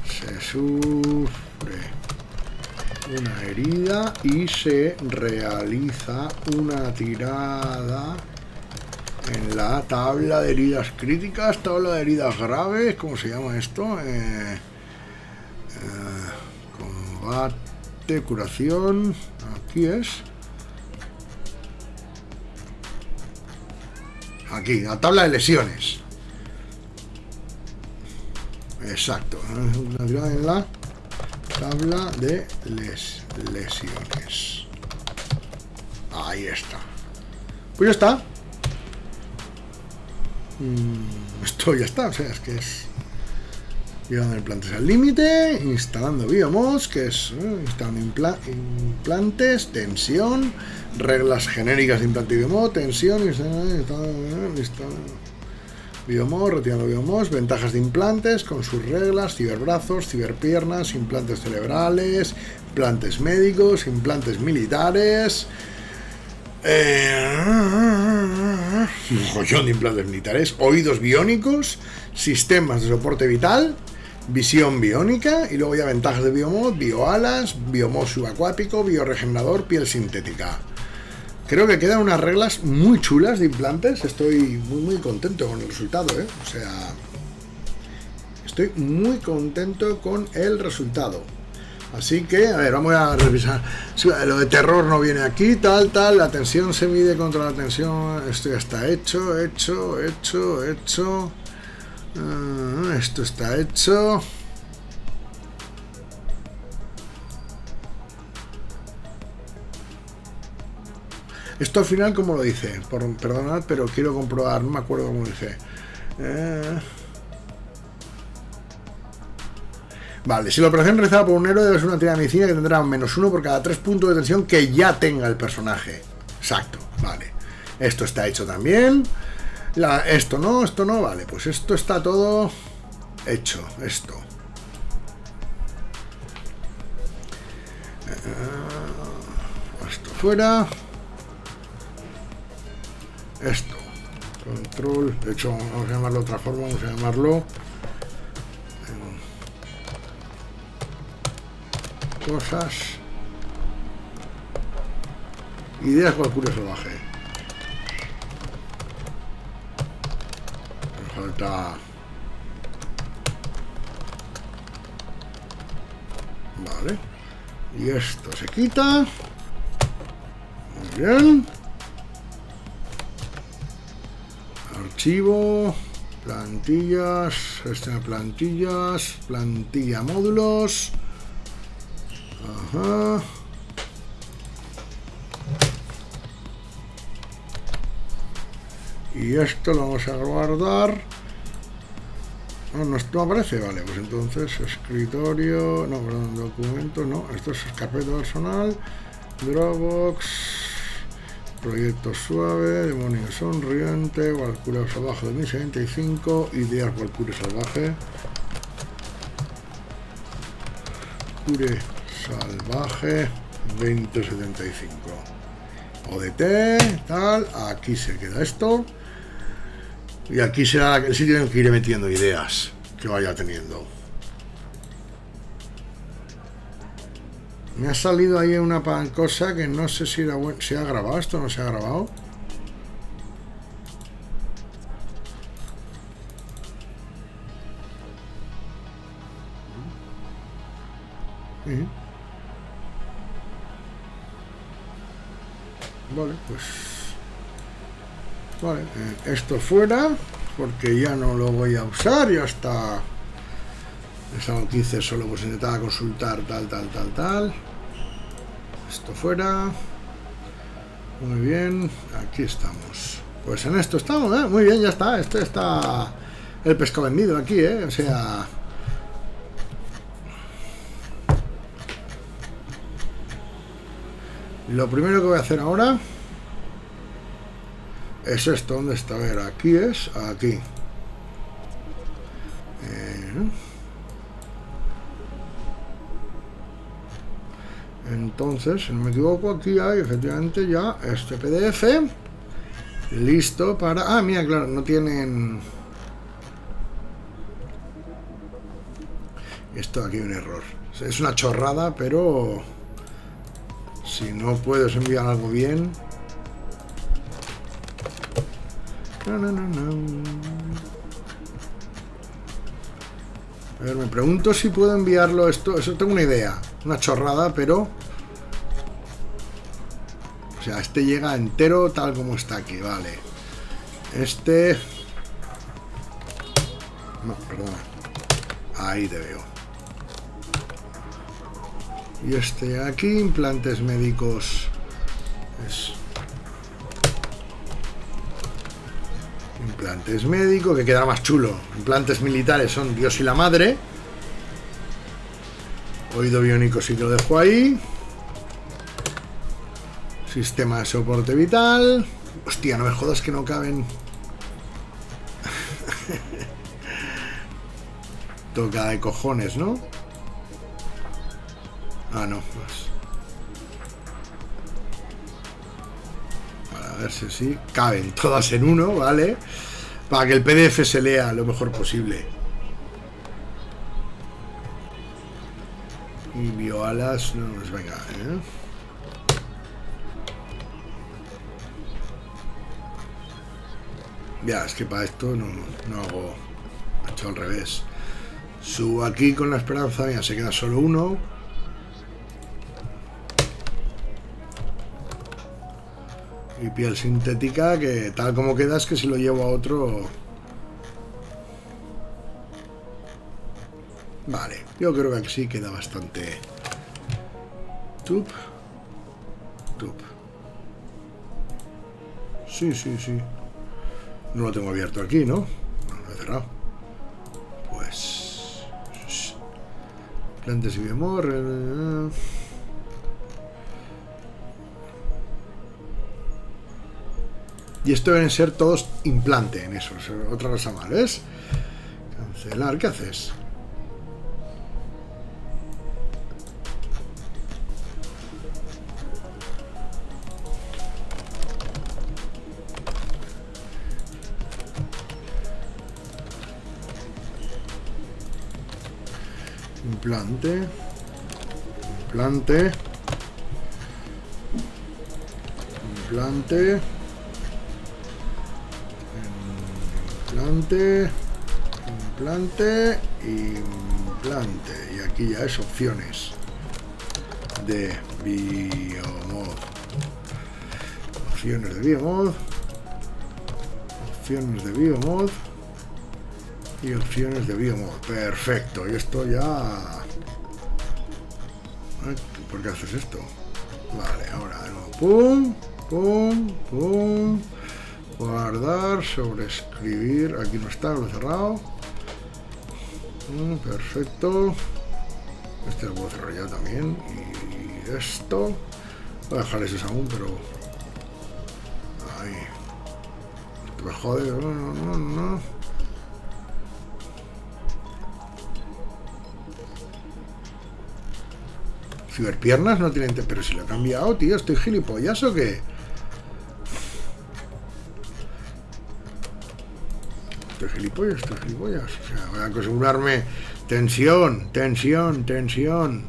se sufre una herida y se realiza una tirada en la tabla de heridas críticas, tabla de heridas graves, ¿cómo se llama esto? Eh, eh, combate, curación, aquí es. Aquí, la tabla de lesiones. Exacto. en la tabla de lesiones. Ahí está. Pues ya está. Mm, esto ya está. O sea, es que es... Llevando implantes al límite, instalando biomods, que es eh, instalando implantes, tensión, reglas genéricas de implante biomod, tensión, biomod, retirando biomod, ventajas de implantes con sus reglas, ciberbrazos, ciberpiernas, implantes cerebrales, implantes médicos, implantes militares. Eh, un joyón de implantes militares, oídos biónicos, sistemas de soporte vital, visión biónica y luego ya ventajas de biomod, bioalas, biomod subacuático, bioregenerador, piel sintética. Creo que quedan unas reglas muy chulas de implantes. Estoy muy, muy contento con el resultado, ¿eh? O sea, estoy muy contento con el resultado. Así que, a ver, vamos a revisar. lo de terror no viene aquí, tal, tal. La tensión se mide contra la tensión. Esto ya está hecho, hecho, hecho, hecho. Ah, esto está hecho. Esto al final, ¿cómo lo dice? Por, perdonad, pero quiero comprobar, no me acuerdo cómo dice. Eh. Vale, si la operación realizada por un héroe debe ser una tirada de medicina que tendrá menos uno por cada tres puntos de tensión que ya tenga el personaje. Exacto, vale. Esto está hecho también. Esto no, esto no, vale. Pues esto está todo hecho. Esto. Eh, esto fuera esto control de hecho vamos a llamarlo de otra forma vamos a llamarlo eh, cosas ideas cualquier salvaje vale y esto se quita muy bien archivo, plantillas, este plantillas, plantilla módulos. Ajá. Y esto lo vamos a guardar. No, no, no, aparece, vale, pues entonces escritorio, no, perdón, documento, no, esto es carpeta personal, Dropbox, Proyecto suave, demonio sonriente, Valkyrie salvaje 2075, ideas Valkyrie salvaje. Cure salvaje 2075. ODT, tal, aquí se queda esto. Y aquí será el sitio en el que iré metiendo ideas que vaya teniendo. Me ha salido ahí una cosa que no sé si ¿Se ha grabado esto no se ha grabado? Vale, pues... Vale, eh, esto fuera, porque ya no lo voy a usar, ya está... Esa noticia solo pues intentaba consultar tal, tal, tal, tal. Esto fuera. Muy bien, aquí estamos. Pues en esto estamos, ¿eh? Muy bien, ya está. Esto está el pescado vendido aquí, ¿eh? O sea... Lo primero que voy a hacer ahora es esto. ¿Dónde está? A ver, aquí es, aquí. Eh, Entonces, si no me equivoco, aquí hay efectivamente ya este PDF listo para... Ah, mira, claro, no tienen... Esto aquí un error. Es una chorrada, pero... Si no puedes enviar algo bien... No, no, no, no. A ver, me pregunto si puedo enviarlo esto. Eso tengo una idea. Una chorrada, pero... O sea, este llega entero tal como está aquí, vale. Este... No, perdona. Ahí te veo. Y este aquí, implantes médicos. Implantes médicos, que queda más chulo. Implantes militares son Dios y la Madre. Oído biónico que lo dejo ahí. Sistema de soporte vital. Hostia, no me jodas que no caben. Toca de cojones, ¿no? Ah, no, pues. a ver si sí. Caben todas en uno, ¿vale? para que el PDF se lea lo mejor posible. Y bioalas, no, pues venga, ¿eh? Ya, es que para esto no, no hago... He hecho al revés. Subo aquí con la esperanza, mira, se queda solo uno. Y piel sintética que tal como queda es que si lo llevo a otro... Vale, yo creo que aquí queda bastante... Tup. Tup. Sí, sí, sí. No lo tengo abierto aquí, ¿no? No, lo he cerrado. Pues... Plantes y biomor... y esto deben ser todos implante en eso. Otra cosa mal, ¿ves? Cancelar, ¿qué haces? Implante. Implante. Implante. Implante. Implante. Implante. Y aquí ya es opciones de biomod. Opciones de biomod. Opciones de biomod y opciones de biomod. Perfecto, y esto ya... ¿Por qué haces esto? Vale, ahora de nuevo. Pum, pum, pum. Guardar, sobreescribir. Aquí no está, lo he cerrado. Mm, perfecto. Este lo puedo cerrar ya también. Y esto. Voy a dejar esos aún, pero... Ahí. Esto me jode. No, no, no. Ciberpiernas no tienen... Pero si lo he cambiado, tío, ¿estoy gilipollas o qué? Gilipollas, estoy gilipollas. O sea, voy a asegurarme... Tensión, tensión, tensión.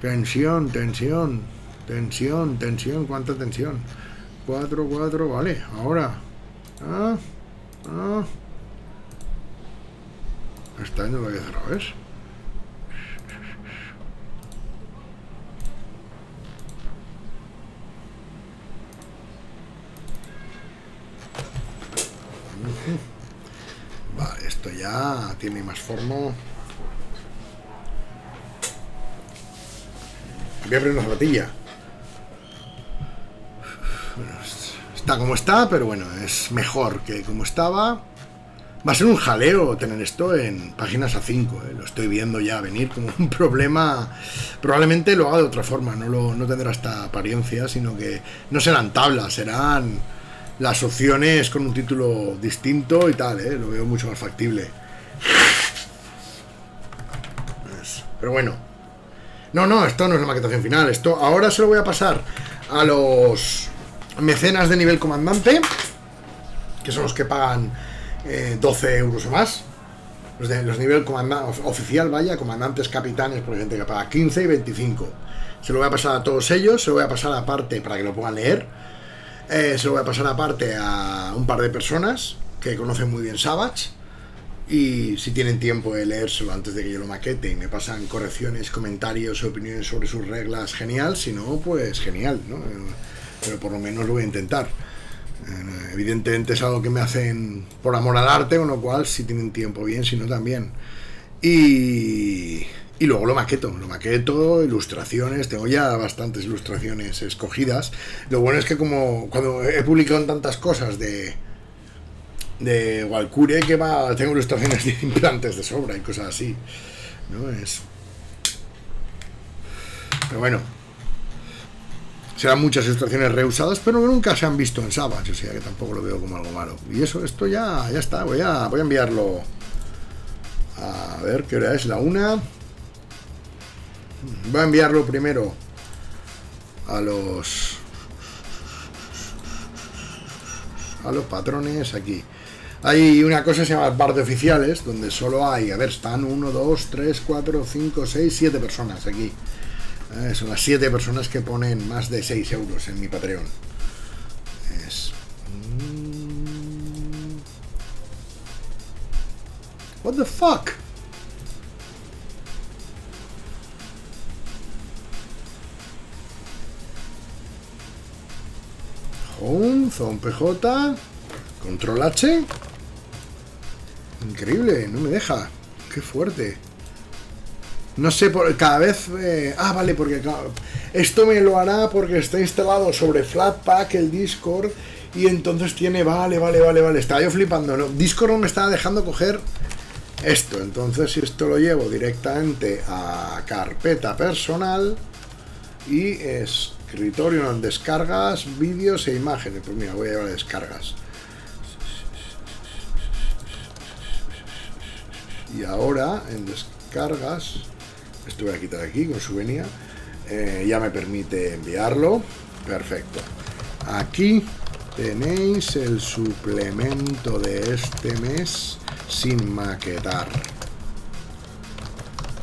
Tensión, tensión. Tensión, tensión. ¿Cuánta tensión? 4, 4, vale. Ahora. Ah, ah. Este año lo voy a cerrar, ¿ves? Vale, esto ya tiene más forma. Voy a abrir una zapatilla. está como está, pero bueno, es mejor que como estaba. Va a ser un jaleo tener esto en páginas A5, ¿eh? lo estoy viendo ya venir como un problema. Probablemente lo haga de otra forma, no, lo, no tendrá esta apariencia, sino que no serán tablas, serán las opciones con un título distinto y tal, ¿eh? lo veo mucho más factible. Pero bueno. No, no, esto no es la maquetación final. Esto ahora se lo voy a pasar a los mecenas de nivel comandante, que son los que pagan 12 eh, euros o más. Los de los nivel oficial, vaya, comandantes, capitanes, por gente que paga 15 y 25. Se lo voy a pasar a todos ellos, se lo voy a pasar aparte para que lo puedan leer eh, se lo voy a pasar aparte a un par de personas que conocen muy bien Savage. Y si tienen tiempo de leérselo antes de que yo lo maquete y me pasan correcciones, comentarios, opiniones sobre sus reglas, genial. Si no, pues genial, ¿no? Pero por lo menos lo voy a intentar. Eh, evidentemente es algo que me hacen por amor al arte, con lo cual si tienen tiempo bien, si no también. Y, y luego lo maqueto, lo maqueto, ilustraciones, tengo ya bastantes ilustraciones escogidas. Lo bueno es que como cuando he publicado tantas cosas de de Walcure que va, tengo ilustraciones de implantes de sobra y cosas así. ¿no? Es. Pero bueno. Serán muchas ilustraciones reusadas, pero nunca se han visto en Savage, o sea que tampoco lo veo como algo malo. Y eso, esto ya, ya está, voy a, voy a enviarlo. A ver qué hora es, la una. Va a enviarlo primero a los a los patrones aquí. Hay una cosa que se llama bar de oficiales, donde solo hay, a ver, están 1, 2, 3, 4, 5, 6, 7 personas aquí. Eh, son las 7 personas que ponen más de 6 euros en mi Patreon. Es... What the fuck? Home, Zone PJ, Control H. Increíble, no me deja. Qué fuerte. No sé, por, cada vez... eh, ah, vale, porque esto me lo hará porque está instalado sobre Flatpak el Discord y entonces tiene... Vale, vale, vale, vale. Estaba yo flipando. ¿no? Discord no me estaba dejando coger esto. Entonces, si esto lo llevo directamente a carpeta personal y escritorio en descargas, vídeos e imágenes. Pues mira, voy a llevar descargas. Y ahora en descargas, esto voy a quitar aquí con su venia, eh, ya me permite enviarlo. Perfecto. Aquí tenéis el suplemento de este mes sin maquetar.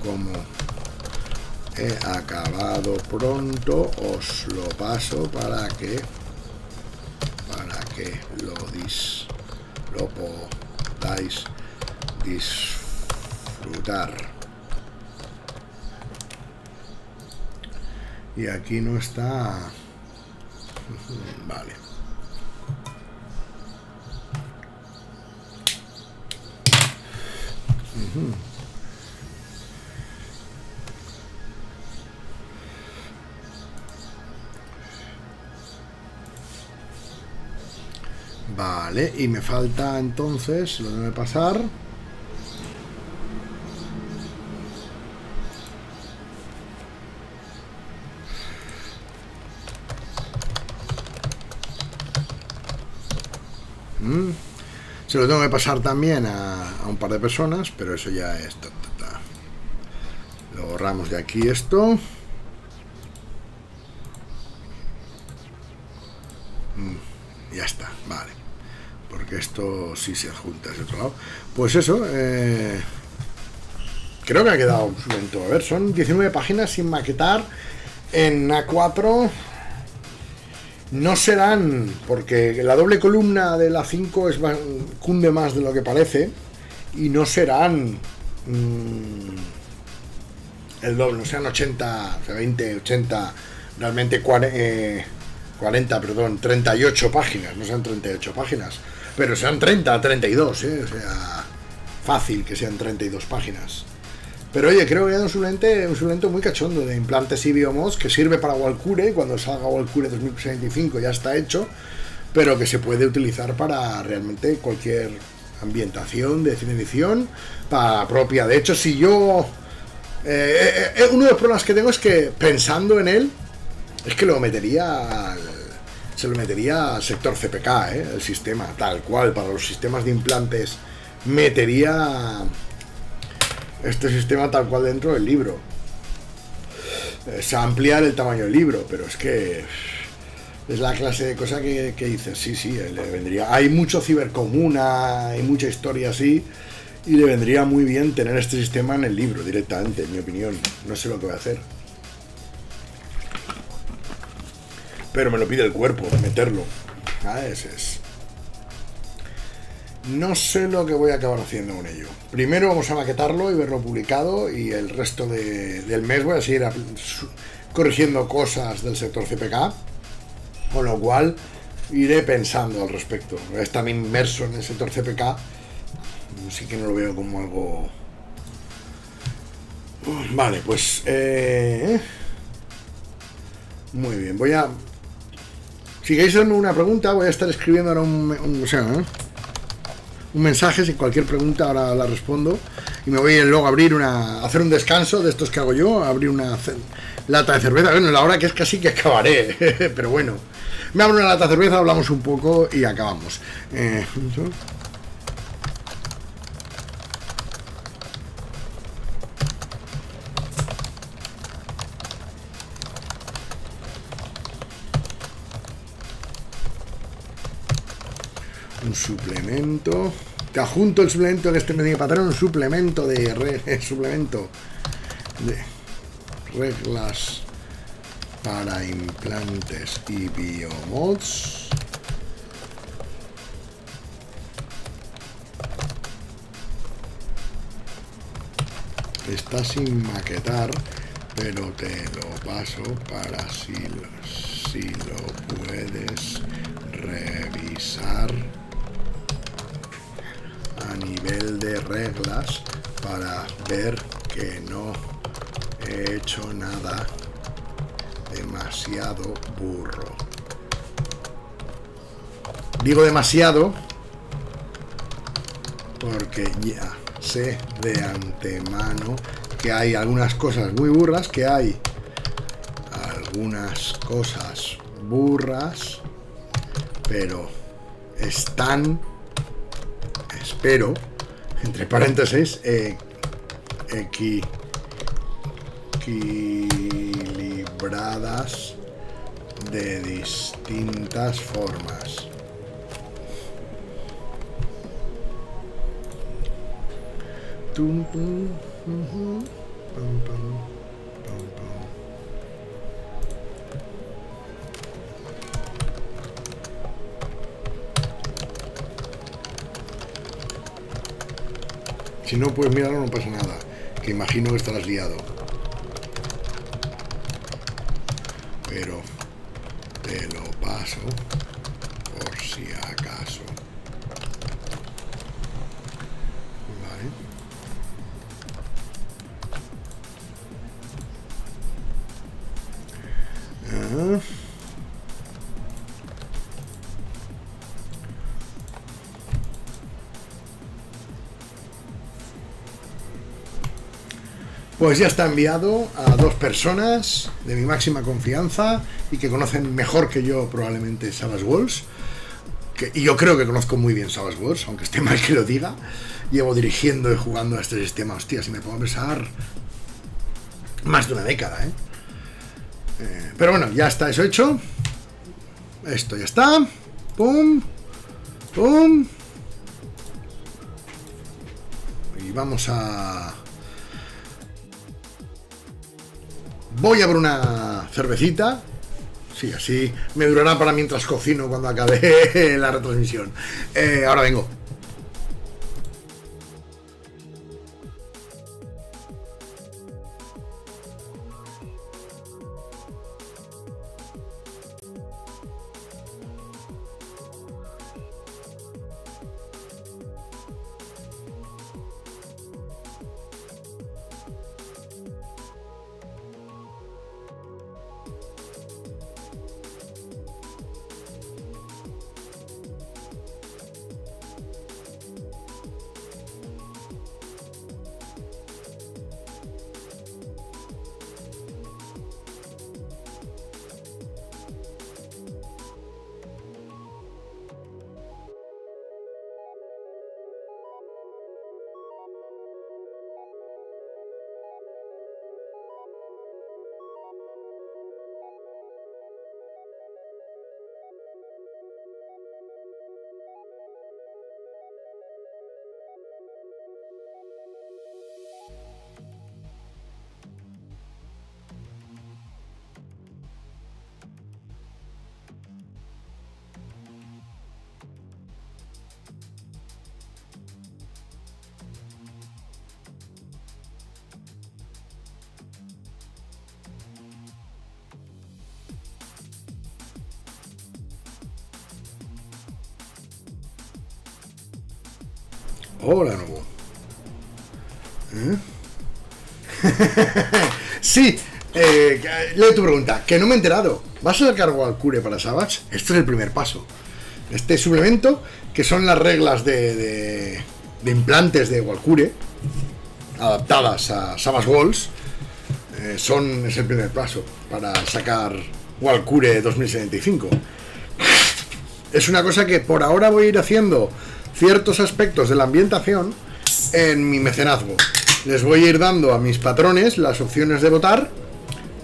Como he acabado pronto, os lo paso para que para que lo dis lo podáis disfrutar. Y aquí no está. Vale. Vale, y me falta entonces, lo debe pasar. Mm. Se lo tengo que pasar también a, un par de personas, pero eso ya es... ta. Lo borramos de aquí esto. Mm, Ya está, vale. Porque esto sí se adjunta ese otro lado. Pues eso, eh, creo que ha quedado lento. A ver, son 19 páginas sin maquetar en A4. No serán, porque la doble columna de la 5 es más- cunde más de lo que parece, y no serán mm, el doble, no sean 80, o sea, 20, 80, realmente cuare- eh, 40, perdón, 38 páginas, no sean 38 páginas, pero sean 30, 32, ¿eh? o sea, fácil que sean 32 páginas. Pero oye, creo que hay un suplemento, un suplemento muy cachondo de implantes y biomods que sirve para Walcure, cuando salga Walcure 2065 ya está hecho, pero que se puede utilizar para realmente cualquier ambientación de cine para propia. De hecho, si yo... eh, eh, eh, uno de los problemas que tengo es que pensando en él, es que lo metería se lo metería al sector CPK, ¿eh? el sistema, tal cual, para los sistemas de implantes, metería este sistema tal cual dentro del libro. Es ampliar el tamaño del libro, pero es que es la clase de cosa que, que dices, sí, sí, le vendría. Hay mucho cibercomuna, hay mucha historia así, y le vendría muy bien tener este sistema en el libro directamente, en mi opinión. No sé lo que voy a hacer. Pero me lo pide el cuerpo, meterlo. Ah, ese es. No sé lo que voy a acabar haciendo con ello. Primero vamos a maquetarlo y verlo publicado y el resto de- del mes voy a seguir corrigiendo cosas del sector CPK, con lo cual iré pensando al respecto. Es tan inmerso en el sector CPK, sí que no lo veo como algo... Vale, pues... eh, Muy bien, voy a... Si queréis una pregunta, voy a estar escribiendo ahora un... ¿eh? un mensaje, si cualquier pregunta ahora la respondo. Y me voy luego a abrir una. a hacer un descanso de estos que hago yo, a abrir una lata de cerveza. Bueno, la hora que es casi que acabaré, pero bueno. Me abro una lata de cerveza, hablamos un poco y acabamos. Eh, suplemento. Te adjunto el suplemento que este me patrón, suplemento de re- suplemento de reglas para implantes y biomods. está sin maquetar, pero te lo paso para si lo, puedes revisar nivel de reglas para ver que no he hecho nada demasiado burro. Digo demasiado porque ya sé de antemano que hay algunas cosas muy burras, que hay algunas cosas burras, pero están, espero, entre paréntesis, eh, equi, equilibradas de distintas formas. Tum, pum, pum, pum, Si no puedes mirarlo, no pasa nada. Que imagino que estarás liado. Pues ya está enviado a dos personas de mi máxima confianza y que conocen mejor que yo probablemente Savage Walls. Que, y yo creo que conozco muy bien Savage Walls, aunque esté mal que lo diga. Llevo dirigiendo y jugando a este sistema, hostia, si me puedo pensar más de una década, ¿eh? Eh, Pero bueno, ya está eso hecho. Esto ya está. Pum. Pum. Y vamos a... Voy a por una cervecita. Sí, así me durará para mientras cocino cuando acabe la retransmisión. Eh, ahora vengo. Sí, eh, leo tu pregunta. Que no me he enterado. ¿Vas a sacar Walcure para Savage? Este es el primer paso. Este suplemento, que son las reglas de, implantes de Walcure, adaptadas a Savage Walls, eh, es el primer paso para sacar Walcure 2075. Es una cosa que por ahora voy a ir haciendo ciertos aspectos de la ambientación en mi mecenazgo. Les voy a ir dando a mis patrones las opciones de votar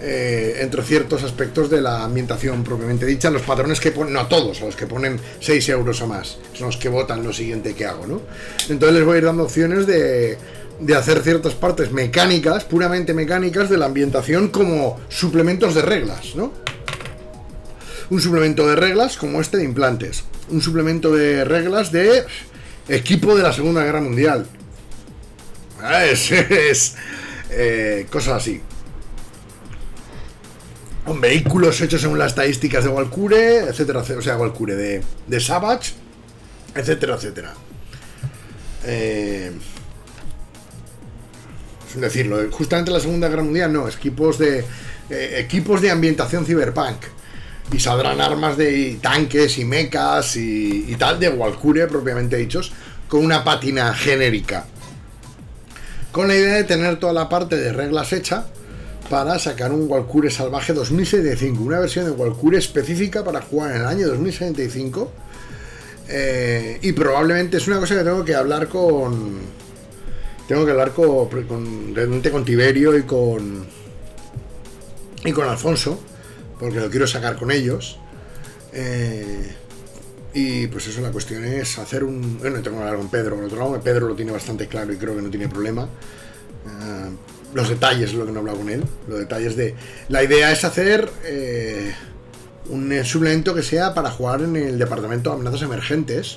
eh, entre ciertos aspectos de la ambientación propiamente dicha, los patrones que ponen, no a todos, a los que ponen 6 euros o más, son los que votan lo siguiente que hago, ¿no? Entonces les voy a ir dando opciones de, de hacer ciertas partes mecánicas, puramente mecánicas de la ambientación como suplementos de reglas, ¿no? Un suplemento de reglas como este de implantes. Un suplemento de reglas de equipo de la Segunda Guerra Mundial. Es, eh, cosas así. Con vehículos hechos según las estadísticas de Walcure, etcétera, o sea, Walcure, de, de Savage, etcétera, etcétera. Eh, es decirlo, justamente la Segunda Guerra Mundial no, equipos de eh, equipos de ambientación cyberpunk y saldrán armas de tanques y mechas y, tal de Walcure propiamente dichos con una pátina genérica con la idea de tener toda la parte de reglas hecha para sacar un Walcure Salvaje 2075, una versión de Walcure específica para jugar en el año 2075. Eh, y probablemente es una cosa que tengo que hablar con. Tengo que hablar con, con, con Tiberio y con. Y con Alfonso, porque lo quiero sacar con ellos. Eh, y pues eso, la cuestión es hacer un. Bueno, tengo que hablar con Pedro, con otro lado, Pedro lo tiene bastante claro y creo que no tiene problema. Eh, los detalles es lo que no he hablado con él. Los detalles de. La idea es hacer eh, un suplemento que sea para jugar en el departamento de amenazas emergentes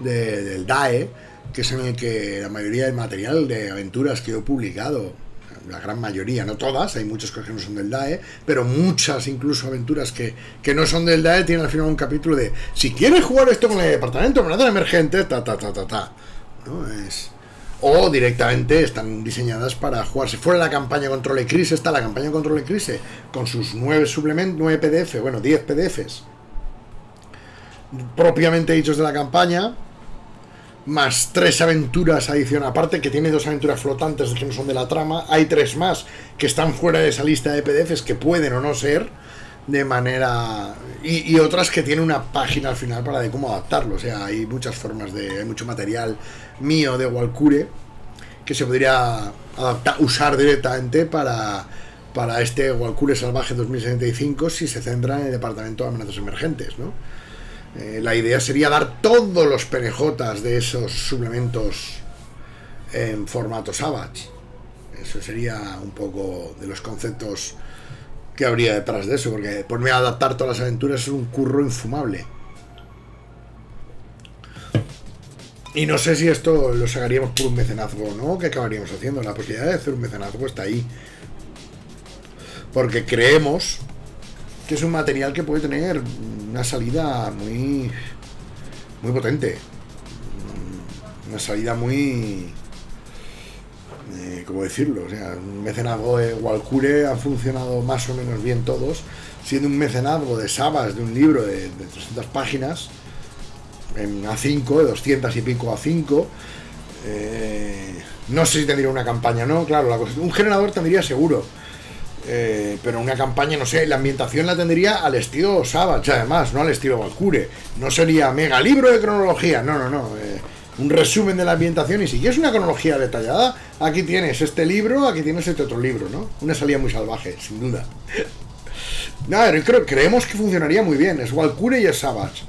del DAE, que es en el que la mayoría del material de aventuras que he publicado la gran mayoría, no todas, hay muchas cosas que no son del DAE, pero muchas incluso aventuras que, no son del DAE tienen al final un capítulo de si quieres jugar esto con el departamento de amenazas emergentes, ta ta ta ta ta. ¿no? Es, o directamente están diseñadas para jugarse fuera la campaña Control y Crisis está la campaña Control y Crisis con sus nueve suplementos, nueve PDF, bueno, 10 PDFs propiamente dichos de la campaña, más tres aventuras adicionales, aparte que tiene dos aventuras flotantes que no son de la trama, hay tres más que están fuera de esa lista de PDFs que pueden o no ser de manera y, y otras que tienen una página al final para de cómo adaptarlo, o sea, hay muchas formas de hay mucho material mío de Walcure que se podría adaptar, usar directamente para, para este Walcure Salvaje 2075 si se centra en el departamento de amenazas emergentes. ¿no? Eh, la idea sería dar todos los penejotas de esos suplementos en formato Savage. Eso sería un poco de los conceptos que habría detrás de eso, porque ponerme a adaptar todas las aventuras es un curro infumable. Y no sé si esto lo sacaríamos por un mecenazgo o no, ¿qué acabaríamos haciendo? La posibilidad de hacer un mecenazgo está ahí. Porque creemos que es un material que puede tener una salida muy muy potente. Una salida muy eh, ¿cómo decirlo? O sea, un mecenazgo de Walcure han funcionado más o menos bien todos, siendo un mecenazgo de Sabas de un libro de, de 300 páginas en A5, de 200 y pico A5. Eh, no sé si tendría una campaña no, claro, un generador tendría seguro. Eh, pero una campaña, no sé, la ambientación la tendría al estilo Savage, además, no al estilo Valkyrie. No sería mega libro de cronología, no, no, no. Eh, un resumen de la ambientación y si quieres una cronología detallada, aquí tienes este libro, aquí tienes este otro libro, ¿no? Una salida muy salvaje, sin duda. Nada, creo, creemos que funcionaría muy bien. Es Valkyrie y es Savage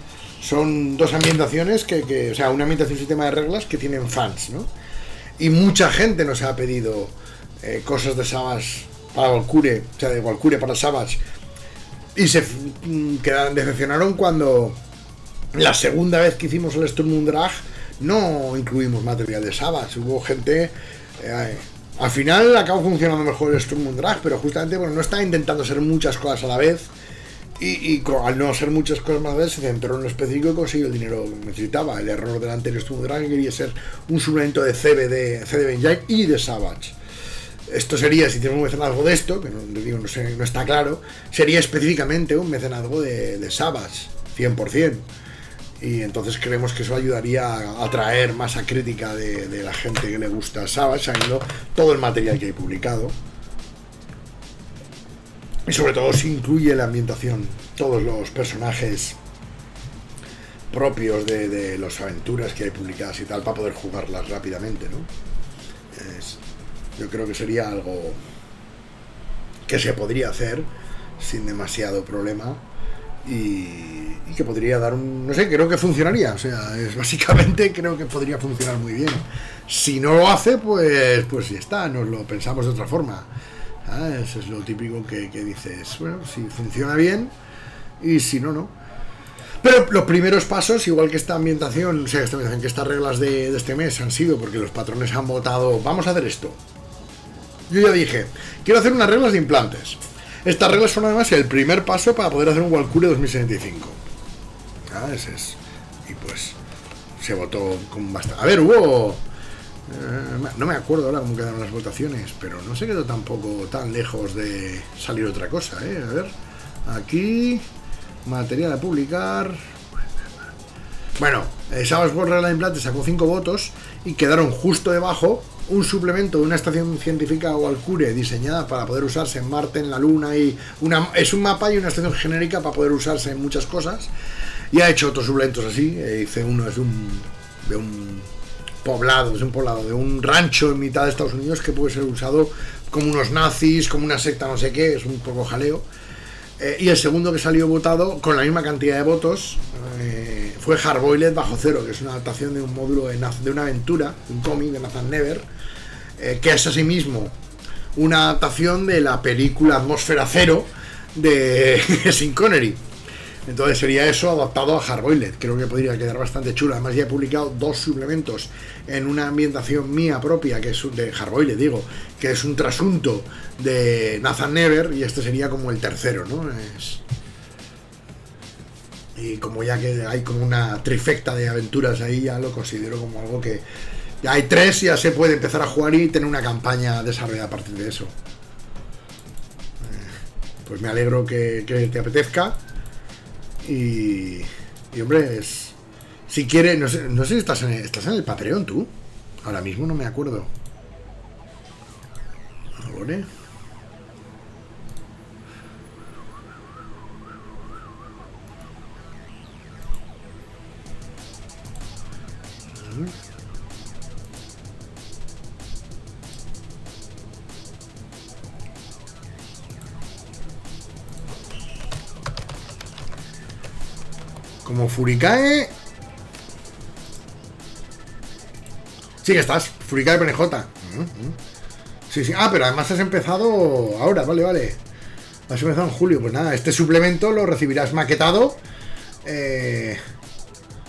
son dos ambientaciones que, o sea, una ambientación sistema de reglas que tienen fans, ¿no? Y mucha gente nos ha pedido eh, cosas de Savage para Valkyrie, o sea, de Valkyrie para Savage. Y se mm, quedaron, decepcionaron cuando la segunda vez que hicimos el Sturm Drag no incluimos material de Savage. Hubo gente. Eh, al final acabó funcionando mejor el Sturm Drag, pero justamente bueno, no está intentando hacer muchas cosas a la vez y, al no hacer muchas cosas más se centró en lo específico y consiguió el dinero que necesitaba. El error del anterior estuvo que quería ser un suplemento de CB de, CD y de Savage. Esto sería, si tenemos un mecenazgo de esto, que no, digo, no, sé, no está claro, sería específicamente un mecenazgo de, de Savage, 100%. Y entonces creemos que eso ayudaría a atraer masa crítica de, de la gente que le gusta Savage, sabiendo todo el material que hay publicado. Y sobre todo si incluye la ambientación, todos los personajes propios de, las aventuras que hay publicadas y tal, para poder jugarlas rápidamente, ¿no? Yo creo que sería algo que se podría hacer sin demasiado problema y, que podría dar un... no sé, creo que funcionaría, o sea, es básicamente creo que podría funcionar muy bien. Si no lo hace, pues, pues ya está, nos lo pensamos de otra forma. Ah, eso es lo típico que, dices, bueno, si funciona bien y si no, no. Pero los primeros pasos, igual que esta ambientación, o sea, esta ambientación, que estas reglas de, este mes han sido porque los patrones han votado, vamos a hacer esto. Yo ya dije, quiero hacer unas reglas de implantes. Estas reglas son además el primer paso para poder hacer un Walcure 2075. Ah, ese es. Y pues se votó con bastante. A ver, hubo. eh, no me acuerdo ahora cómo quedaron las votaciones, pero no se quedó tampoco tan lejos de salir otra cosa, ¿eh? A ver. Aquí. Material a publicar. Bueno, eh, Sabas por regla implante sacó 5 votos y quedaron justo debajo un suplemento de una estación científica o Alcure diseñada para poder usarse en Marte, en la Luna y una, es un mapa y una estación genérica para poder usarse en muchas cosas. Y ha hecho otros suplementos así. eh, hice uno es de un, de un poblado, es un poblado, de un rancho en mitad de Estados Unidos que puede ser usado como unos nazis, como una secta, no sé qué, es un poco jaleo. Eh, y el segundo que salió votado con la misma cantidad de votos eh, fue Hardboiled Bajo Cero, que es una adaptación de un módulo de, de una aventura, un cómic de Nathan Never, eh, que es asimismo una adaptación de la película Atmósfera Cero de Sin Connery. Entonces sería eso adaptado a Hardboiled. Creo que podría quedar bastante chulo. Además ya he publicado dos suplementos en una ambientación mía propia, que es de Hardboiled, digo, que es un trasunto de Nathan Never y este sería como el tercero, ¿no? Es... Y como ya que hay como una trifecta de aventuras ahí, ya lo considero como algo que ya hay tres, ya se puede empezar a jugar y tener una campaña desarrollada a partir de eso. Eh, Pues me alegro que, te apetezca. Y, y, hombre, es, si quieres, no sé, no sé si estás en, el, estás en el Patreon tú. Ahora mismo no me acuerdo. Ahora. Como Furicae. Sí que estás, Furicae PNJ. Ujú, ujú. Sí, sí. Ah, pero además has empezado ahora, vale, vale. Has empezado en julio. Pues nada, este suplemento lo recibirás maquetado. Eh,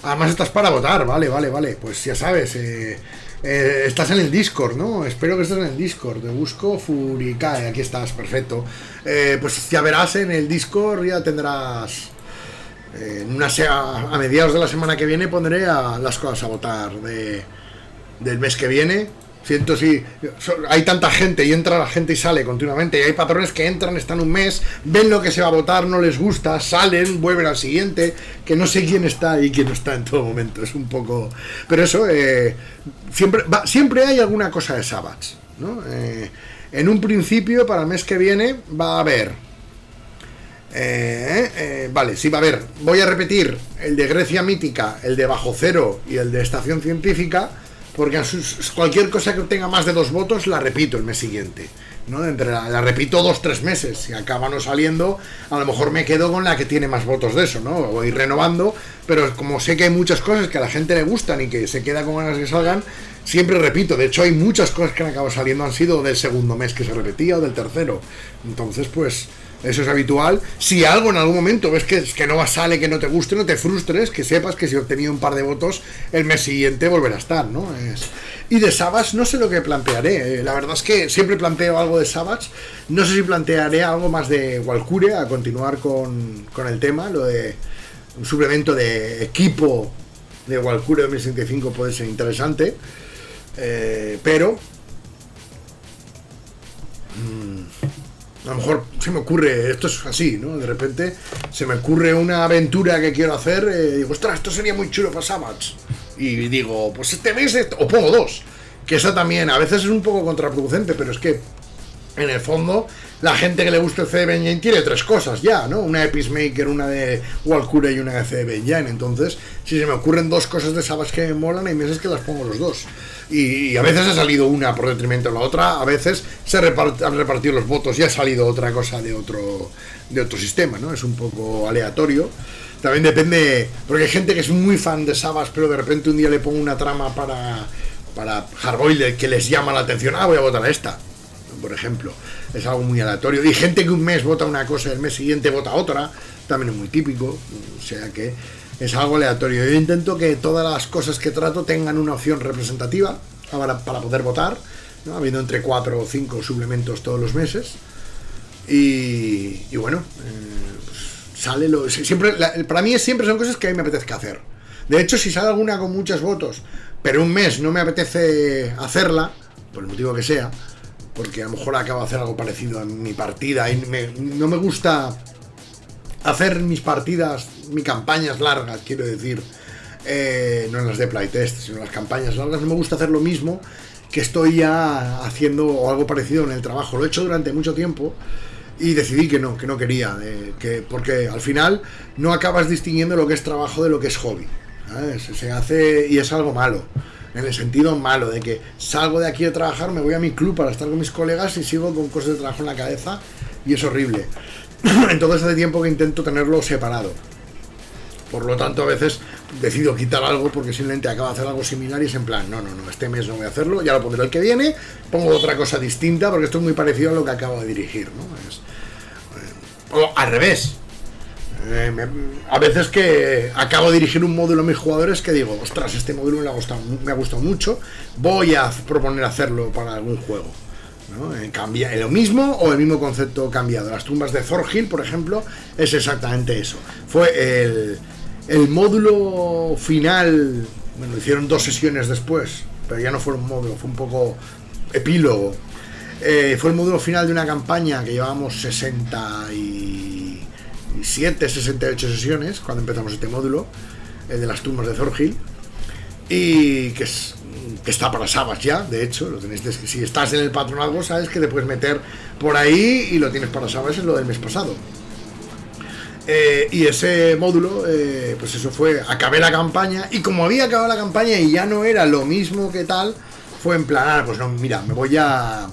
Además estás para votar, vale, vale, vale. Pues ya sabes, eh, eh, estás en el Discord, ¿no? Espero que estés en el Discord. Te busco Furicae, aquí estás, perfecto. Eh, pues ya verás en el Discord, ya tendrás... eh, en una a, a mediados de la semana que viene pondré a las cosas a votar de, del mes que viene. Siento si so- hay tanta gente y entra la gente y sale continuamente. Y hay patrones que entran, están un mes, ven lo que se va a votar, no les gusta, salen, vuelven al siguiente. Que no sé quién está y quién no está en todo momento. Es un poco. Pero eso, eh, siempre, siempre hay alguna cosa de Sabbats. ¿no? Eh, en un principio, para el mes que viene, va a haber eh, eh, vale, sí, va a ver. Voy a repetir el de Grecia Mítica, el de Bajo Cero y el de Estación Científica, porque cualquier cosa que tenga más de dos votos la repito el mes siguiente. ¿no? Entre la, la repito dos, tres meses. Si acaba no saliendo, a lo mejor me quedo con la que tiene más votos de eso, ¿no? Voy renovando, pero como sé que hay muchas cosas que a la gente le gustan y que se queda con ganas que salgan, siempre repito. De hecho, hay muchas cosas que han acabado saliendo, han sido del segundo mes que se repetía o del tercero. Entonces, pues. Eso es habitual. Si algo en algún momento ves que, que no sale, que no te guste, no te frustres, que sepas que si obtenido un par de votos, el mes siguiente volverá a estar, ¿no? Es... Y de Savage no sé lo que plantearé. eh, La verdad es que siempre planteo algo de Savage. No sé si plantearé algo más de Walcure a continuar con, con el tema, lo de un suplemento de equipo de Walcure 2065 puede ser interesante. eh, pero a lo mejor se me ocurre, esto es así, ¿no? De repente se me ocurre una aventura que quiero hacer, eh, digo, ostras, esto sería muy chulo para Savage. Y digo, pues este mes, o pongo dos. Que esa también, a veces es un poco contraproducente, pero es que en el fondo, la gente que le gusta el CD Engine tiene tres cosas ya, ¿no? Una de Peacemaker, una de Walcure y una de CD Engine. Entonces, si se me ocurren dos cosas de Savage que me molan, hay meses que las pongo los dos. Y, a veces ha salido una por detrimento de la otra, a veces se han repartido los votos y ha salido otra cosa de otro, de otro sistema, ¿no? Es un poco aleatorio. También depende, porque hay gente que es muy fan de Savage, pero de repente un día le pongo una trama para, para Hardboiled que les llama la atención. Ah, voy a votar a esta por ejemplo. Es algo muy aleatorio. Y gente que un mes vota una cosa y el mes siguiente vota otra, también es muy típico. O sea que es algo aleatorio. Yo intento que todas las cosas que trato tengan una opción representativa para, para poder votar. habiendo entre 4 o 5 suplementos todos los meses. Y, bueno, eh, sale lo. Siempre, para mí siempre son cosas que a mí me apetezca hacer. De hecho, si sale alguna con muchos votos, pero un mes no me apetece hacerla, por el motivo que sea, porque a lo mejor acabo de hacer algo parecido a mi partida y no me gusta hacer mis partidas, mis campañas largas, quiero decir, eh, no en las de playtest, sino en las campañas largas, no me gusta hacer lo mismo que estoy ya haciendo o algo parecido en el trabajo. Lo he hecho durante mucho tiempo y decidí que no, que no quería, eh, que, porque al final no acabas distinguiendo lo que es trabajo de lo que es hobby. Se hace y es algo malo, en el sentido malo de que salgo de aquí a trabajar, me voy a mi club para estar con mis colegas y sigo con cosas de trabajo en la cabeza y es horrible. Entonces hace tiempo que intento tenerlo separado. Por lo tanto, a veces decido quitar algo porque simplemente acabo de hacer algo similar y es en plan, no, no, no, este mes no voy a hacerlo, ya lo pondré el que viene, pongo otra cosa distinta porque esto es muy parecido a lo que acabo de dirigir, ¿no? Eh, o al revés. Eh, a veces que acabo de dirigir un módulo a mis jugadores que digo, ostras, este módulo me ha gustado, me ha gustado mucho, voy a proponer hacerlo para algún juego. Eh, cambia lo mismo o el mismo concepto cambiado. Las tumbas de Thorhill, por ejemplo, es exactamente eso. Fue el, módulo final, bueno, hicieron dos sesiones después, pero ya no fue un módulo, fue un poco epílogo. Eh, fue el módulo final de una campaña que llevábamos 67, 68 sesiones cuando empezamos este módulo, el de las tumbas de Thorhill, y que es que está para Sabas ya, de hecho, lo tenéis, si estás en el patronazgo sabes que te puedes meter por ahí y lo tienes para Sabas, es lo del mes pasado. Eh, y ese módulo, eh, pues eso fue, acabé la campaña y como había acabado la campaña y ya no era lo mismo que tal, fue en plan, ah, pues no, mira, me voy a,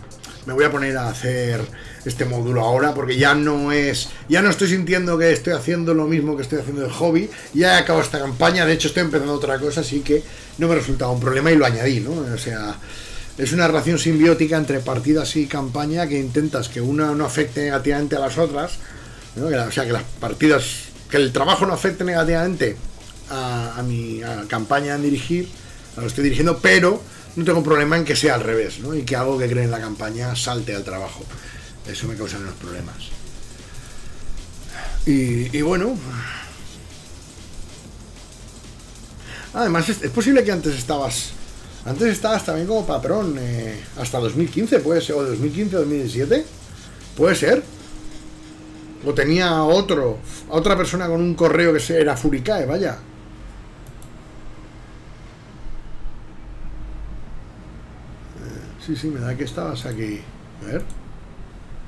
me voy a poner a hacer este módulo ahora porque ya no es, ya no estoy sintiendo que estoy haciendo lo mismo que estoy haciendo de hobby, ya he acabado esta campaña, de hecho estoy empezando otra cosa, así que no me resultaba un problema y lo añadí, ¿no? O sea, es una relación simbiótica entre partidas y campaña que intentas que una no afecte negativamente a las otras, o sea, que las partidas, que el trabajo no afecte negativamente a, mi campaña en dirigir, a lo estoy dirigiendo, pero no tengo problema en que sea al revés, ¿no? Y que algo que cree en la campaña salte al trabajo. Eso me causa menos problemas. Y, bueno. Además, es, posible que antes estabas. Antes estabas también como patrón. Eh, hasta 2015, puede ser. O 2015 o 2017. Puede ser. O tenía otro. otra persona con un correo que era Furicae, vaya. Eh, sí, sí, me da que estabas aquí. A ver.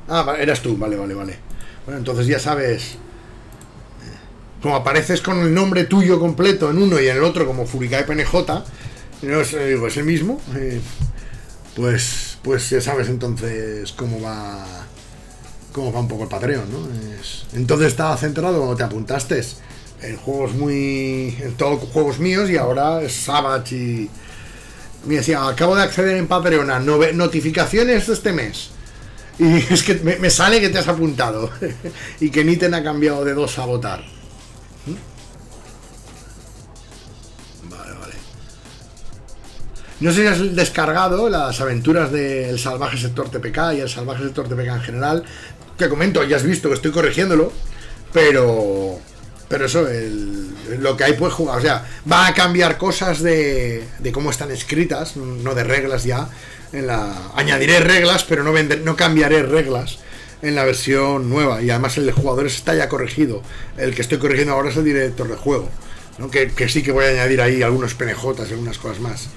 Ah, eras tú, vale, vale, vale. Bueno, entonces ya sabes. Eh, como apareces con el nombre tuyo completo en uno y en el otro como Furicae PNJ, no es, eh, es el mismo, pues, pues ya sabes entonces cómo va cómo va un poco el Patreon, ¿no? entonces estaba centrado cuando te apuntaste en juegos muy. en todos juegos míos y ahora es Savage y. Me decía, acabo de acceder en Patreon a notificaciones este mes. Y es que me, sale que te has apuntado y que Niten ha cambiado de dos a votar. ¿Mm? Vale, vale. No sé si has descargado las aventuras del salvaje sector TPK y el salvaje sector TPK en general, que comento, ya has visto que estoy corrigiéndolo, pero pero eso, lo que hay puedes jugar, o sea, va a cambiar cosas de, de cómo están escritas, no de reglas ya. En la, añadiré reglas, pero no, vender, no cambiaré reglas en la versión nueva. Y además el de jugadores está ya corregido. El que estoy corrigiendo ahora es el director de juego. Que, que, sí que voy a añadir ahí algunos PNJs y algunas cosas más.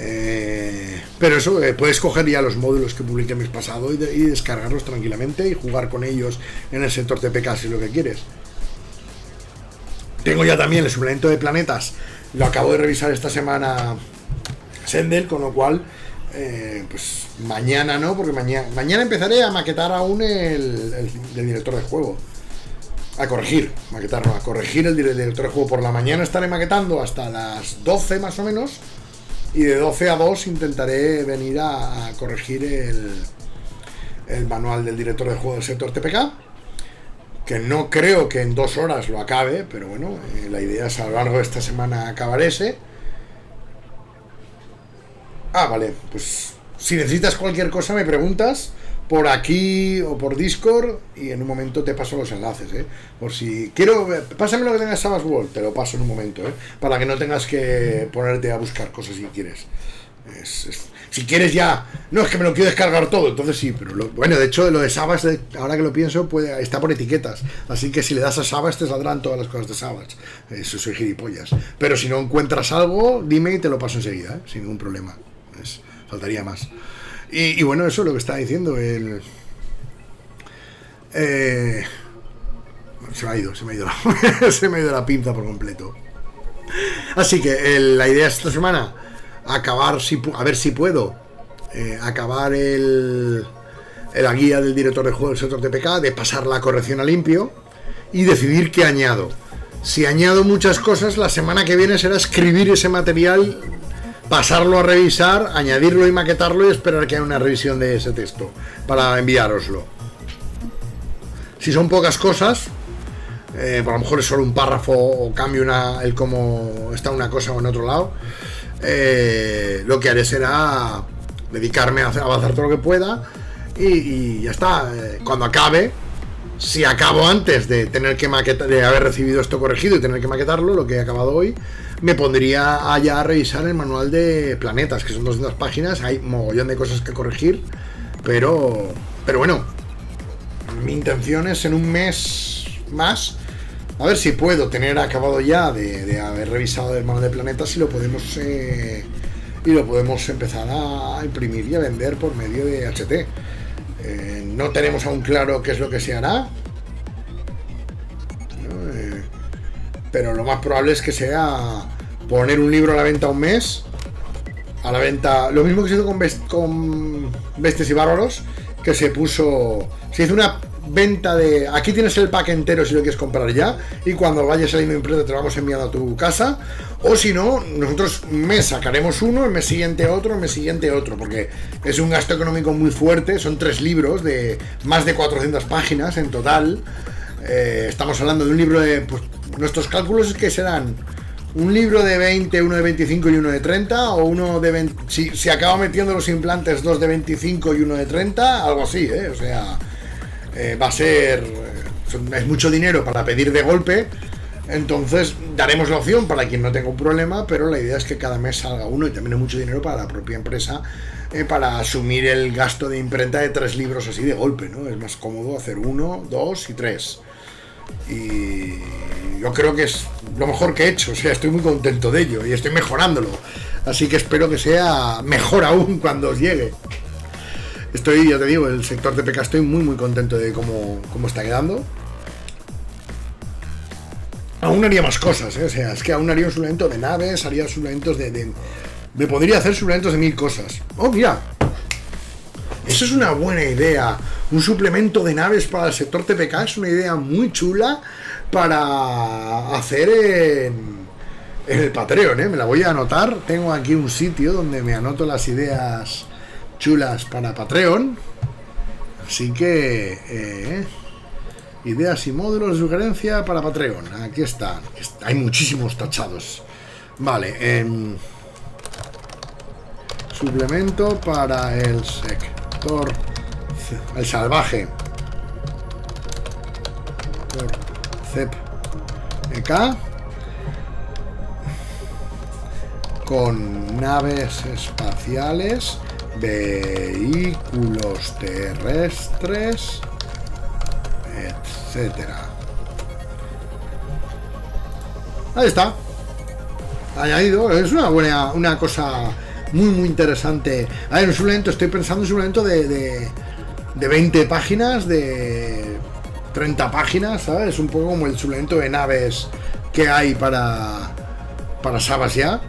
Eh, pero eso, eh, puedes coger ya los módulos que publiqué mes pasado y, descargarlos tranquilamente y jugar con ellos en el sector TPK si lo que quieres. Tengo ya también el suplemento de planetas, lo acabo de revisar esta semana Sendel, con lo cual, eh, pues mañana no, porque mañana, mañana empezaré a maquetar aún el, el, director de juego. A corregir, maquetar, a corregir el director de juego. Por la mañana estaré maquetando hasta las 12 más o menos y de 12 a 2 intentaré venir a, corregir el, el, manual del director de juego del sector TPK. Que no creo que en dos horas lo acabe, pero bueno, eh, la idea es a lo largo de esta semana acabar ese. Ah, vale, pues si necesitas cualquier cosa me preguntas por aquí o por Discord y en un momento te paso los enlaces, ¿eh? Por si quiero, pásame lo que tengas Savage World, te lo paso en un momento, ¿eh? Para que no tengas que ponerte a buscar cosas si quieres. si quieres ya, no es que me lo quiero descargar todo, entonces sí, pero bueno, de hecho lo de Savage, ahora que lo pienso, puede, está por etiquetas, así que si le das a Savage te saldrán todas las cosas de Savage. Eso soy gilipollas. Pero si no encuentras algo, dime y te lo paso enseguida, ¿eh? sin ningún problema. Faltaría más. Y, bueno, eso es lo que está diciendo. El, eh, se me ha ido, se me ha ido, la, se me ha ido la pinza por completo. Así que la idea esta semana, acabar, si, a ver si puedo, eh, acabar el, la guía del director de juego del sector TPK, de pasar la corrección a limpio y decidir qué añado. Si añado muchas cosas, la semana que viene será escribir ese material pasarlo a revisar, añadirlo y maquetarlo y esperar que haya una revisión de ese texto para enviároslo. Si son pocas cosas, eh, a lo mejor es solo un párrafo o cambio una, el cómo está una cosa o en otro lado, eh, lo que haré será dedicarme a avanzar todo lo que pueda y, ya está. Eh, cuando acabe, si acabo antes de tener que maquetar, de haber recibido esto corregido y tener que maquetarlo, lo que he acabado hoy, me pondría allá a revisar el manual de planetas, que son 200 páginas, hay mogollón de cosas que corregir, pero, pero bueno, mi intención es en un mes más, a ver si puedo tener acabado ya de, haber revisado el manual de planetas y lo podemos... Eh, y lo podemos empezar a imprimir y a vender por medio de HT. Eh, no tenemos aún claro qué es lo que se hará, pero lo más probable es que sea poner un libro a la venta un mes, a la venta, lo mismo que se hizo con, Bestes y Bárbaros, que se puso, se hizo una venta de, aquí tienes el pack entero si lo quieres comprar ya, y cuando vayas saliendo impreso te lo vamos enviando a tu casa, o si no, nosotros mes sacaremos uno, el mes siguiente otro, el mes siguiente otro, porque es un gasto económico muy fuerte, son tres libros de más de 400 páginas en total, eh, estamos hablando de un libro de, pues, nuestros cálculos es que serán un libro de 20, uno de 25 y uno de 30, o uno de 20, si, si acaba metiendo los implantes, dos de 25 y uno de 30, algo así, ¿eh? O sea, eh, va a ser, eh, es mucho dinero para pedir de golpe, entonces daremos la opción para quien no tenga un problema, pero la idea es que cada mes salga uno y también es mucho dinero para la propia empresa para asumir el gasto de imprenta de tres libros así de golpe, ¿no? Es más cómodo hacer uno, dos y tres. Y yo creo que es lo mejor que he hecho, o sea, estoy muy contento de ello y estoy mejorándolo. Así que espero que sea mejor aún cuando os llegue. Estoy, ya te digo, el sector de PK estoy muy muy contento de cómo, está quedando. Aún haría más cosas, ¿eh? o sea, es que aún haría un suplemento de naves, haría suplementos de, de... Me podría hacer suplementos de mil cosas. Oh, mira. Eso es una buena idea un suplemento de naves para el sector TPK es una idea muy chula para hacer en, el Patreon, ¿eh? me la voy a anotar. Tengo aquí un sitio donde me anoto las ideas chulas para Patreon. Así que, eh, ideas y módulos de sugerencia para Patreon. Aquí están. Hay muchísimos tachados. Vale, en suplemento para el sector el salvaje. Por CEP EK. Con naves espaciales, vehículos terrestres, etcétera. Ahí está. Añadido. Es una buena, una cosa muy muy interesante. A ver, un suplemento, estoy pensando en un suplemento de de 20 páginas, de 30 páginas, ¿sabes? Es un poco como el suplemento de naves que hay para, para Sabas ya.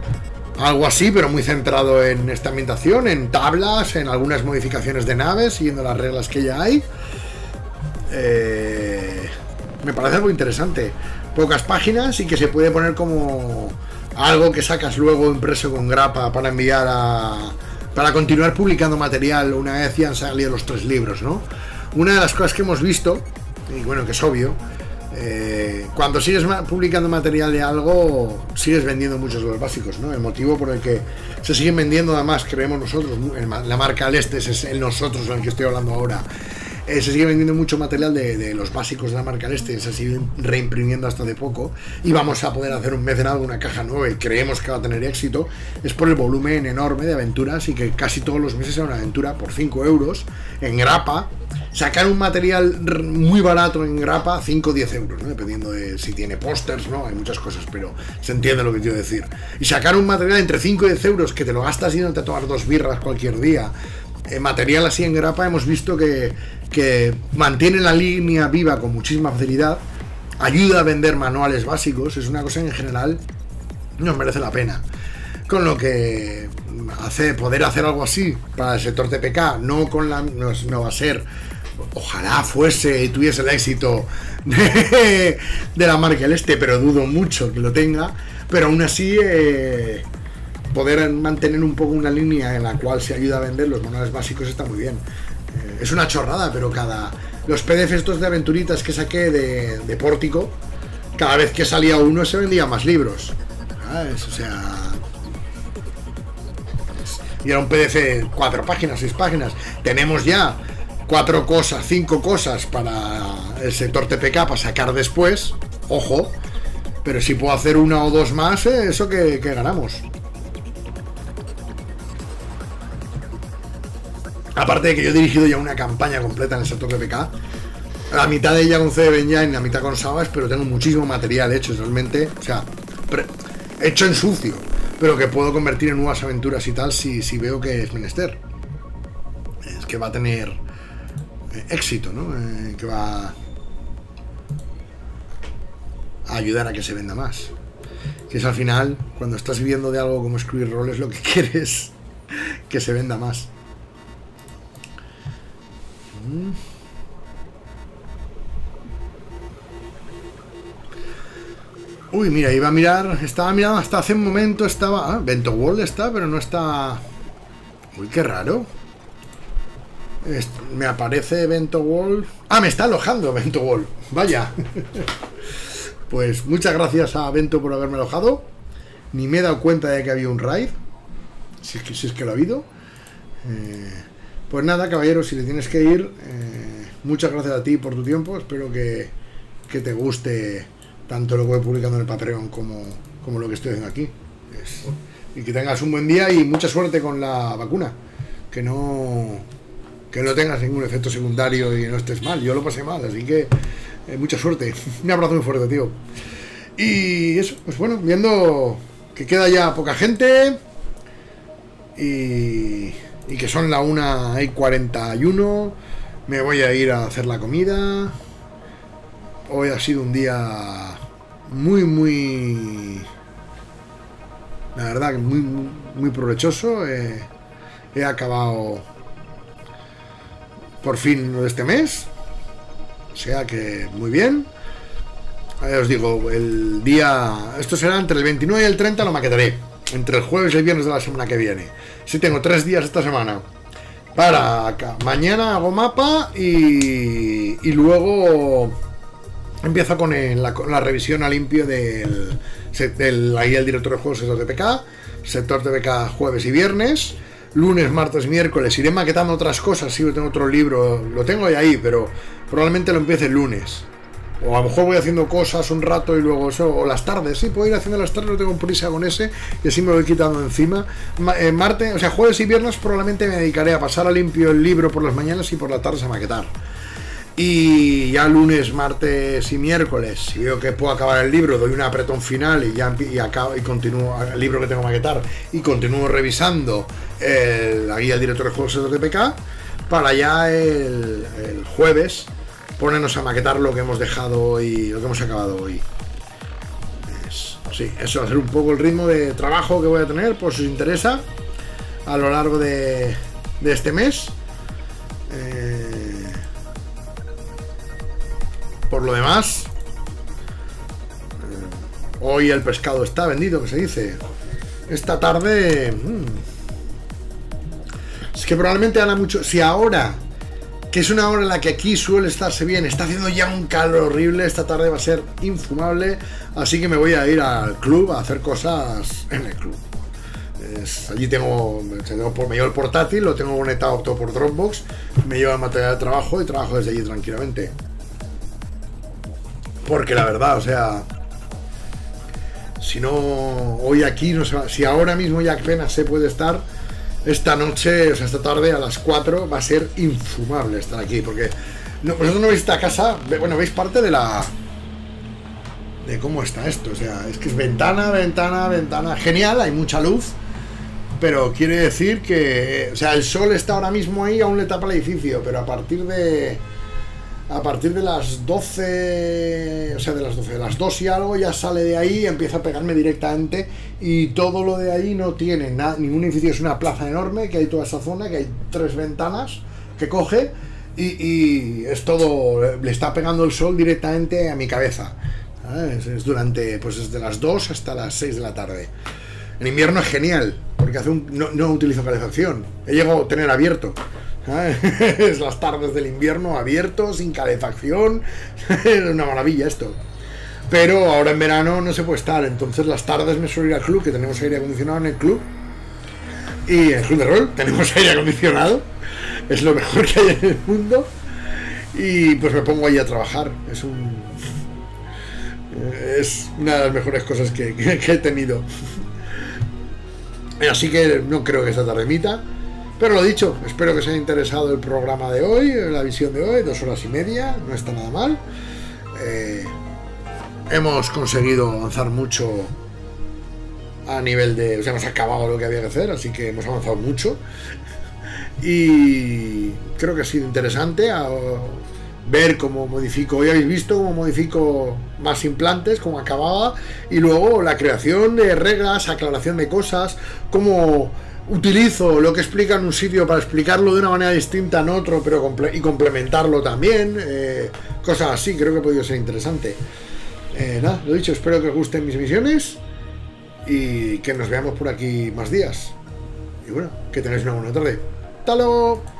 Algo así, pero muy centrado en esta ambientación, en tablas, en algunas modificaciones de naves, siguiendo las reglas que ya hay. Eh, me parece algo interesante. Pocas páginas y que se puede poner como algo que sacas luego impreso con grapa para enviar a, para continuar publicando material una vez ya han salido los tres libros, ¿no? Una de las cosas que hemos visto, y bueno, que es obvio, eh, cuando sigues publicando material de algo, sigues vendiendo muchos de los básicos, ¿no? El motivo por el que se siguen vendiendo, además, creemos nosotros, la marca Aleste es el nosotros en el que estoy hablando ahora, eh, se sigue vendiendo mucho material de, los básicos de la marca Este, se sigue reimprimiendo hasta de poco y vamos a poder hacer un mecenado, una caja nueva y creemos que va a tener éxito, es por el volumen enorme de aventuras y que casi todos los meses es una aventura por 5 euros en grapa. Sacar un material muy barato en grapa, 5 o 10 euros, dependiendo de si tiene pósters, ¿no? Hay muchas cosas, pero se entiende lo que quiero decir. Y sacar un material entre 5 y 10 euros que te lo gastas y no te tomar dos birras cualquier día, material así en grapa hemos visto que, que mantiene la línea viva con muchísima facilidad, ayuda a vender manuales básicos, es una cosa en general nos merece la pena. Con lo que hace, poder hacer algo así para el sector TPK, no con la no, va a ser, ojalá fuese y tuviese el éxito de, la marca el este, pero dudo mucho que lo tenga, pero aún así eh, poder mantener un poco una línea en la cual se ayuda a vender los manuales básicos está muy bien. Eh, es una chorrada, pero cada. Los PDF estos de aventuritas que saqué de, de Pórtico, cada vez que salía uno se vendía más libros. O sea. Y era un PDF cuatro páginas, seis páginas. Tenemos ya cuatro cosas, cinco cosas para el sector TPK para sacar después. Ojo. Pero si puedo hacer una o dos más, eh, eso que ganamos. Aparte de que yo he dirigido ya una campaña completa en el sector de PK, la mitad de ella con CD y la mitad con Sabas, pero tengo muchísimo material hecho realmente, o sea, hecho en sucio, pero que puedo convertir en nuevas aventuras y tal si, si veo que es menester. Es que va a tener eh, éxito, ¿no? Eh, que va a ayudar a que se venda más. Que es al final, cuando estás viviendo de algo como escribir roles, lo que quieres que se venda más. Uy, mira, iba a mirar, estaba mirando hasta hace un momento, estaba... Ah, Bento World está, pero no está... Uy, qué raro. me aparece Bento World... Ah, me está alojando Bento World. Vaya. pues muchas gracias a Bento por haberme alojado. Ni me he dado cuenta de que había un raid. Si es que, si es que lo ha habido. Eh, pues nada, caballero, si le tienes que ir, eh, muchas gracias a ti por tu tiempo. Espero que, te guste tanto lo que voy publicando en el Patreon como, como lo que estoy haciendo aquí. y que tengas un buen día y mucha suerte con la vacuna. Que no, que no tengas ningún efecto secundario y no estés mal. Yo lo pasé mal, así que eh, mucha suerte. Un abrazo muy fuerte, tío. Y eso, pues bueno, viendo que queda ya poca gente. Y y que son la 1 y 41. Me voy a ir a hacer la comida. Hoy ha sido un día muy, muy. La verdad que muy, muy provechoso. he acabado por fin este mes. O sea que muy bien. os digo, el día. Esto será entre el 29 y el 30, lo maquetaré. Entre el jueves y el viernes de la semana que viene. Sí, tengo tres días esta semana. Para acá. Mañana hago mapa y, y luego empiezo con, la, revisión a limpio del, ahí el director de juegos sector TPK, sector TPK jueves y viernes, lunes, martes, miércoles. Iré maquetando otras cosas, si sí, tengo otro libro, lo tengo ahí, pero probablemente lo empiece el lunes. O a lo mejor voy haciendo cosas un rato y luego eso, o las tardes, sí, puedo ir haciendo las tardes, no tengo prisa con ese, y así me voy quitando encima. En martes, o sea, jueves y viernes probablemente me dedicaré a pasar a limpio el libro por las mañanas y por las tardes a maquetar. Y ya lunes, martes y miércoles, si veo que puedo acabar el libro, doy un apretón final y ya y acabo y continúo el libro que tengo que maquetar y continúo revisando la guía del director de juegos de PK para ya el, el jueves ponernos a maquetar lo que hemos dejado hoy, lo que hemos acabado hoy. sí, eso va a ser un poco el ritmo de trabajo que voy a tener, por si os interesa, a lo largo de, este mes. Eh, por lo demás, eh, hoy el pescado está vendido, que se dice. Esta tarde... Mm, es que probablemente gana mucho. Si ahora que es una hora en la que aquí suele estarse bien. Está haciendo ya un calor horrible, esta tarde va a ser infumable, así que me voy a ir al club a hacer cosas en el club. allí tengo, tengo, me llevo el portátil, lo tengo conectado todo por Dropbox, me llevo el material de trabajo y trabajo desde allí tranquilamente. Porque la verdad, o sea, si no, hoy aquí, no sé, si ahora mismo ya apenas se puede estar, esta noche, o sea, esta tarde a las 4 va a ser infumable estar aquí, porque no, vosotros no veis esta casa, bueno, veis parte de la... de cómo está esto, o sea, es que es ventana, ventana, ventana, genial, hay mucha luz, pero quiere decir que, o sea, el sol está ahora mismo ahí, aún le tapa el edificio, pero a partir de a partir de las 12, o sea, de las 12, de las 2 y algo ya sale de ahí y empieza a pegarme directamente y todo lo de ahí no tiene nada, ningún edificio, es una plaza enorme que hay toda esa zona, que hay tres ventanas que coge y, es todo, le está pegando el sol directamente a mi cabeza. Es, durante, pues desde las 2 hasta las 6 de la tarde. En invierno es genial, porque hace no, no utilizo calefacción, he llegado a tener abierto. es las tardes del invierno abierto, sin calefacción. es una maravilla esto. Pero ahora en verano no se puede estar. Entonces las tardes me suelo ir al club, que tenemos aire acondicionado en el club. Y en el club de rol tenemos aire acondicionado. Es lo mejor que hay en el mundo. Y pues me pongo ahí a trabajar. Es un. Es una de las mejores cosas que, que he tenido. Así que no creo que esta tarde mita. Pero lo dicho, espero que os haya interesado el programa de hoy, la visión de hoy, dos horas y media, no está nada mal. Eh, hemos conseguido avanzar mucho a nivel de. Hemos acabado lo que había que hacer, así que hemos avanzado mucho. Y creo que ha sido interesante ver cómo modifico. Hoy habéis visto cómo modifico más implantes, cómo acababa, y luego la creación de reglas, aclaración de cosas, cómo utilizo lo que explica en un sitio para explicarlo de una manera distinta en otro, pero y complementarlo también. Eh, cosas así, creo que ha podido ser interesante. Eh, nada, lo dicho, espero que os gusten mis misiones y que nos veamos por aquí más días. Y bueno, que tenéis una buena tarde. ¡Hasta!